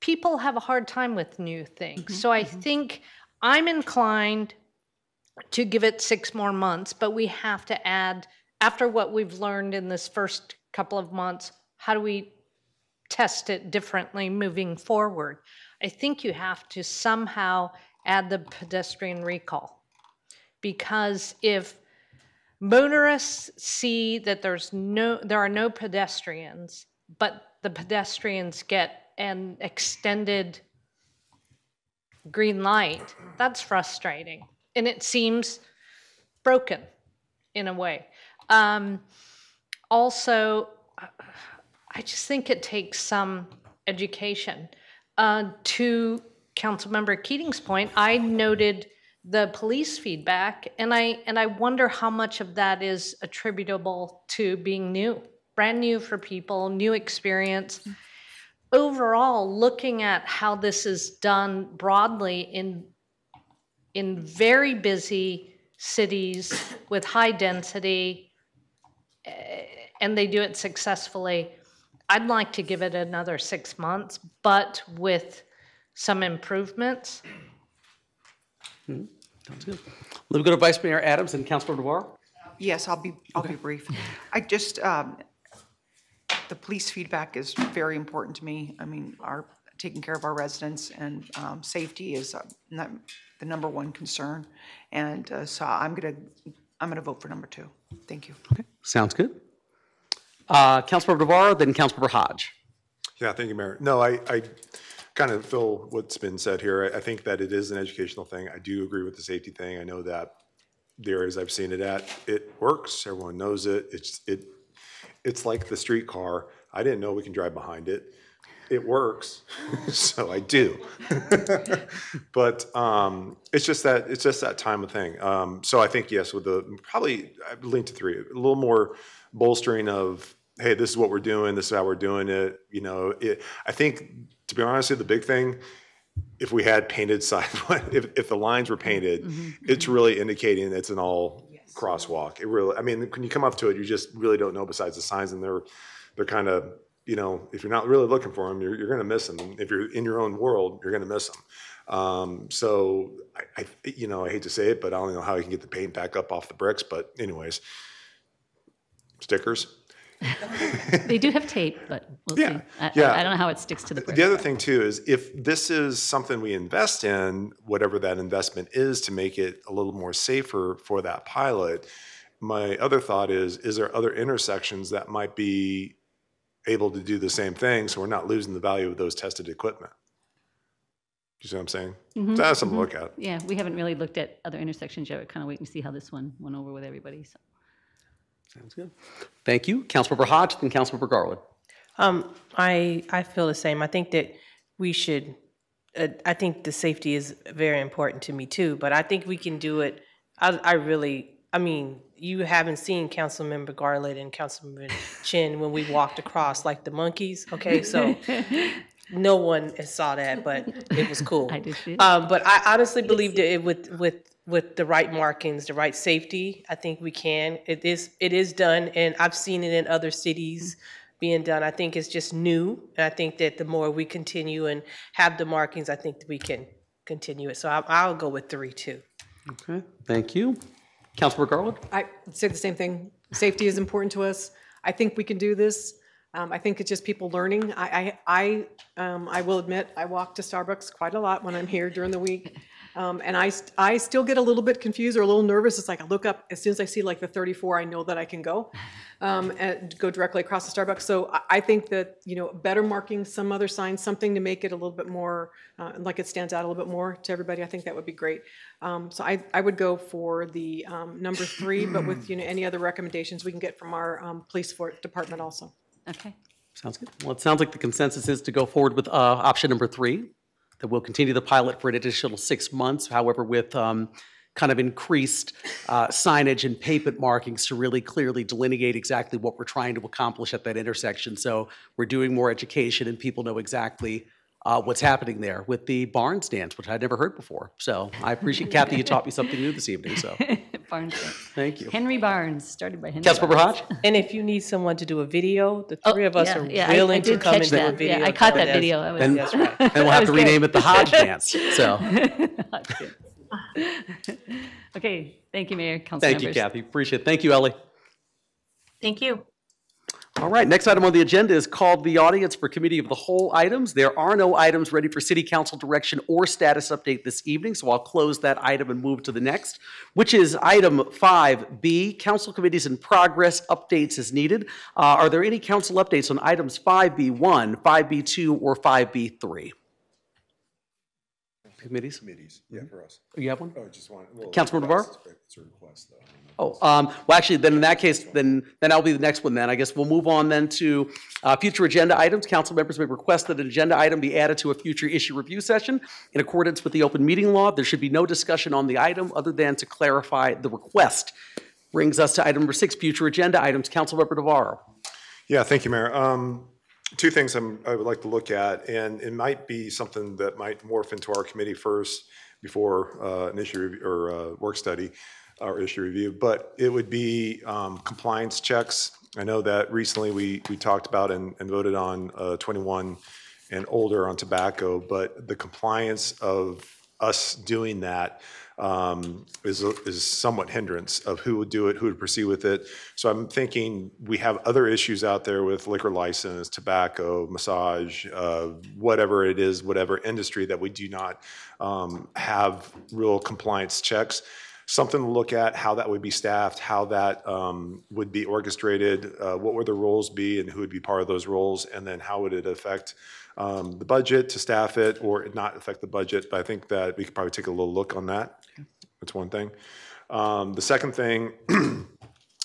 S10: people have a hard time with new things. Mm-hmm. So I mm-hmm. think I'm inclined to give it six more months, but we have to add, after what we've learned in this first couple of months, how do we test it differently moving forward? I think you have to somehow add the pedestrian recall. Because if motorists see that there's no, there are no pedestrians, but the pedestrians get an extended green light, that's frustrating. And it seems broken in a way. Um, also, I just think it takes some education. Uh, to Councilmember Keating's point, I noted the police feedback, and I and I wonder how much of that is attributable to being new, brand new for people, new experience. Overall, looking at how this is done broadly in in very busy cities with high density, eh, and they do it successfully. I'd like to give it another six months, but with some improvements.
S1: Hmm, Sounds good. Let me go to Vice Mayor Adams and Councilmember Navarro.
S9: Yes, I'll be, I'll be brief. I just, um, the police feedback is very important to me. I mean, our, taking care of our residents and um, safety is uh, not the number one concern. And uh, so I'm gonna, I'm gonna vote for number two. Thank you.
S1: Okay, sounds good. Uh, Councilmember Navarro, then Councilmember Hodge.
S11: Yeah, thank you, Mayor. No, I, I kind of feel what's been said here. I, I think that it is an educational thing. I do agree with the safety thing. I know that the areas I've seen it at, it works. Everyone knows it. It's, it, it's like the streetcar. I didn't know we can drive behind it. It works, so I do. But, um, it's just that, it's just that time of thing. Um, so I think, yes, with the, probably, I lean to three, a little more bolstering of, hey, this is what we're doing, this is how we're doing it, you know, it, I think, to be honest, with you, the big thing, if we had painted side, if, if the lines were painted, it's really indicating it's an all crosswalk. It really, I mean, when you come up to it, you just really don't know besides the signs and they're, they're kind of, you know, if you're not really looking for them, you're, you're going to miss them. If you're in your own world, you're going to miss them. Um, so I, I, you know, I hate to say it, but I don't know how you can get the paint back up off the bricks, but anyways, stickers.
S21: They do have tape, but we'll see.
S11: Yeah,
S21: I-
S11: yeah.
S21: I I don't know how it sticks to the brick.
S11: The other thing too is if this is something we invest in, whatever that investment is to make it a little more safer for that pilot, my other thought is, is there other intersections that might be able to do the same thing so we're not losing the value of those tested equipment? You see what I'm saying?
S21: Mhm,
S11: So that's something
S21: mhm.
S11: to look at.
S21: Yeah, we haven't really looked at other intersections yet. We're kind of waiting to see how this one went over with everybody, so.
S1: Sounds good. Thank you. Councilmember Hodge, then Councilmember Garlid.
S12: Um, I, I feel the same. I think that we should, uh, I think the safety is very important to me too, but I think we can do it. I, I really, I mean, you haven't seen Councilmember Garlid and Councilmember Chin when we walked across like the monkeys, okay? So no one saw that, but it was cool. I
S21: did see it.
S12: Um, but I honestly believe that it, with, with, with the right markings, the right safety, I think we can. It is, it is done, and I've seen it in other cities being done. I think it's just new, and I think that the more we continue and have the markings, I think that we can continue it. So I, I'll go with three, too.
S1: Okay, thank you. Councilmember Garlid?
S4: I say the same thing. Safety is important to us. I think we can do this. Um, I think it's just people learning. I, I, I, um, I will admit, I walk to Starbucks quite a lot when I'm here during the week. Um, and I, st- I still get a little bit confused or a little nervous. It's like I look up, as soon as I see like the 34, I know that I can go, um, and go directly across the Starbucks. So I, I think that, you know, better marking, some other signs, something to make it a little bit more, uh, like it stands out a little bit more to everybody, I think that would be great. Um, so I, I would go for the, um, number three, but with, you know, any other recommendations we can get from our, um, police for- department also.
S21: Okay.
S1: Sounds good. Well, it sounds like the consensus is to go forward with uh, option number three, that we'll continue the pilot for an additional six months, however, with um, kind of increased uh, signage and pavement markings to really clearly delineate exactly what we're trying to accomplish at that intersection. So we're doing more education and people know exactly uh, what's happening there with the Barnes dance, which I'd never heard before. So I appreciate, Kathy, you taught me something new this evening, so
S21: Barnes.
S1: thank you.
S21: Henry Barnes, started by Henry
S1: Councilmember
S21: Barnes.
S1: Hodge?
S12: And if you need someone to do a video, the three of us
S21: yeah,
S12: are
S21: yeah, I- I
S12: willing to
S21: did
S12: come
S21: catch
S12: and do a
S21: that. Yeah,
S12: video.
S21: I caught that
S12: That's-
S21: video. I was-
S1: And
S12: That's right.
S1: and we'll have to
S21: good.
S1: rename it the Hodge Dance, so.
S21: Okay, thank you, Mayor, council
S1: Thank you,
S21: members.
S1: Kathy. Appreciate it. Thank you, Ellie.
S22: Thank you.
S1: All right, next item on the agenda is called the audience for committee of the whole items. There are no items ready for city council direction or status update this evening, so I'll close that item and move to the next, which is item 5B, council committees in progress, updates as needed. Uh, Are there any council updates on items 5B1, 5B2, or 5B3? Committees?
S11: Committees, yeah, for us.
S1: You have one?
S11: Oh, just one. well,
S1: Councilmember
S11: request.
S1: Navarro?
S11: It's a request, though.
S1: Oh, um, well, actually, then in that case, then, then I'll be the next one then. I guess we'll move on then to, uh, future agenda items. Council members may request that an agenda item be added to a future issue review session. In accordance with the open meeting law, there should be no discussion on the item other than to clarify the request. Brings us to item number six, future agenda items. Councilmember Navarro.
S11: Yeah, thank you, Mayor. Um, Two things I'm- I would like to look at, and it might be something that might morph into our committee first before uh, an issue or uh, work study or issue review, but it would be um, compliance checks. I know that recently we, we talked about and and voted on uh, 21 and older on tobacco, but the compliance of us doing that um, is, is somewhat hindrance of who would do it, who would proceed with it. So I'm thinking we have other issues out there with liquor license, tobacco, massage, uh, whatever it is, whatever industry that we do not um, have real compliance checks. Something to look at, how that would be staffed, how that um, would be orchestrated, uh, what would the roles be and who would be part of those roles, and then how would it affect um, the budget to staff it or it not affect the budget. But I think that we could probably take a little look on that. That's one thing. Um, The second thing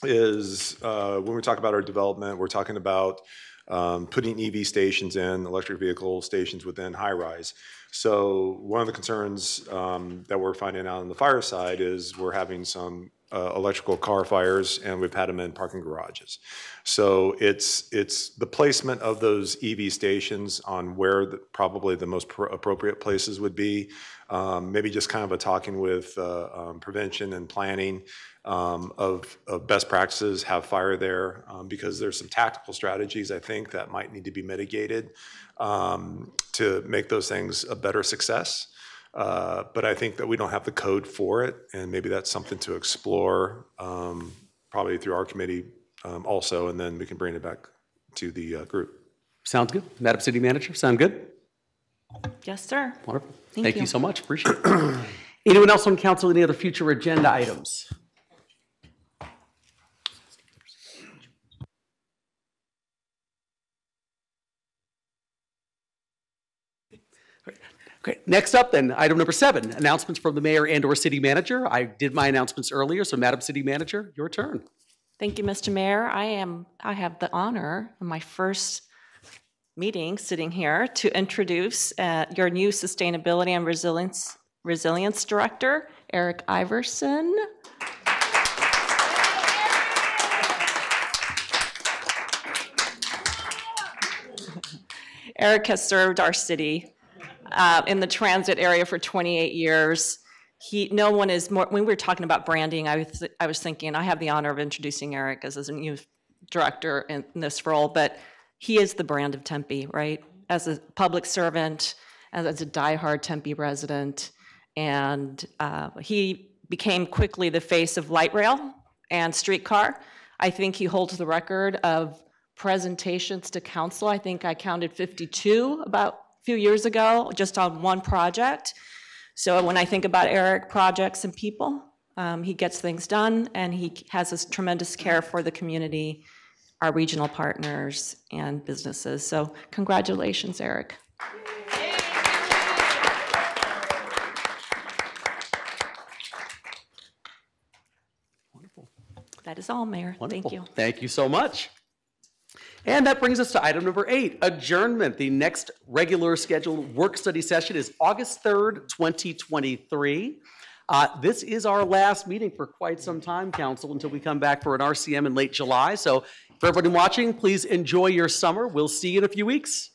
S11: is uh, when we talk about our development, we're talking about um, putting EV stations in, electric vehicle stations within high-rise. So one of the concerns um, that we're finding out on the fire side is we're having some uh, electrical car fires, and we've had them in parking garages. So it's, it's the placement of those EV stations on where the- probably the most pro- appropriate places would be. Um, Maybe just kind of a talking with uh, um, prevention and planning um, of, of best practices, have fire there, um, because there's some tactical strategies, I think, that might need to be mitigated um, to make those things a better success. Uh, But I think that we don't have the code for it, and maybe that's something to explore, um, probably through our committee um, also, and then we can bring it back to the uh, group.
S1: Sounds good. Madam City Manager, sound good?
S23: Yes, sir.
S1: Wonderful.
S23: Thank
S1: Thank you
S23: you.
S1: so much, appreciate it. Anyone else on council, any other future agenda items? Okay, next up then, item number seven, announcements from the mayor and/or city manager. I did my announcements earlier, so Madam City Manager, your turn.
S23: Thank you, Mr. Mayor. I am, I have the honor in my first meeting sitting here to introduce uh, your new Sustainability and Resilience, Resilience Director, Eric Iverson. Eric has served our city uh, in the transit area for 28 years. He, no one is more, when we were talking about branding, I was, I was thinking, I have the honor of introducing Eric as, a new director in this role, but he is the brand of Tempe, right? As a public servant, as, as a diehard Tempe resident, and uh, he became quickly the face of light rail and streetcar. I think he holds the record of presentations to council. I think I counted 52 about few years ago, just on one project. So when I think about Eric, projects and people, um, he gets things done and he has this tremendous care for the community, our regional partners and businesses. So congratulations, Eric. That is all, Mayor. Thank you.
S1: Thank you so much. And that brings us to item number eight, adjournment. The next regular scheduled work study session is August 3rd, 2023. Uh, This is our last meeting for quite some time, council, until we come back for an RCM in late July. So for everybody watching, please enjoy your summer. We'll see you in a few weeks.